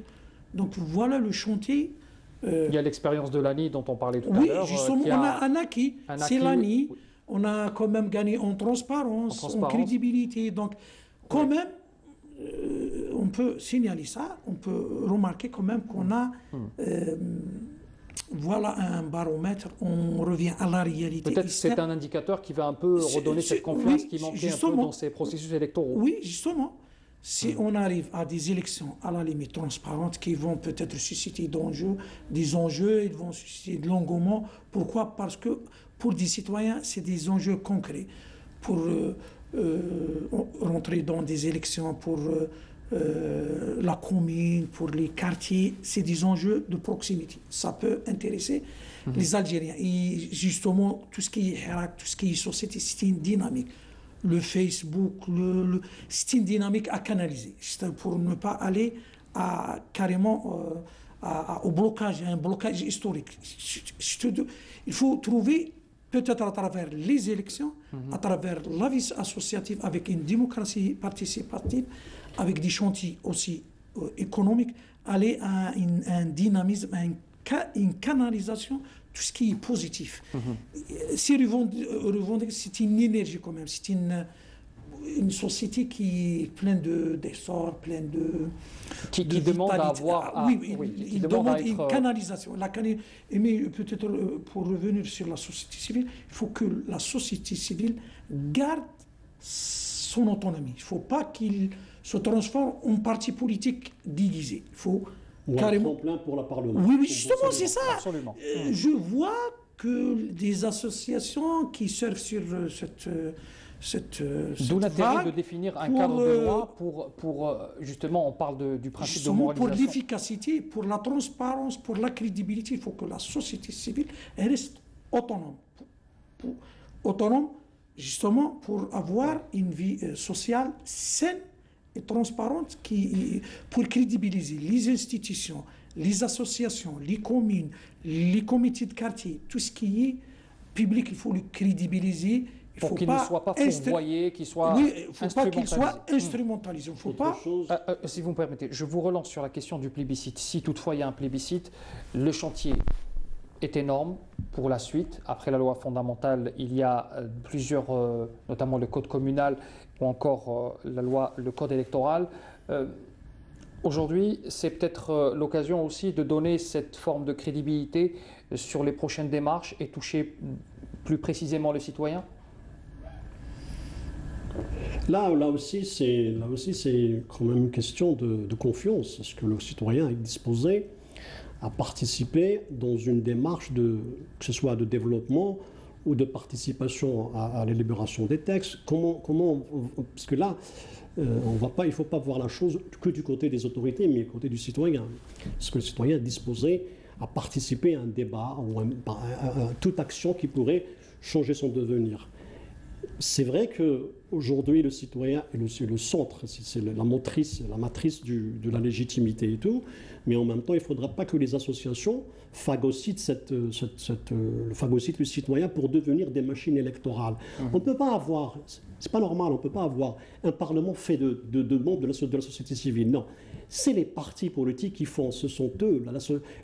Donc voilà le chantier. Euh, Il y a l'expérience de l'ANI dont on parlait tout à l'heure. Oui, justement, on a un acquis. C'est l'ANI. On a quand même gagné en transparence, en, crédibilité. Donc, quand même, euh, on peut signaler ça. On peut remarquer quand même qu'on a. Hmm. Euh, voilà un baromètre, on revient à la réalité. Peut-être que c'est un indicateur qui va un peu redonner cette confiance qui manquait un peu dans ces processus électoraux. Oui, justement. Si on arrive à des élections à la limite transparentes qui vont peut-être susciter d'enjeux, des enjeux, ils vont susciter de l'engouement. Pourquoi? Parce que pour des citoyens, c'est des enjeux concrets. Pour euh, rentrer dans des élections pour euh, la commune, pour les quartiers, c'est des enjeux de proximité. Ça peut intéresser mhm. les Algériens. Et justement, tout ce qui est tout ce qui est société, c'est une dynamique le Facebook, le, c'est une dynamique à canaliser, pour ne pas aller à, carrément euh, au blocage, un blocage historique. Il faut trouver, peut-être à travers les élections, à travers la vie associative, avec une démocratie participative, avec des chantiers aussi euh, économiques, aller à un dynamisme, à une, une canalisation tout ce qui est positif. C'est revendiqué, c'est une énergie quand même, c'est une, une société qui est pleine d'essor, pleine de. Qui, demande à avoir. Ah, oui, il, demande, une euh, canalisation. La mais peut-être euh, pour revenir sur la société civile, il faut que la société civile garde son autonomie. Il ne faut pas qu'il se transforme en parti politique déguisé. Il faut ou carrément. plein pour la Parlement. Oui, oui justement, c'est ça. Absolument. Euh, je vois que des associations qui surfent sur euh, cette. Euh, cette, D'où l'intérêt de définir un cadre de loi pour, pour justement, on parle du principe de moralisation. Pour l'efficacité, pour la transparence, pour la crédibilité, il faut que la société civile reste autonome. autonome, justement, pour avoir une vie sociale saine et transparente qui, pour crédibiliser les institutions, les associations, les communes, les comités de quartier, tout ce qui est public, il faut le crédibiliser. Il pour qu'il ne soit pas fourvoyé, qu'il soit oui, il ne faut pas qu'il soit instrumentalisé. Il faut pas... Euh, euh, si vous me permettez, je vous relance sur la question du plébiscite. Si toutefois il y a un plébiscite, le chantier est énorme pour la suite. Après la loi fondamentale, il y a euh, plusieurs, notamment le code communal ou encore euh, la loi, le code électoral. Euh, aujourd'hui, c'est peut-être euh, l'occasion aussi de donner cette forme de crédibilité sur les prochaines démarches et toucher plus précisément le citoyen Là, là aussi, c'est là aussi c'est quand même une question de, confiance. Est-ce que le citoyen est disposé à participer dans une démarche de que ce soit de développement ou de participation à, l'élaboration des textes? Comment, comment parce que là, euh, on va pas, il ne faut pas voir la chose que du côté des autorités, mais du côté du citoyen. Est-ce que le citoyen est disposé à participer à un débat ou à, toute action qui pourrait changer son devenir? C'est vrai qu'aujourd'hui, le citoyen est le, le centre, c'est la motrice, la matrice du, de la légitimité et tout. mais en même temps, il ne faudra pas que les associations phagocytent, cette, cette, le citoyen pour devenir des machines électorales. Mmh. On ne peut pas avoir, c'est pas normal, on ne peut pas avoir un Parlement fait de, de, de membres de la, de la société civile. Non, c'est les partis politiques qui font, ce sont eux.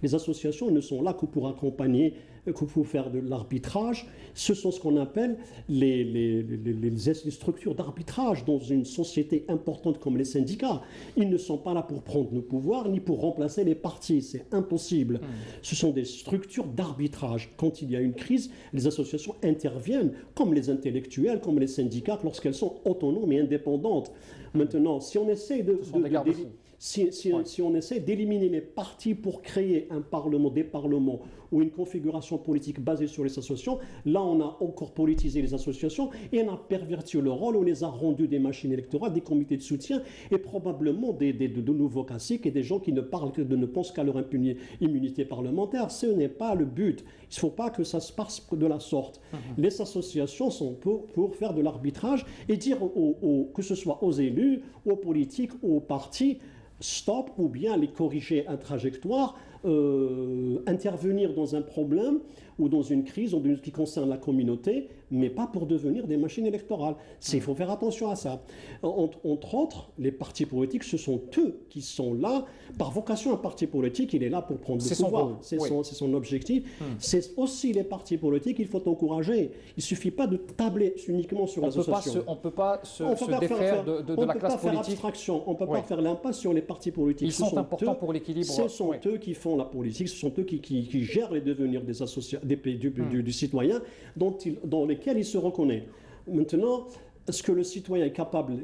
Les associations ne sont là que pour accompagner, que pour faire de l'arbitrage. Ce sont ce qu'on appelle les, les, structures d'arbitrage dans une société importante comme les syndicats. Ils ne sont pas là pour prendre nos pouvoirs ni pour remplacer les partis. C'est impossible. Hmm. Ce sont des structures d'arbitrage. Quand il y a une crise, les associations interviennent, comme les intellectuels, comme les syndicats, lorsqu'elles sont autonomes et indépendantes. Maintenant, si on essaie de si, on essaie d'éliminer les partis pour créer un parlement, des parlements ou une configuration politique basée sur les associations, là on a encore politisé les associations et on a perverti le rôle, on les a rendus des machines électorales, des comités de soutien et probablement des, de, nouveaux classiques et des gens qui ne parlent que de ne pensent qu'à leur immunité parlementaire. Ce n'est pas le but. Il ne faut pas que ça se passe de la sorte. Mhm. Les associations sont pour, pour faire de l'arbitrage et dire que ce soit aux élus, aux politiques, aux partis, stop ou bien les corriger un trajectoire, intervenir dans un problème ou dans une crise qui concerne la communauté, mais pas pour devenir des machines électorales. Il faut faire attention à ça. Entre, autres, les partis politiques, ce sont eux qui sont là. Par vocation, un parti politique, il est là pour prendre le pouvoir. C'est son, objectif. Hmm. C'est aussi les partis politiques qu'il faut encourager. Il ne suffit pas de tabler uniquement sur l'association. On ne peut pas se, défaire de, la classe politique. On ne peut pas faire l'impasse sur les partis politiques. Ils sont, importants pour l'équilibre. Ce sont eux qui font la politique, ce sont eux qui, gèrent les devenirs des, des pays, du, hmm. du, citoyen dont il, dans lesquels il se reconnaît. Maintenant, est-ce que le citoyen est capable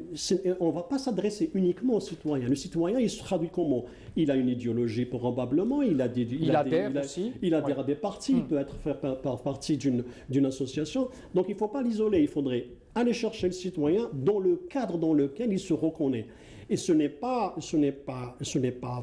On ne va pas s'adresser uniquement au citoyen. Le citoyen, il se traduit comment? Il a une idéologie probablement, il, a des, il, adhère aussi. Il adhère à des partis, il hmm. peut être fait par, partie d'une association. Donc il ne faut pas l'isoler, il faudrait aller chercher le citoyen dans le cadre dans lequel il se reconnaît. Et ce n'est pas, ce n'est pas, ce n'est pas,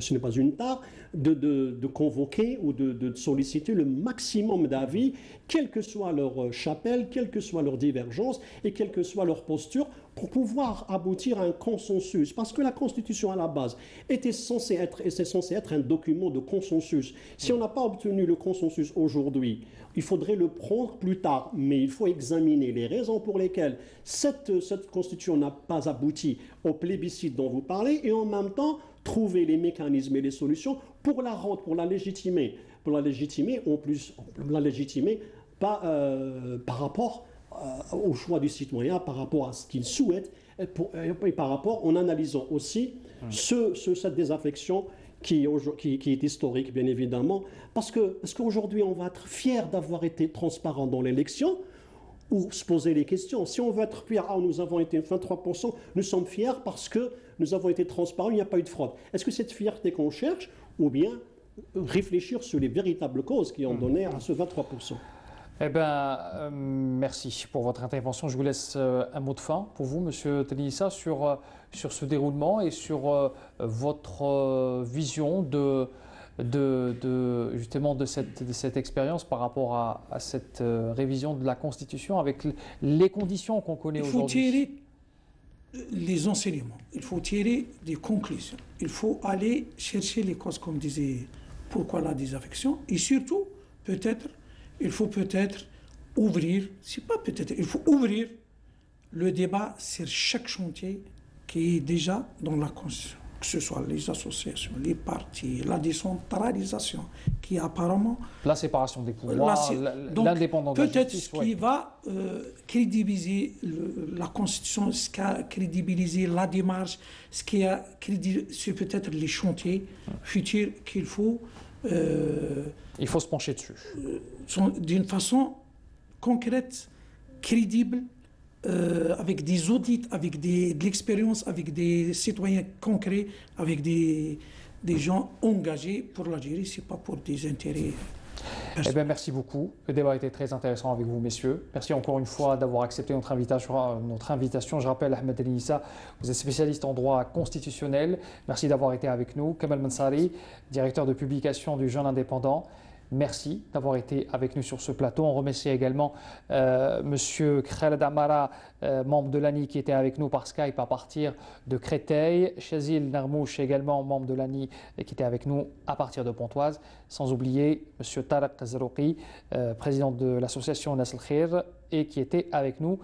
ce n'est pas une tare de, de, convoquer ou de, solliciter le maximum d'avis, quelle que soit leur chapelle, quelle que soit leur divergence et quelle que soit leur posture, pour pouvoir aboutir à un consensus. Parce que la Constitution à la base était censée être, et c'est censé être un document de consensus. Si on n'a pas obtenu le consensus aujourd'hui, il faudrait le prendre plus tard, mais il faut examiner les raisons pour lesquelles cette, cette Constitution n'a pas abouti au plébiscite dont vous parlez et en même temps trouver les mécanismes et les solutions pour la rendre, pour la légitimer, pour la légitimer en plus, la légitimer pas, euh, par rapport euh, au choix du citoyen, par rapport à ce qu'il souhaite, et, par rapport en analysant aussi ce, cette désaffection qui, qui, est historique, bien évidemment, parce que est-ce qu'aujourd'hui on va être fier d'avoir été transparent dans l'élection ou se poser les questions. Si on veut être fier, ah, nous avons été 23%, nous sommes fiers parce que nous avons été transparents, il n'y a pas eu de fraude. Est-ce que c'est cette fierté qu'on cherche ou bien réfléchir sur les véritables causes qui ont mmh. donné à ce 23% eh bien, euh, merci pour votre intervention. Je vous laisse euh, un mot de fin pour vous, Monsieur Tenissa, sur, euh, sur ce déroulement et sur votre vision de, de, justement de cette, de cette expérience par rapport à, à cette révision de la Constitution avec les conditions qu'on connaît aujourd'hui. Il faut tirer les enseignements, il faut tirer des conclusions, il faut aller chercher les causes, comme disait, pourquoi la désaffection, et surtout, peut-être, il faut peut-être ouvrir, c'est pas peut-être, il faut ouvrir le débat sur chaque chantier qui est déjà dans la Constitution, que ce soit les associations, les partis, la décentralisation, qui est apparemment... La séparation des pouvoirs, l'indépendance. Peut-être ce qui va euh, crédibiliser la Constitution, ce qui a crédibilisé la démarche, ce qui a crédibilisé peut-être les chantiers futurs qu'il faut... Euh, il faut se pencher dessus. Euh, d'une façon concrète, crédible, euh, avec des audits, avec des, de l'expérience, avec des citoyens concrets, avec des, des gens engagés pour l'Algérie, ce n'est pas pour des intérêts. Eh bien, merci beaucoup. Le débat a été très intéressant avec vous, messieurs. Merci encore une fois d'avoir accepté notre invitation. Notre invitation. Je rappelle, Ahmed Nissa, vous êtes spécialiste en droit constitutionnel. Merci d'avoir été avec nous. Kamal Mansari, directeur de publication du Jeune Indépendant. Merci d'avoir été avec nous sur ce plateau. On remercie également euh, Monsieur Khaled Amara, euh, membre de l'ANI, qui était avec nous par Skype à partir de Créteil. Chazil Narmouche, également membre de l'ANI, qui était avec nous à partir de Pontoise. Sans oublier Monsieur Tarek Zarouki, euh, président de l'association Nasl Khir, et qui était avec nous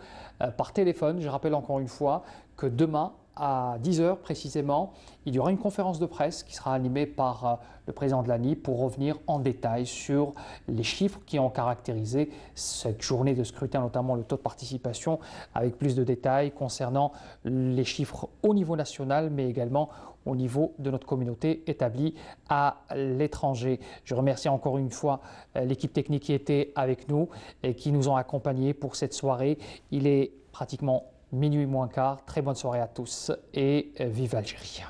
par téléphone. Je rappelle encore une fois que demain, à 10h précisément, il y aura une conférence de presse qui sera animée par euh, le président de l'ANI pour revenir en détail sur les chiffres qui ont caractérisé cette journée de scrutin, notamment le taux de participation, avec plus de détails concernant les chiffres au niveau national, mais également au niveau de notre communauté établie à l'étranger. Je remercie encore une fois euh, l'équipe technique qui était avec nous et qui nous ont accompagnés pour cette soirée. Il est pratiquement minuit moins quart. Très bonne soirée à tous et euh, vive Algérie.